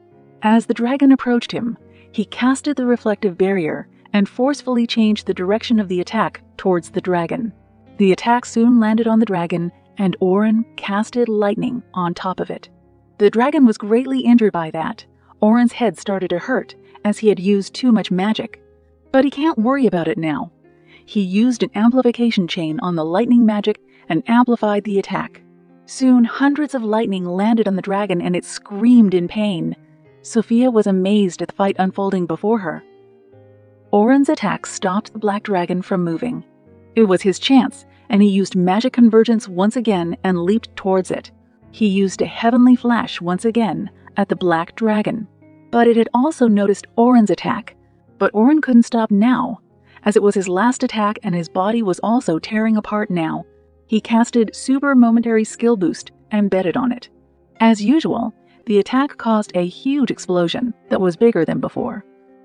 S2: As the dragon approached him, he casted the reflective barrier and forcefully changed the direction of the attack towards the dragon. The attack soon landed on the dragon, and Orin casted lightning on top of it. The dragon was greatly injured by that. Orin's head started to hurt, as he had used too much magic. But he can't worry about it now. He used an amplification chain on the lightning magic and amplified the attack. Soon, hundreds of lightning landed on the dragon and it screamed in pain. Sophia was amazed at the fight unfolding before her. Orin's attack stopped the black dragon from moving. It was his chance, and he used magic convergence once again and leaped towards it. He used a heavenly flash once again at the black dragon. But it had also noticed Orin's attack. But Orin couldn't stop now, as it was his last attack and his body was also tearing apart now, he casted Super Momentary Skill Boost and betted on it. As usual, the attack caused a huge explosion that was bigger than before.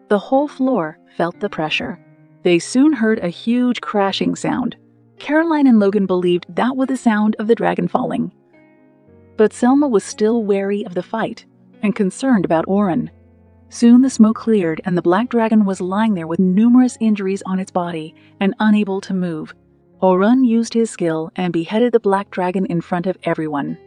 S2: The whole floor felt the pressure. They soon heard a huge crashing sound. Caroline and Logan believed that was the sound of the dragon falling. But Selma was still wary of the fight and concerned about Orin. Soon the smoke cleared and the black dragon was lying there with numerous injuries on its body and unable to move. Orun used his skill and beheaded the black dragon in front of everyone.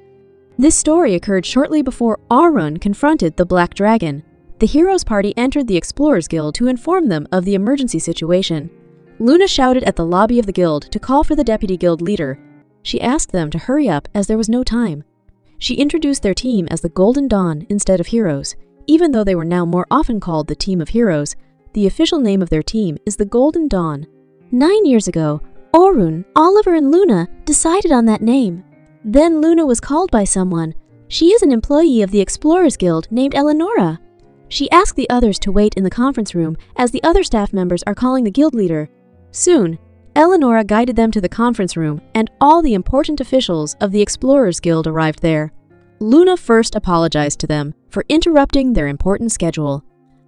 S1: This story occurred shortly before Arun confronted the black dragon. The heroes party entered the Explorers Guild to inform them of the emergency situation. Luna shouted at the lobby of the guild to call for the deputy guild leader. She asked them to hurry up as there was no time. She introduced their team as the Golden Dawn instead of Heroes. Even though they were now more often called the Team of Heroes, the official name of their team is the Golden Dawn. Nine years ago, Orun, Oliver, and Luna decided on that name. Then Luna was called by someone. She is an employee of the Explorers Guild named Eleonora. She asked the others to wait in the conference room as the other staff members are calling the guild leader. Soon, Eleonora guided them to the conference room, and all the important officials of the Explorers Guild arrived there. Luna first apologized to them for interrupting their important schedule.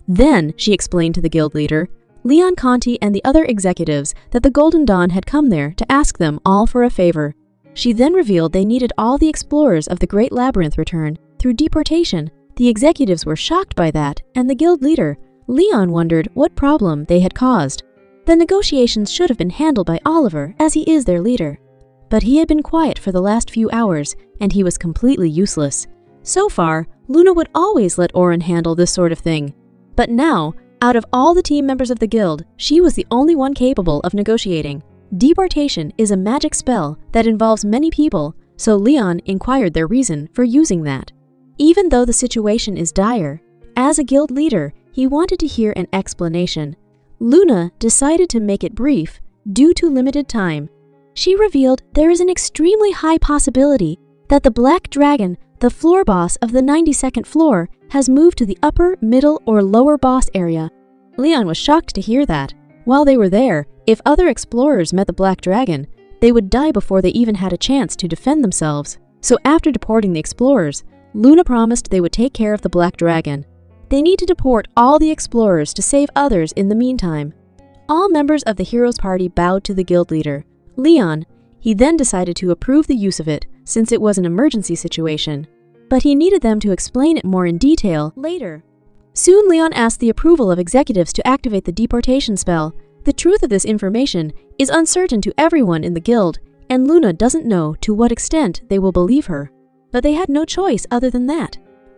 S1: Then she explained to the guild leader Leon Conti and the other executives that the Golden Dawn had come there to ask them all for a favor. She then revealed they needed all the explorers of the Great Labyrinth returned through deportation. The executives were shocked by that, and the guild leader, Leon wondered what problem they had caused. The negotiations should have been handled by Oliver, as he is their leader. But he had been quiet for the last few hours, and he was completely useless. So far, Luna would always let Auron handle this sort of thing. But now, out of all the team members of the guild, she was the only one capable of negotiating. Deportation is a magic spell that involves many people, so Leon inquired their reason for using that. Even though the situation is dire, as a guild leader, he wanted to hear an explanation. Luna decided to make it brief due to limited time. She revealed there is an extremely high possibility that the Black Dragon, the floor boss of the 92nd floor, has moved to the upper, middle, or lower boss area. Leon was shocked to hear that. While they were there, if other explorers met the Black Dragon, they would die before they even had a chance to defend themselves. So after deporting the explorers, Luna promised they would take care of the Black Dragon. They need to deport all the explorers to save others in the meantime. All members of the heroes party bowed to the guild leader, Leon. He then decided to approve the use of it, since it was an emergency situation. But he needed them to explain it more in detail later. Soon Leon asked the approval of executives to activate the deportation spell. The truth of this information is uncertain to everyone in the guild, and Luna doesn't know to what extent they will believe her. But they had no choice other than that.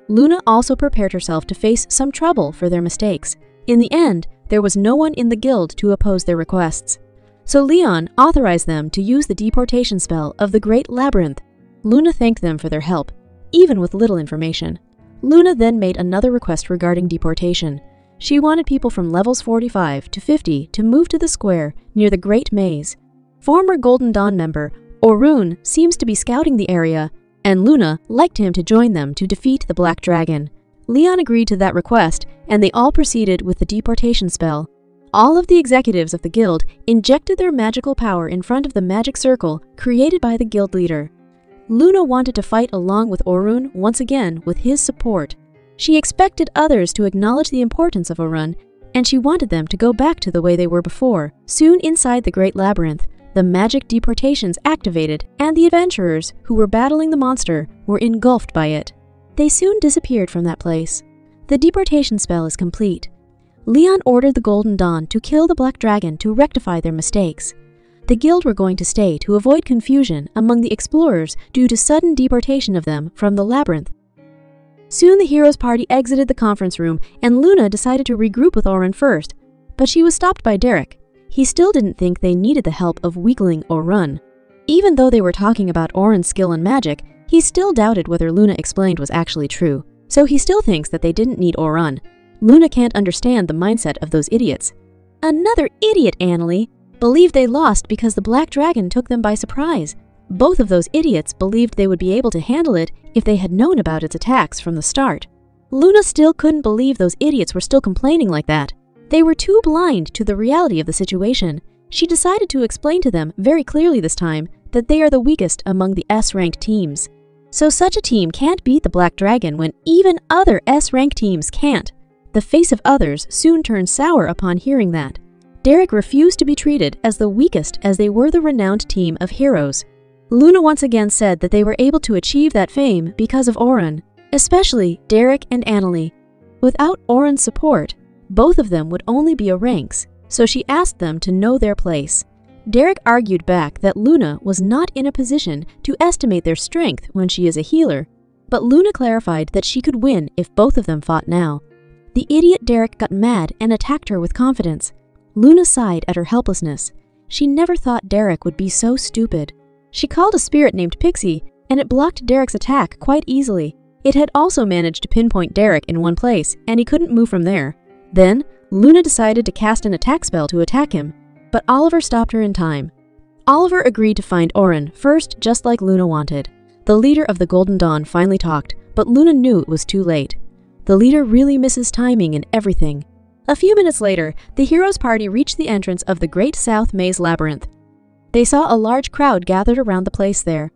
S1: Luna also prepared herself to face some trouble for their mistakes. In the end, there was no one in the guild to oppose their requests. So Leon authorized them to use the deportation spell of the Great Labyrinth. Luna thanked them for their help, even with little information. Luna then made another request regarding deportation. She wanted people from levels 45 to 50 to move to the square near the Great Maze. Former Golden Dawn member Orun seems to be scouting the area and Luna liked him to join them to defeat the Black Dragon. Leon agreed to that request, and they all proceeded with the deportation spell. All of the executives of the guild injected their magical power in front of the magic circle created by the guild leader. Luna wanted to fight along with Orun once again with his support. She expected others to acknowledge the importance of Orun, and she wanted them to go back to the way they were before. Soon inside the Great Labyrinth, the magic deportations activated, and the adventurers who were battling the monster were engulfed by it. They soon disappeared from that place. The deportation spell is complete. Leon ordered the Golden Dawn to kill the Black Dragon to rectify their mistakes. The guild were going to stay to avoid confusion among the explorers due to sudden deportation of them from the labyrinth. Soon the heroes' party exited the conference room, and Luna decided to regroup with Auron first, but she was stopped by Derek. He still didn't think they needed the help of Weakling Orun. Even though they were talking about Auron's skill in magic, he still doubted whether Luna explained was actually true, so he still thinks that they didn't need Orun. Luna can't understand the mindset of those idiots. Another idiot, Annalie! Believed they lost because the Black Dragon took them by surprise. Both of those idiots believed they would be able to handle it if they had known about its attacks from the start. Luna still couldn't believe those idiots were still complaining like that. They were too blind to the reality of the situation. She decided to explain to them very clearly this time that they are the weakest among the S-ranked teams. So such a team can't beat the Black Dragon when even other S-rank teams can't. The face of others soon turned sour upon hearing that. Derek refused to be treated as the weakest as they were the renowned team of heroes. Luna once again said that they were able to achieve that fame because of Auron, especially Derek and Annalie. Without Auron's support, both of them would only be a ranks, so she asked them to know their place. Derek argued back that Luna was not in a position to estimate their strength when she is a healer, but Luna clarified that she could win if both of them fought now. The idiot Derek got mad and attacked her with confidence. Luna sighed at her helplessness. She never thought Derek would be so stupid. She called a spirit named Pixie, and it blocked Derek's attack quite easily. It had also managed to pinpoint Derek in one place, and he couldn't move from there. Then, Luna decided to cast an attack spell to attack him, but Oliver stopped her in time. Oliver agreed to find Auron first just like Luna wanted. The leader of the Golden Dawn finally talked, but Luna knew it was too late. The leader really misses timing in everything. A few minutes later, the heroes' party reached the entrance of the Great South Maze Labyrinth. They saw a large crowd gathered around the place there.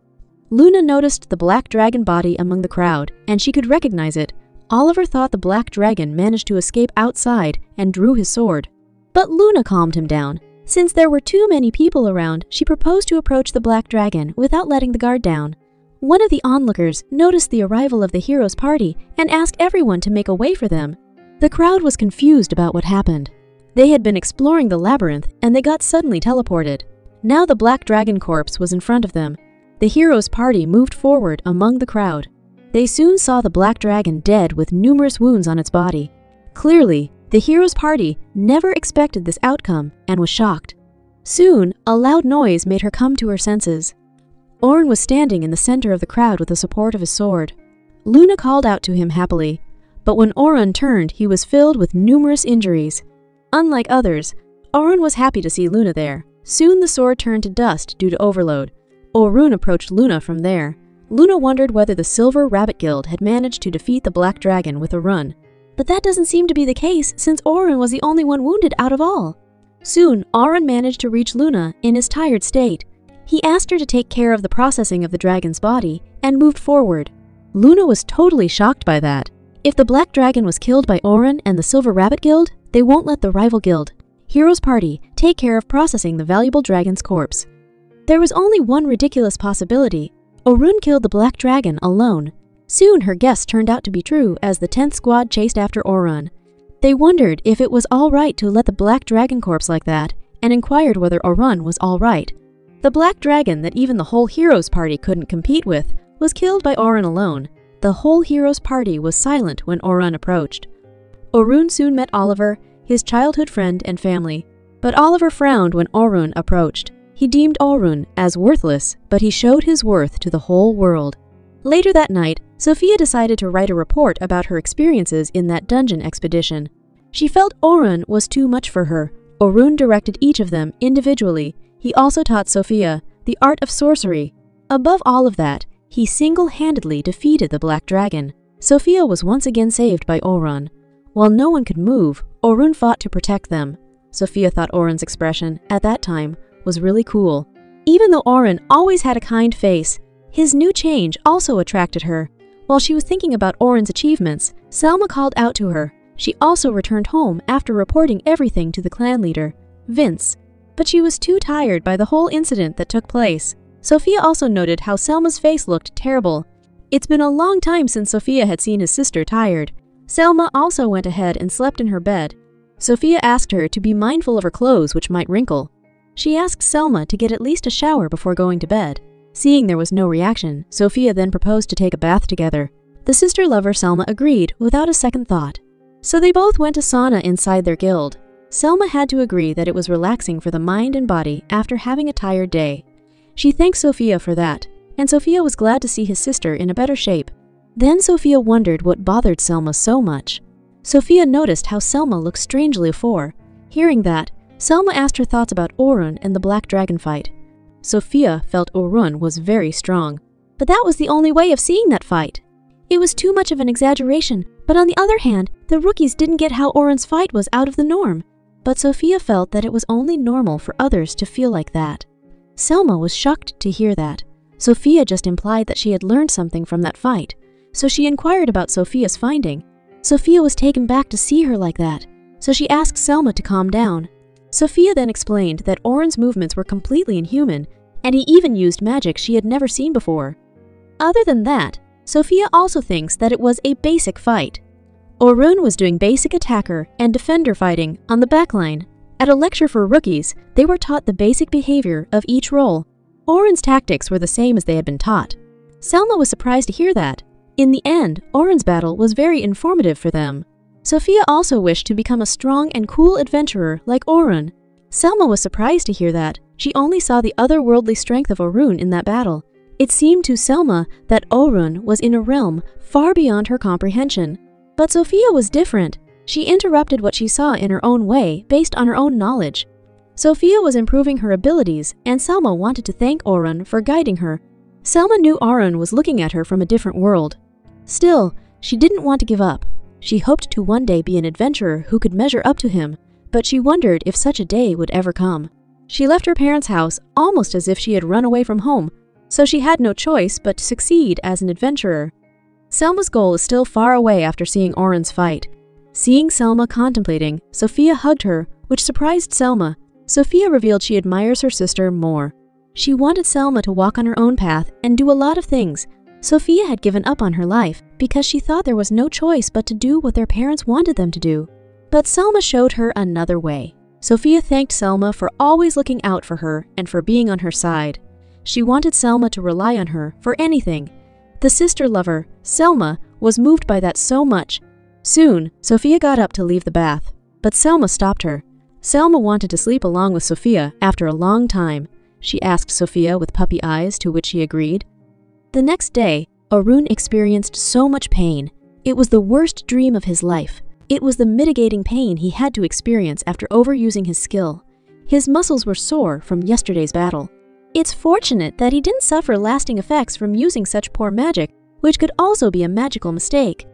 S1: Luna noticed the black dragon body among the crowd, and she could recognize it, Oliver thought the black dragon managed to escape outside and drew his sword. But Luna calmed him down. Since there were too many people around, she proposed to approach the black dragon without letting the guard down. One of the onlookers noticed the arrival of the hero's party and asked everyone to make a way for them. The crowd was confused about what happened. They had been exploring the labyrinth and they got suddenly teleported. Now the black dragon corpse was in front of them. The hero's party moved forward among the crowd. They soon saw the black dragon dead with numerous wounds on its body. Clearly, the hero's party never expected this outcome and was shocked. Soon, a loud noise made her come to her senses. Auron was standing in the center of the crowd with the support of his sword. Luna called out to him happily, but when Auron turned, he was filled with numerous injuries. Unlike others, Auron was happy to see Luna there. Soon the sword turned to dust due to overload. Orun approached Luna from there. Luna wondered whether the Silver Rabbit Guild had managed to defeat the Black Dragon with a run. But that doesn't seem to be the case since Auron was the only one wounded out of all. Soon, Auron managed to reach Luna in his tired state. He asked her to take care of the processing of the dragon's body and moved forward. Luna was totally shocked by that. If the Black Dragon was killed by Auron and the Silver Rabbit Guild, they won't let the rival guild, Hero's Party, take care of processing the valuable dragon's corpse. There was only one ridiculous possibility. Orun killed the Black Dragon alone. Soon her guess turned out to be true as the 10th squad chased after Orun. They wondered if it was all right to let the Black Dragon corpse like that, and inquired whether Orun was all right. The Black Dragon that even the whole Heroes Party couldn't compete with was killed by Orun alone. The whole hero's Party was silent when Orun approached. Orun soon met Oliver, his childhood friend and family, but Oliver frowned when Orun approached. He deemed Orun as worthless, but he showed his worth to the whole world. Later that night, Sophia decided to write a report about her experiences in that dungeon expedition. She felt Orun was too much for her. Orun directed each of them individually. He also taught Sophia the art of sorcery. Above all of that, he single-handedly defeated the Black Dragon. Sophia was once again saved by Orun. While no one could move, Orun fought to protect them. Sophia thought Orun's expression, at that time, was really cool. Even though Orun always had a kind face, his new change also attracted her. While she was thinking about Orun's achievements, Selma called out to her. She also returned home after reporting everything to the clan leader, Vince. But she was too tired by the whole incident that took place. Sophia also noted how Selma's face looked terrible. It's been a long time since Sophia had seen his sister tired. Selma also went ahead and slept in her bed. Sophia asked her to be mindful of her clothes, which might wrinkle. She asked Selma to get at least a shower before going to bed. Seeing there was no reaction, Sophia then proposed to take a bath together. The sister lover Selma agreed without a second thought. So they both went to sauna inside their guild. Selma had to agree that it was relaxing for the mind and body after having a tired day. She thanked Sophia for that, and Sophia was glad to see his sister in a better shape. Then Sophia wondered what bothered Selma so much. Sophia noticed how Selma looked strangely afore. Hearing that, Selma asked her thoughts about Orun and the Black Dragon fight. Sophia felt Orun was very strong. But that was the only way of seeing that fight. It was too much of an exaggeration, but on the other hand, the rookies didn't get how Orun's fight was out of the norm. But Sophia felt that it was only normal for others to feel like that. Selma was shocked to hear that. Sophia just implied that she had learned something from that fight, so she inquired about Sophia's finding. Sophia was taken back to see her like that, so she asked Selma to calm down. Sophia then explained that Orun's movements were completely inhuman, and he even used magic she had never seen before. Other than that, Sophia also thinks that it was a basic fight. Orun was doing basic attacker and defender fighting on the backline. At a lecture for rookies, they were taught the basic behavior of each role. Orun's tactics were the same as they had been taught. Selma was surprised to hear that, in the end, Orun's battle was very informative for them. Sophia also wished to become a strong and cool adventurer like Orun. Selma was surprised to hear that. She only saw the otherworldly strength of Orun in that battle. It seemed to Selma that Orun was in a realm far beyond her comprehension. But Sophia was different. She interrupted what she saw in her own way based on her own knowledge. Sophia was improving her abilities, and Selma wanted to thank Orun for guiding her. Selma knew Orun was looking at her from a different world. Still, she didn't want to give up. She hoped to one day be an adventurer who could measure up to him, but she wondered if such a day would ever come. She left her parents' house almost as if she had run away from home, so she had no choice but to succeed as an adventurer. Selma's goal is still far away after seeing Orun's fight. Seeing Selma contemplating, Sophia hugged her, which surprised Selma. Sophia revealed she admires her sister more. She wanted Selma to walk on her own path and do a lot of things, Sophia had given up on her life because she thought there was no choice but to do what their parents wanted them to do. But Selma showed her another way. Sophia thanked Selma for always looking out for her and for being on her side. She wanted Selma to rely on her for anything. The sister lover, Selma, was moved by that so much. Soon, Sophia got up to leave the bath, but Selma stopped her. Selma wanted to sleep along with Sophia after a long time. She asked Sophia with puppy eyes, to which she agreed. The next day, Arun experienced so much pain. It was the worst dream of his life. It was the mitigating pain he had to experience after overusing his skill. His muscles were sore from yesterday's battle. It's fortunate that he didn't suffer lasting effects from using such poor magic, which could also be a magical mistake.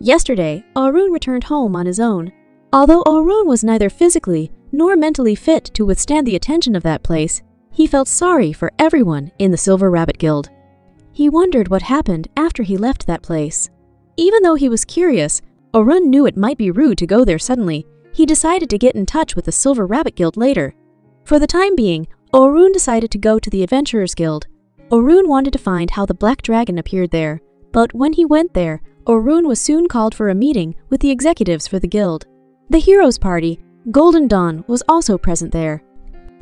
S1: Yesterday, Arun returned home on his own. Although Arun was neither physically nor mentally fit to withstand the attention of that place, he felt sorry for everyone in the Silver Rabbit Guild. He wondered what happened after he left that place. Even though he was curious, Arun knew it might be rude to go there suddenly. He decided to get in touch with the Silver Rabbit Guild later. For the time being, Arun decided to go to the Adventurers Guild. Arun wanted to find how the Black Dragon appeared there, but when he went there, Arun was soon called for a meeting with the executives for the guild. The Heroes Party, Golden Dawn, was also present there.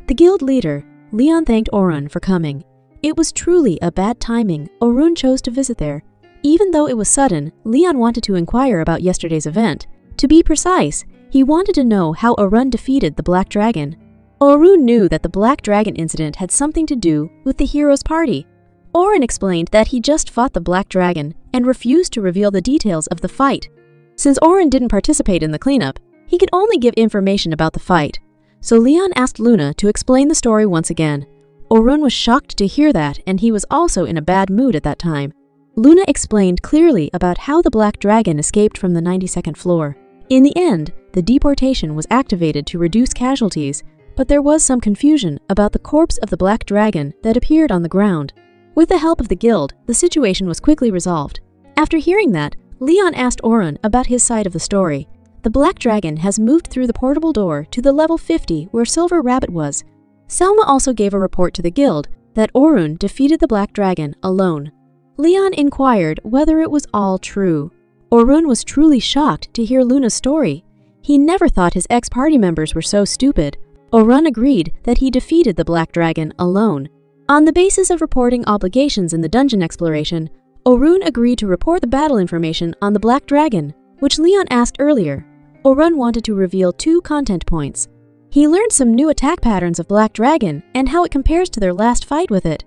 S1: The guild leader, Leon thanked Orun for coming. It was truly a bad timing Orun chose to visit there. Even though it was sudden, Leon wanted to inquire about yesterday's event. To be precise, he wanted to know how Orun defeated the Black Dragon. Orun knew that the Black Dragon incident had something to do with the Heroes Party. Orin explained that he just fought the Black Dragon and refused to reveal the details of the fight. Since Orin didn't participate in the cleanup, he could only give information about the fight, so Leon asked Luna to explain the story once again. Arun was shocked to hear that, and he was also in a bad mood at that time. Luna explained clearly about how the Black Dragon escaped from the 92nd floor. In the end, the deportation was activated to reduce casualties, but there was some confusion about the corpse of the Black Dragon that appeared on the ground. With the help of the guild, the situation was quickly resolved. After hearing that, Leon asked Orin about his side of the story, the Black Dragon has moved through the portable door to the level 50 where Silver Rabbit was. Selma also gave a report to the guild that Orun defeated the Black Dragon alone. Leon inquired whether it was all true. Orun was truly shocked to hear Luna's story. He never thought his ex-party members were so stupid. Orun agreed that he defeated the Black Dragon alone. On the basis of reporting obligations in the dungeon exploration, Orun agreed to report the battle information on the Black Dragon, which Leon asked earlier. Orun wanted to reveal two content points. He learned some new attack patterns of Black Dragon and how it compares to their last fight with it.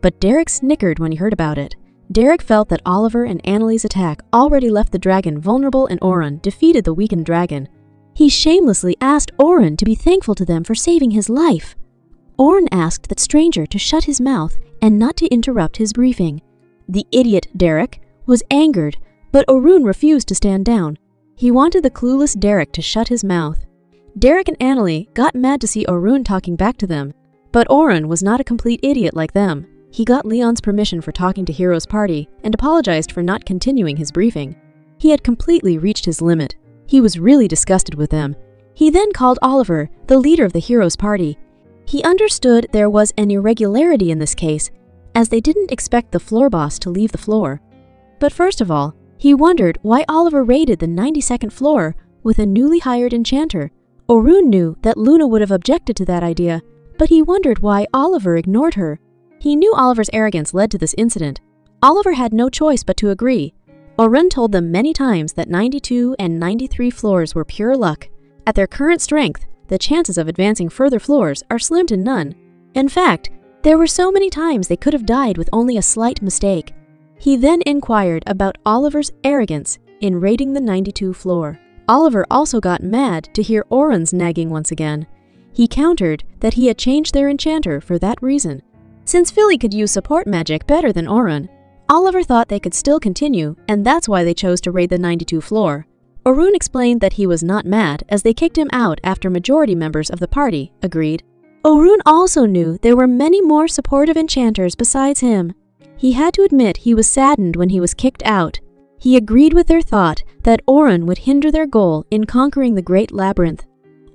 S1: But Derek snickered when he heard about it. Derek felt that Oliver and Annalie's attack already left the dragon vulnerable and Orun defeated the weakened dragon. He shamelessly asked Orun to be thankful to them for saving his life. Orun asked that stranger to shut his mouth and not to interrupt his briefing. The idiot, Derek, was angered, but Orun refused to stand down. He wanted the clueless Derek to shut his mouth. Derek and Annalie got mad to see Orun talking back to them, but Orun was not a complete idiot like them. He got Leon's permission for talking to Hero's party and apologized for not continuing his briefing. He had completely reached his limit. He was really disgusted with them. He then called Oliver, the leader of the Hero's party. He understood there was an irregularity in this case, as they didn't expect the floor boss to leave the floor. But first of all, he wondered why Oliver raided the 92nd floor with a newly hired enchanter. Orun knew that Luna would have objected to that idea, but he wondered why Oliver ignored her. He knew Oliver's arrogance led to this incident. Oliver had no choice but to agree. Orun told them many times that 92 and 93 floors were pure luck. At their current strength, the chances of advancing further floors are slim to none. In fact, there were so many times they could have died with only a slight mistake. He then inquired about Oliver's arrogance in raiding the 92 floor. Oliver also got mad to hear Orun's nagging once again. He countered that he had changed their enchanter for that reason. Since Philly could use support magic better than Orun, Oliver thought they could still continue, and that's why they chose to raid the 92 floor. Orun explained that he was not mad as they kicked him out after majority members of the party agreed. Orun also knew there were many more supportive enchanters besides him. He had to admit he was saddened when he was kicked out. He agreed with their thought that Orun would hinder their goal in conquering the Great Labyrinth.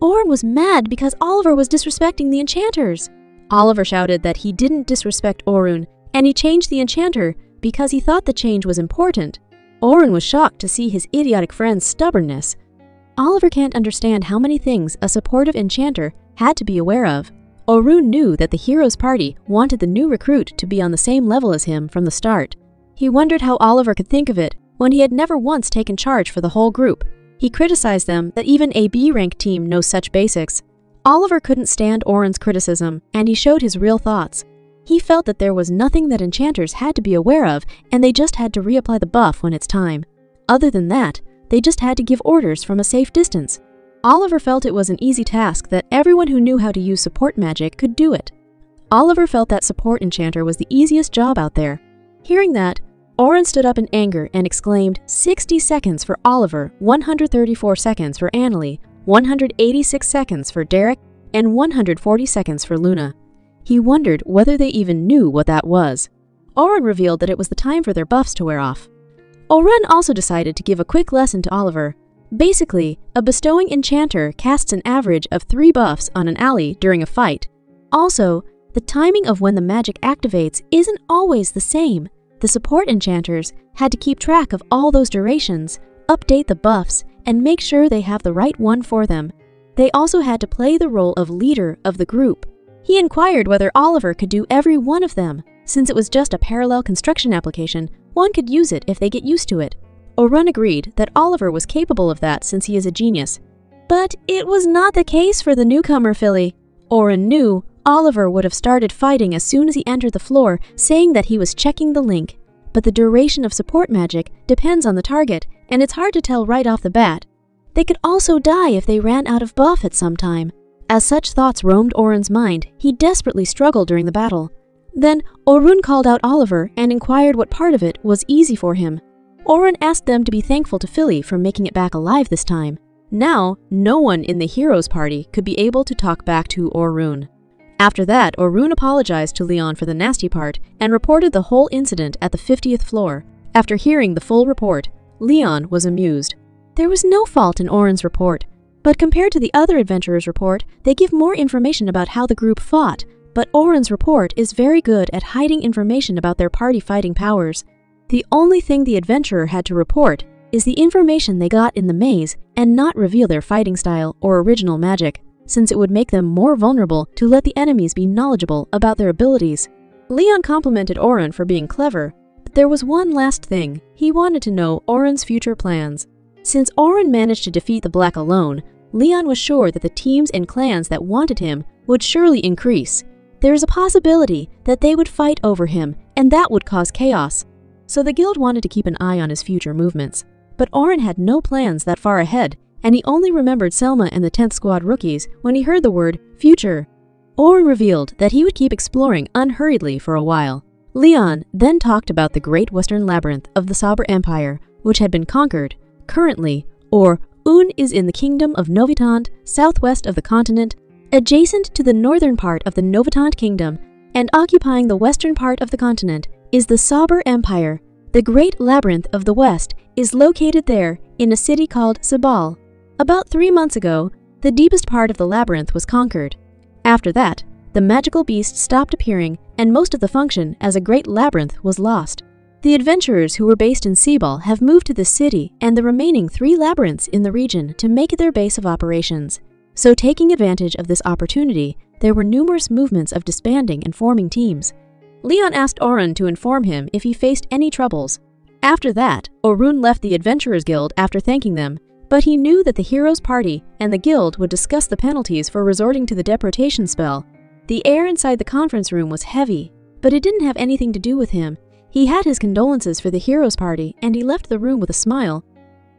S1: Orun was mad because Oliver was disrespecting the enchanters. Oliver shouted that he didn't disrespect Orun, and he changed the enchanter because he thought the change was important. Oren was shocked to see his idiotic friend's stubbornness. Oliver can't understand how many things a supportive enchanter had to be aware of. Orun knew that the hero's party wanted the new recruit to be on the same level as him from the start. He wondered how Oliver could think of it when he had never once taken charge for the whole group. He criticized them that even a B rank team knows such basics. Oliver couldn't stand Oren's criticism, and he showed his real thoughts. He felt that there was nothing that enchanters had to be aware of, and they just had to reapply the buff when it's time. Other than that, they just had to give orders from a safe distance. Oliver felt it was an easy task that everyone who knew how to use support magic could do it. Oliver felt that support enchanter was the easiest job out there. Hearing that, Oren stood up in anger and exclaimed 60 seconds for Oliver, 134 seconds for Annalie, 186 seconds for Derek, and 140 seconds for Luna. He wondered whether they even knew what that was. Oren revealed that it was the time for their buffs to wear off. Oren also decided to give a quick lesson to Oliver. Basically, a bestowing enchanter casts an average of 3 buffs on an ally during a fight. Also, the timing of when the magic activates isn't always the same. The support enchanters had to keep track of all those durations, update the buffs, and make sure they have the right one for them. They also had to play the role of leader of the group. He inquired whether Oliver could do every one of them. Since it was just a parallel construction application, one could use it if they get used to it. Orun agreed that Oliver was capable of that since he is a genius. But it was not the case for the newcomer Philly. Orun knew Oliver would have started fighting as soon as he entered the floor, saying that he was checking the link. But the duration of support magic depends on the target, and it's hard to tell right off the bat. They could also die if they ran out of buff at some time. As such thoughts roamed Orun's mind, he desperately struggled during the battle. Then, Orun called out Oliver and inquired what part of it was easy for him. Orun asked them to be thankful to Philly for making it back alive this time. Now, no one in the heroes party could be able to talk back to Orun. After that, Orun apologized to Leon for the nasty part and reported the whole incident at the 50th floor. After hearing the full report, Leon was amused. There was no fault in Orun's report, but compared to the other adventurers' report, they give more information about how the group fought, but Orun's report is very good at hiding information about their party fighting powers. The only thing the adventurer had to report is the information they got in the maze and not reveal their fighting style or original magic since it would make them more vulnerable to let the enemies be knowledgeable about their abilities. Leon complimented Orun for being clever, but there was one last thing. He wanted to know Orun's future plans. Since Orun managed to defeat the Black alone, Leon was sure that the teams and clans that wanted him would surely increase. There is a possibility that they would fight over him, and that would cause chaos. So the guild wanted to keep an eye on his future movements. But Orun had no plans that far ahead, and he only remembered Selma and the 10th Squad rookies when he heard the word future. Orun revealed that he would keep exploring unhurriedly for a while. Leon then talked about the Great Western Labyrinth of the Saber Empire, which had been conquered. Currently, or Un is in the kingdom of Novitant, southwest of the continent, adjacent to the northern part of the Novitant kingdom, and occupying the western part of the continent is the Saber Empire. The Great Labyrinth of the West is located there in a city called Sabal. About three months ago, the deepest part of the labyrinth was conquered. After that, the magical beast stopped appearing and most of the function as a great labyrinth was lost. The adventurers who were based in Seaball have moved to the city and the remaining three labyrinths in the region to make it their base of operations. So taking advantage of this opportunity, there were numerous movements of disbanding and forming teams. Leon asked Orun to inform him if he faced any troubles. After that, Orun left the Adventurers Guild after thanking them but he knew that the Heroes party and the guild would discuss the penalties for resorting to the deportation spell. The air inside the conference room was heavy, but it didn't have anything to do with him. He had his condolences for the hero's party, and he left the room with a smile.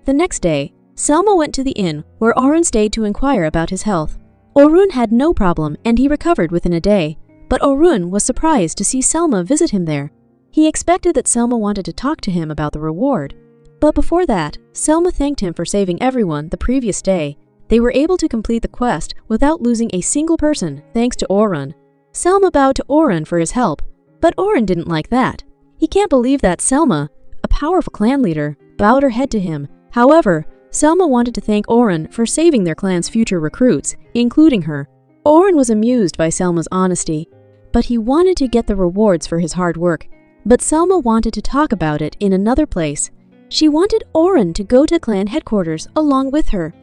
S1: The next day, Selma went to the inn, where Orun stayed to inquire about his health. Orun had no problem, and he recovered within a day, but Orun was surprised to see Selma visit him there. He expected that Selma wanted to talk to him about the reward, but before that, Selma thanked him for saving everyone the previous day. They were able to complete the quest without losing a single person thanks to Orun. Selma bowed to Orun for his help, but Orun didn't like that. He can't believe that Selma, a powerful clan leader, bowed her head to him. However, Selma wanted to thank Orun for saving their clan's future recruits, including her. Orun was amused by Selma's honesty, but he wanted to get the rewards for his hard work. But Selma wanted to talk about it in another place She wanted Oren to go to clan headquarters along with her.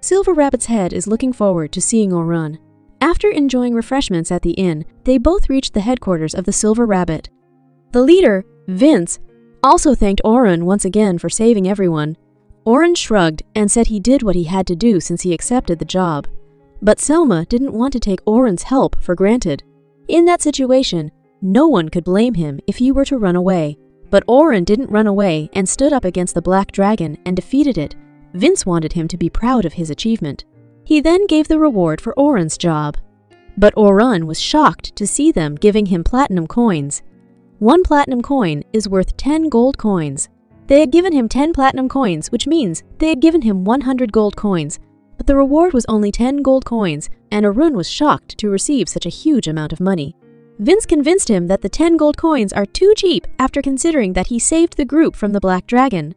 S1: Silver Rabbit's head is looking forward to seeing Orun. After enjoying refreshments at the inn, they both reached the headquarters of the Silver Rabbit. The leader, Vince, also thanked Orun once again for saving everyone. Orun shrugged and said he did what he had to do since he accepted the job. But Selma didn't want to take Orun's help for granted. In that situation, no one could blame him if he were to run away. But Orun didn't run away and stood up against the Black Dragon and defeated it. Vince wanted him to be proud of his achievement. He then gave the reward for Orun's job. But Orun was shocked to see them giving him platinum coins. One platinum coin is worth 10 gold coins. They had given him 10 platinum coins, which means they had given him 100 gold coins. But the reward was only 10 gold coins, and Orun was shocked to receive such a huge amount of money. Vince convinced him that the 10 gold coins are too cheap after considering that he saved the group from the Black Dragon.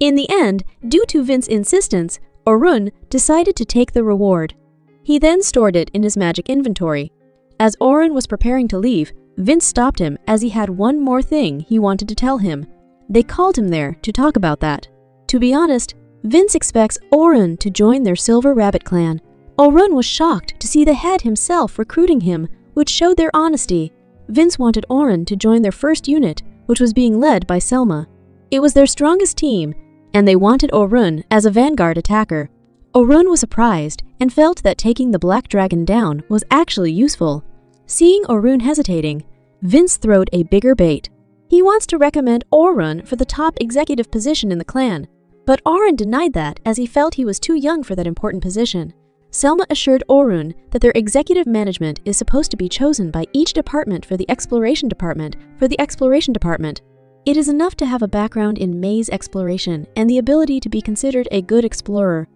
S1: In the end, due to Vince's insistence, Orun decided to take the reward. He then stored it in his magic inventory. As Orun was preparing to leave, Vince stopped him as he had one more thing he wanted to tell him. They called him there to talk about that. To be honest, Vince expects Orun to join their Silver Rabbit clan. Orun was shocked to see the head himself recruiting him, which showed their honesty. Vince wanted Orun to join their first unit, which was being led by Selma. It was their strongest team, and they wanted Orun as a vanguard attacker. Orun was surprised and felt that taking the Black Dragon down was actually useful. Seeing Orun hesitating, Vince throwed a bigger bait. He wants to recommend Orun for the top executive position in the clan, but Orun denied that as he felt he was too young for that important position. Selma assured Orun that their executive management is supposed to be chosen by each department for the exploration department for the exploration department it is enough to have a background in maze exploration and the ability to be considered a good explorer.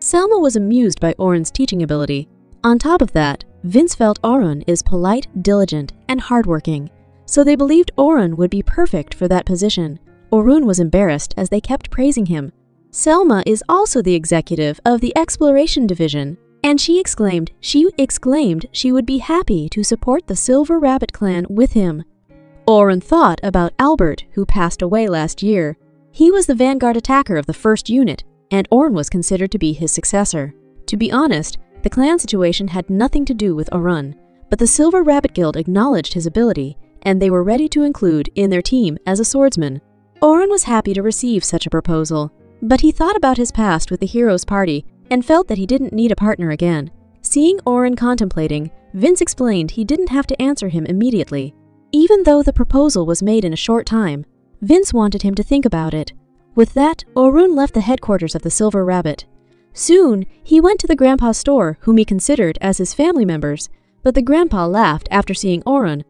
S1: Selma was amused by Orun's teaching ability. On top of that, Vince felt is polite, diligent, and hardworking, so they believed Orun would be perfect for that position. Orun was embarrassed as they kept praising him. Selma is also the executive of the Exploration Division, and she exclaimed she exclaimed she would be happy to support the Silver Rabbit clan with him. Orun thought about Albert, who passed away last year. He was the vanguard attacker of the first unit, and Orun was considered to be his successor. To be honest, the clan situation had nothing to do with Orun, but the Silver Rabbit Guild acknowledged his ability, and they were ready to include in their team as a swordsman. Orun was happy to receive such a proposal, but he thought about his past with the Heroes Party and felt that he didn't need a partner again. Seeing Orun contemplating, Vince explained he didn't have to answer him immediately. Even though the proposal was made in a short time, Vince wanted him to think about it. With that, Orun left the headquarters of the Silver Rabbit. Soon, he went to the grandpa's store, whom he considered as his family members, but the grandpa laughed after seeing Orun.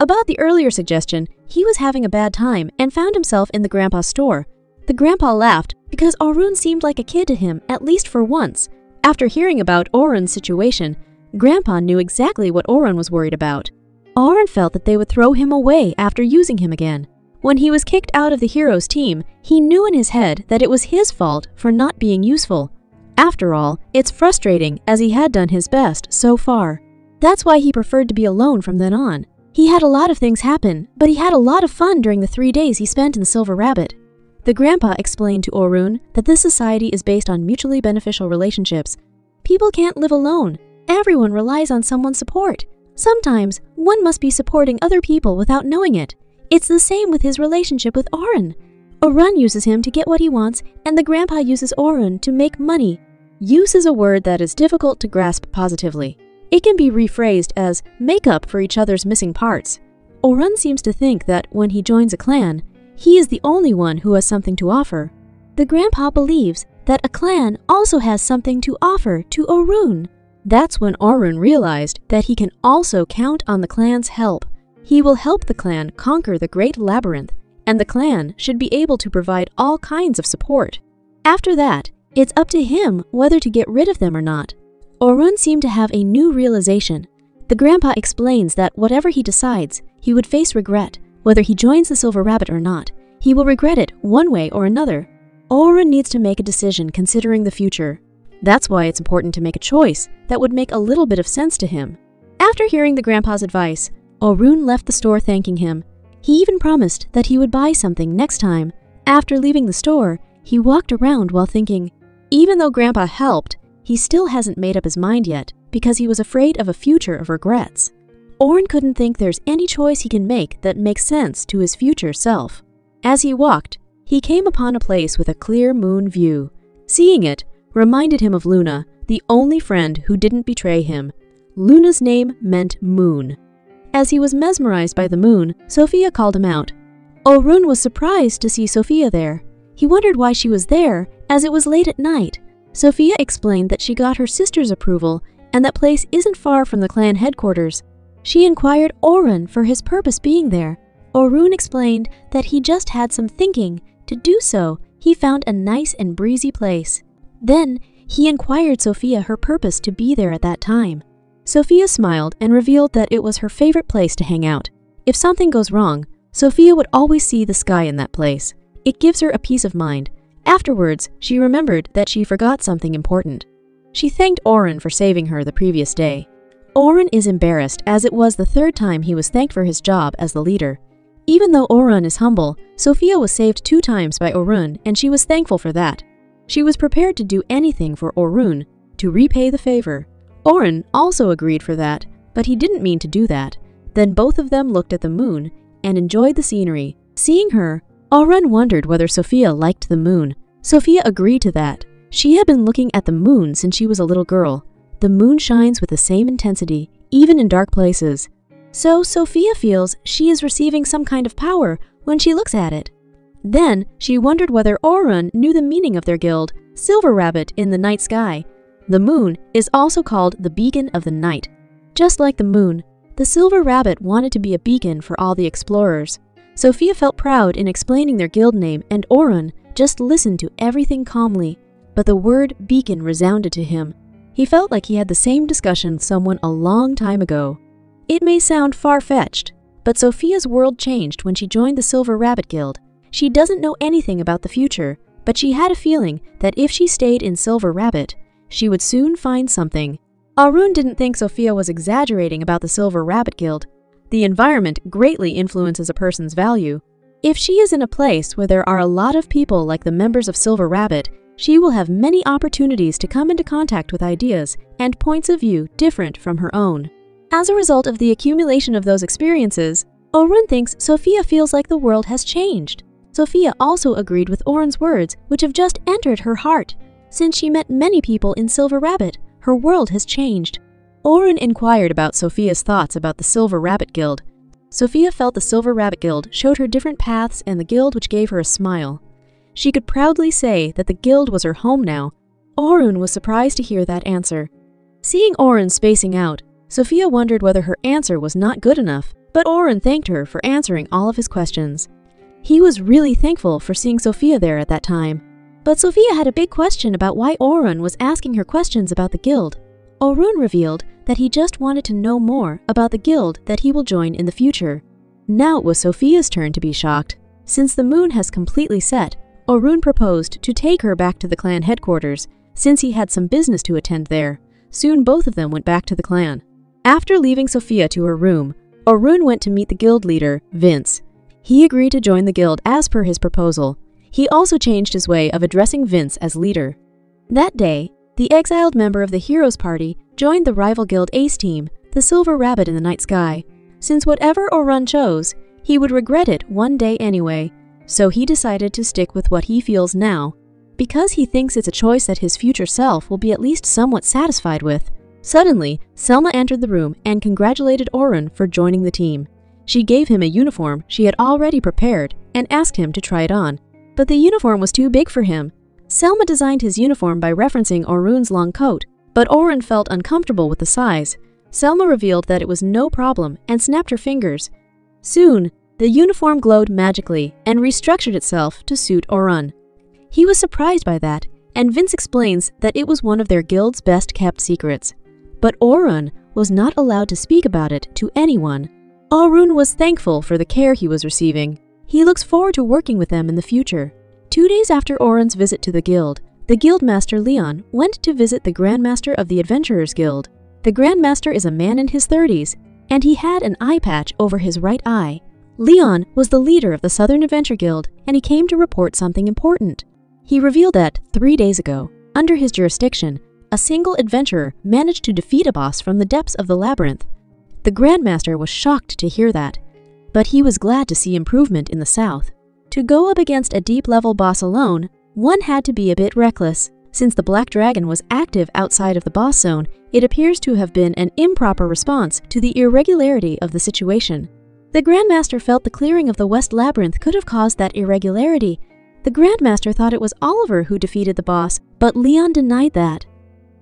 S1: About the earlier suggestion, he was having a bad time and found himself in the grandpa's store. The grandpa laughed because Orun seemed like a kid to him, at least for once. After hearing about Orun's situation, Grandpa knew exactly what Orun was worried about. Orun felt that they would throw him away after using him again. When he was kicked out of the hero's team, he knew in his head that it was his fault for not being useful. After all, it's frustrating as he had done his best so far. That's why he preferred to be alone from then on. He had a lot of things happen, but he had a lot of fun during the three days he spent in the Silver Rabbit. The grandpa explained to Orun that this society is based on mutually beneficial relationships. People can't live alone. Everyone relies on someone's support. Sometimes, one must be supporting other people without knowing it. It's the same with his relationship with Orun. Orun uses him to get what he wants, and the grandpa uses Orun to make money. Use is a word that is difficult to grasp positively. It can be rephrased as make up for each other's missing parts. Orun seems to think that when he joins a clan, he is the only one who has something to offer. The grandpa believes that a clan also has something to offer to Orun. That's when Orun realized that he can also count on the clan's help. He will help the clan conquer the Great Labyrinth, and the clan should be able to provide all kinds of support. After that, it's up to him whether to get rid of them or not. Orun seemed to have a new realization. The grandpa explains that whatever he decides, he would face regret, whether he joins the Silver Rabbit or not. He will regret it one way or another. Orun needs to make a decision considering the future. That's why it's important to make a choice that would make a little bit of sense to him. After hearing the grandpa's advice, Orun left the store thanking him. He even promised that he would buy something next time After leaving the store, he walked around while thinking, even though Grandpa helped, he still hasn't made up his mind yet because he was afraid of a future of regrets. Orun couldn't think there's any choice he can make that makes sense to his future self. As he walked, he came upon a place with a clear moon view. Seeing it reminded him of Luna, the only friend who didn't betray him. Luna's name meant moon. As he was mesmerized by the moon, Sophia called him out. Orun was surprised to see Sophia there. He wondered why she was there, as it was late at night. Sophia explained that she got her sister's approval and that place isn't far from the clan headquarters. She inquired Orun for his purpose being there. Orun explained that he just had some thinking. To do so, he found a nice and breezy place. Then, he inquired Sophia her purpose to be there at that time. Sophia smiled and revealed that it was her favorite place to hang out. If something goes wrong, Sophia would always see the sky in that place. It gives her a peace of mind. Afterwards, she remembered that she forgot something important. She thanked Orun for saving her the previous day. Orun is embarrassed as it was the third time he was thanked for his job as the leader. Even though Orun is humble, Sophia was saved two times by Orun and she was thankful for that. She was prepared to do anything for Orun to repay the favor. Orun also agreed for that, but he didn't mean to do that. Then both of them looked at the moon and enjoyed the scenery. Seeing her, Orun wondered whether Sophia liked the moon. Sophia agreed to that. She had been looking at the moon since she was a little girl. The moon shines with the same intensity, even in dark places. So Sophia feels she is receiving some kind of power when she looks at it. Then she wondered whether Orun knew the meaning of their guild, Silver Rabbit in the night sky. The moon is also called the beacon of the night. Just like the moon, the Silver Rabbit wanted to be a beacon for all the explorers. Sophia felt proud in explaining their guild name, and Orun just listened to everything calmly. But the word beacon resounded to him. He felt like he had the same discussion with someone a long time ago. It may sound far fetched, but Sophia's world changed when she joined the Silver Rabbit Guild. She doesn't know anything about the future, but she had a feeling that if she stayed in Silver Rabbit, she would soon find something. Orun didn't think Sophia was exaggerating about the Silver Rabbit Guild. The environment greatly influences a person's value. If she is in a place where there are a lot of people like the members of Silver Rabbit, she will have many opportunities to come into contact with ideas and points of view different from her own. As a result of the accumulation of those experiences, Orun thinks Sophia feels like the world has changed. Sophia also agreed with Orun's words, which have just entered her heart. Since she met many people in Silver Rabbit, her world has changed. Orun inquired about Sophia's thoughts about the Silver Rabbit Guild. Sophia felt the Silver Rabbit Guild showed her different paths and the guild which gave her a smile. She could proudly say that the guild was her home now. Orun was surprised to hear that answer. Seeing Orun spacing out, Sophia wondered whether her answer was not good enough, but Orun thanked her for answering all of his questions. He was really thankful for seeing Sophia there at that time. But Sophia had a big question about why Orun was asking her questions about the guild. Orun revealed that he just wanted to know more about the guild that he will join in the future. Now it was Sophia's turn to be shocked. Since the moon has completely set, Orun proposed to take her back to the clan headquarters, since he had some business to attend there. Soon both of them went back to the clan. After leaving Sophia to her room, Orun went to meet the guild leader, Vince. He agreed to join the guild as per his proposal. He also changed his way of addressing Vince as leader. That day, the exiled member of the Heroes Party joined the rival guild Ace team, the Silver Rabbit in the Night Sky. Since whatever Orun chose, he would regret it one day anyway, so he decided to stick with what he feels now, because he thinks it's a choice that his future self will be at least somewhat satisfied with. Suddenly, Selma entered the room and congratulated Orun for joining the team. She gave him a uniform she had already prepared and asked him to try it on. But the uniform was too big for him, Selma designed his uniform by referencing Orun's long coat, but Orun felt uncomfortable with the size. Selma revealed that it was no problem and snapped her fingers. Soon, the uniform glowed magically and restructured itself to suit Orun. He was surprised by that, and Vince explains that it was one of their guild's best kept secrets. But Orun was not allowed to speak about it to anyone. Orun was thankful for the care he was receiving. He looks forward to working with them in the future. Two days after Orun's visit to the guild, the guildmaster Leon went to visit the Grandmaster of the Adventurers Guild. The Grandmaster is a man in his 30s, and he had an eye patch over his right eye. Leon was the leader of the Southern Adventure Guild, and he came to report something important. He revealed that, three days ago, under his jurisdiction, a single adventurer managed to defeat a boss from the depths of the labyrinth. The Grandmaster was shocked to hear that, but he was glad to see improvement in the south. To go up against a deep level boss alone, one had to be a bit reckless. Since the Black Dragon was active outside of the boss zone, it appears to have been an improper response to the irregularity of the situation. The Grandmaster felt the clearing of the West Labyrinth could have caused that irregularity. The Grandmaster thought it was Oliver who defeated the boss, but Leon denied that.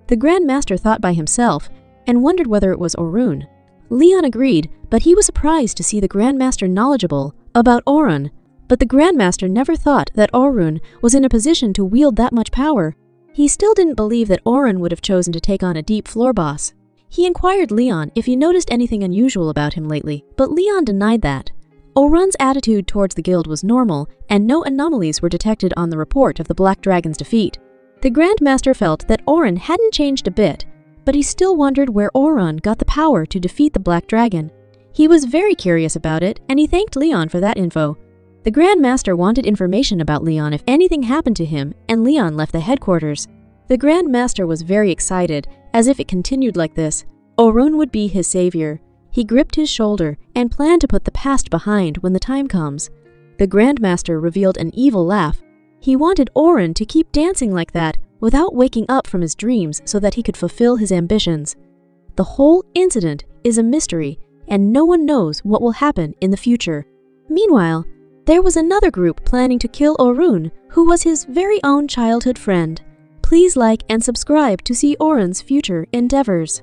S1: The Grandmaster thought by himself and wondered whether it was Orun. Leon agreed, but he was surprised to see the Grandmaster knowledgeable about Orun. But the Grandmaster never thought that Orun was in a position to wield that much power. He still didn't believe that Orun would have chosen to take on a deep floor boss. He inquired Leon if he noticed anything unusual about him lately, but Leon denied that. Orun's attitude towards the guild was normal, and no anomalies were detected on the report of the Black Dragon's defeat. The Grandmaster felt that Orun hadn't changed a bit, but he still wondered where Orun got the power to defeat the Black Dragon. He was very curious about it, and he thanked Leon for that info. The Grandmaster wanted information about Leon if anything happened to him, and Leon left the headquarters. The Grand Master was very excited, as if it continued like this, Orun would be his savior. He gripped his shoulder and planned to put the past behind when the time comes. The Grand Master revealed an evil laugh. He wanted Orun to keep dancing like that without waking up from his dreams so that he could fulfill his ambitions. The whole incident is a mystery, and no one knows what will happen in the future. Meanwhile, there was another group planning to kill Orun, who was his very own childhood friend. Please like and subscribe to see Orun's future endeavors.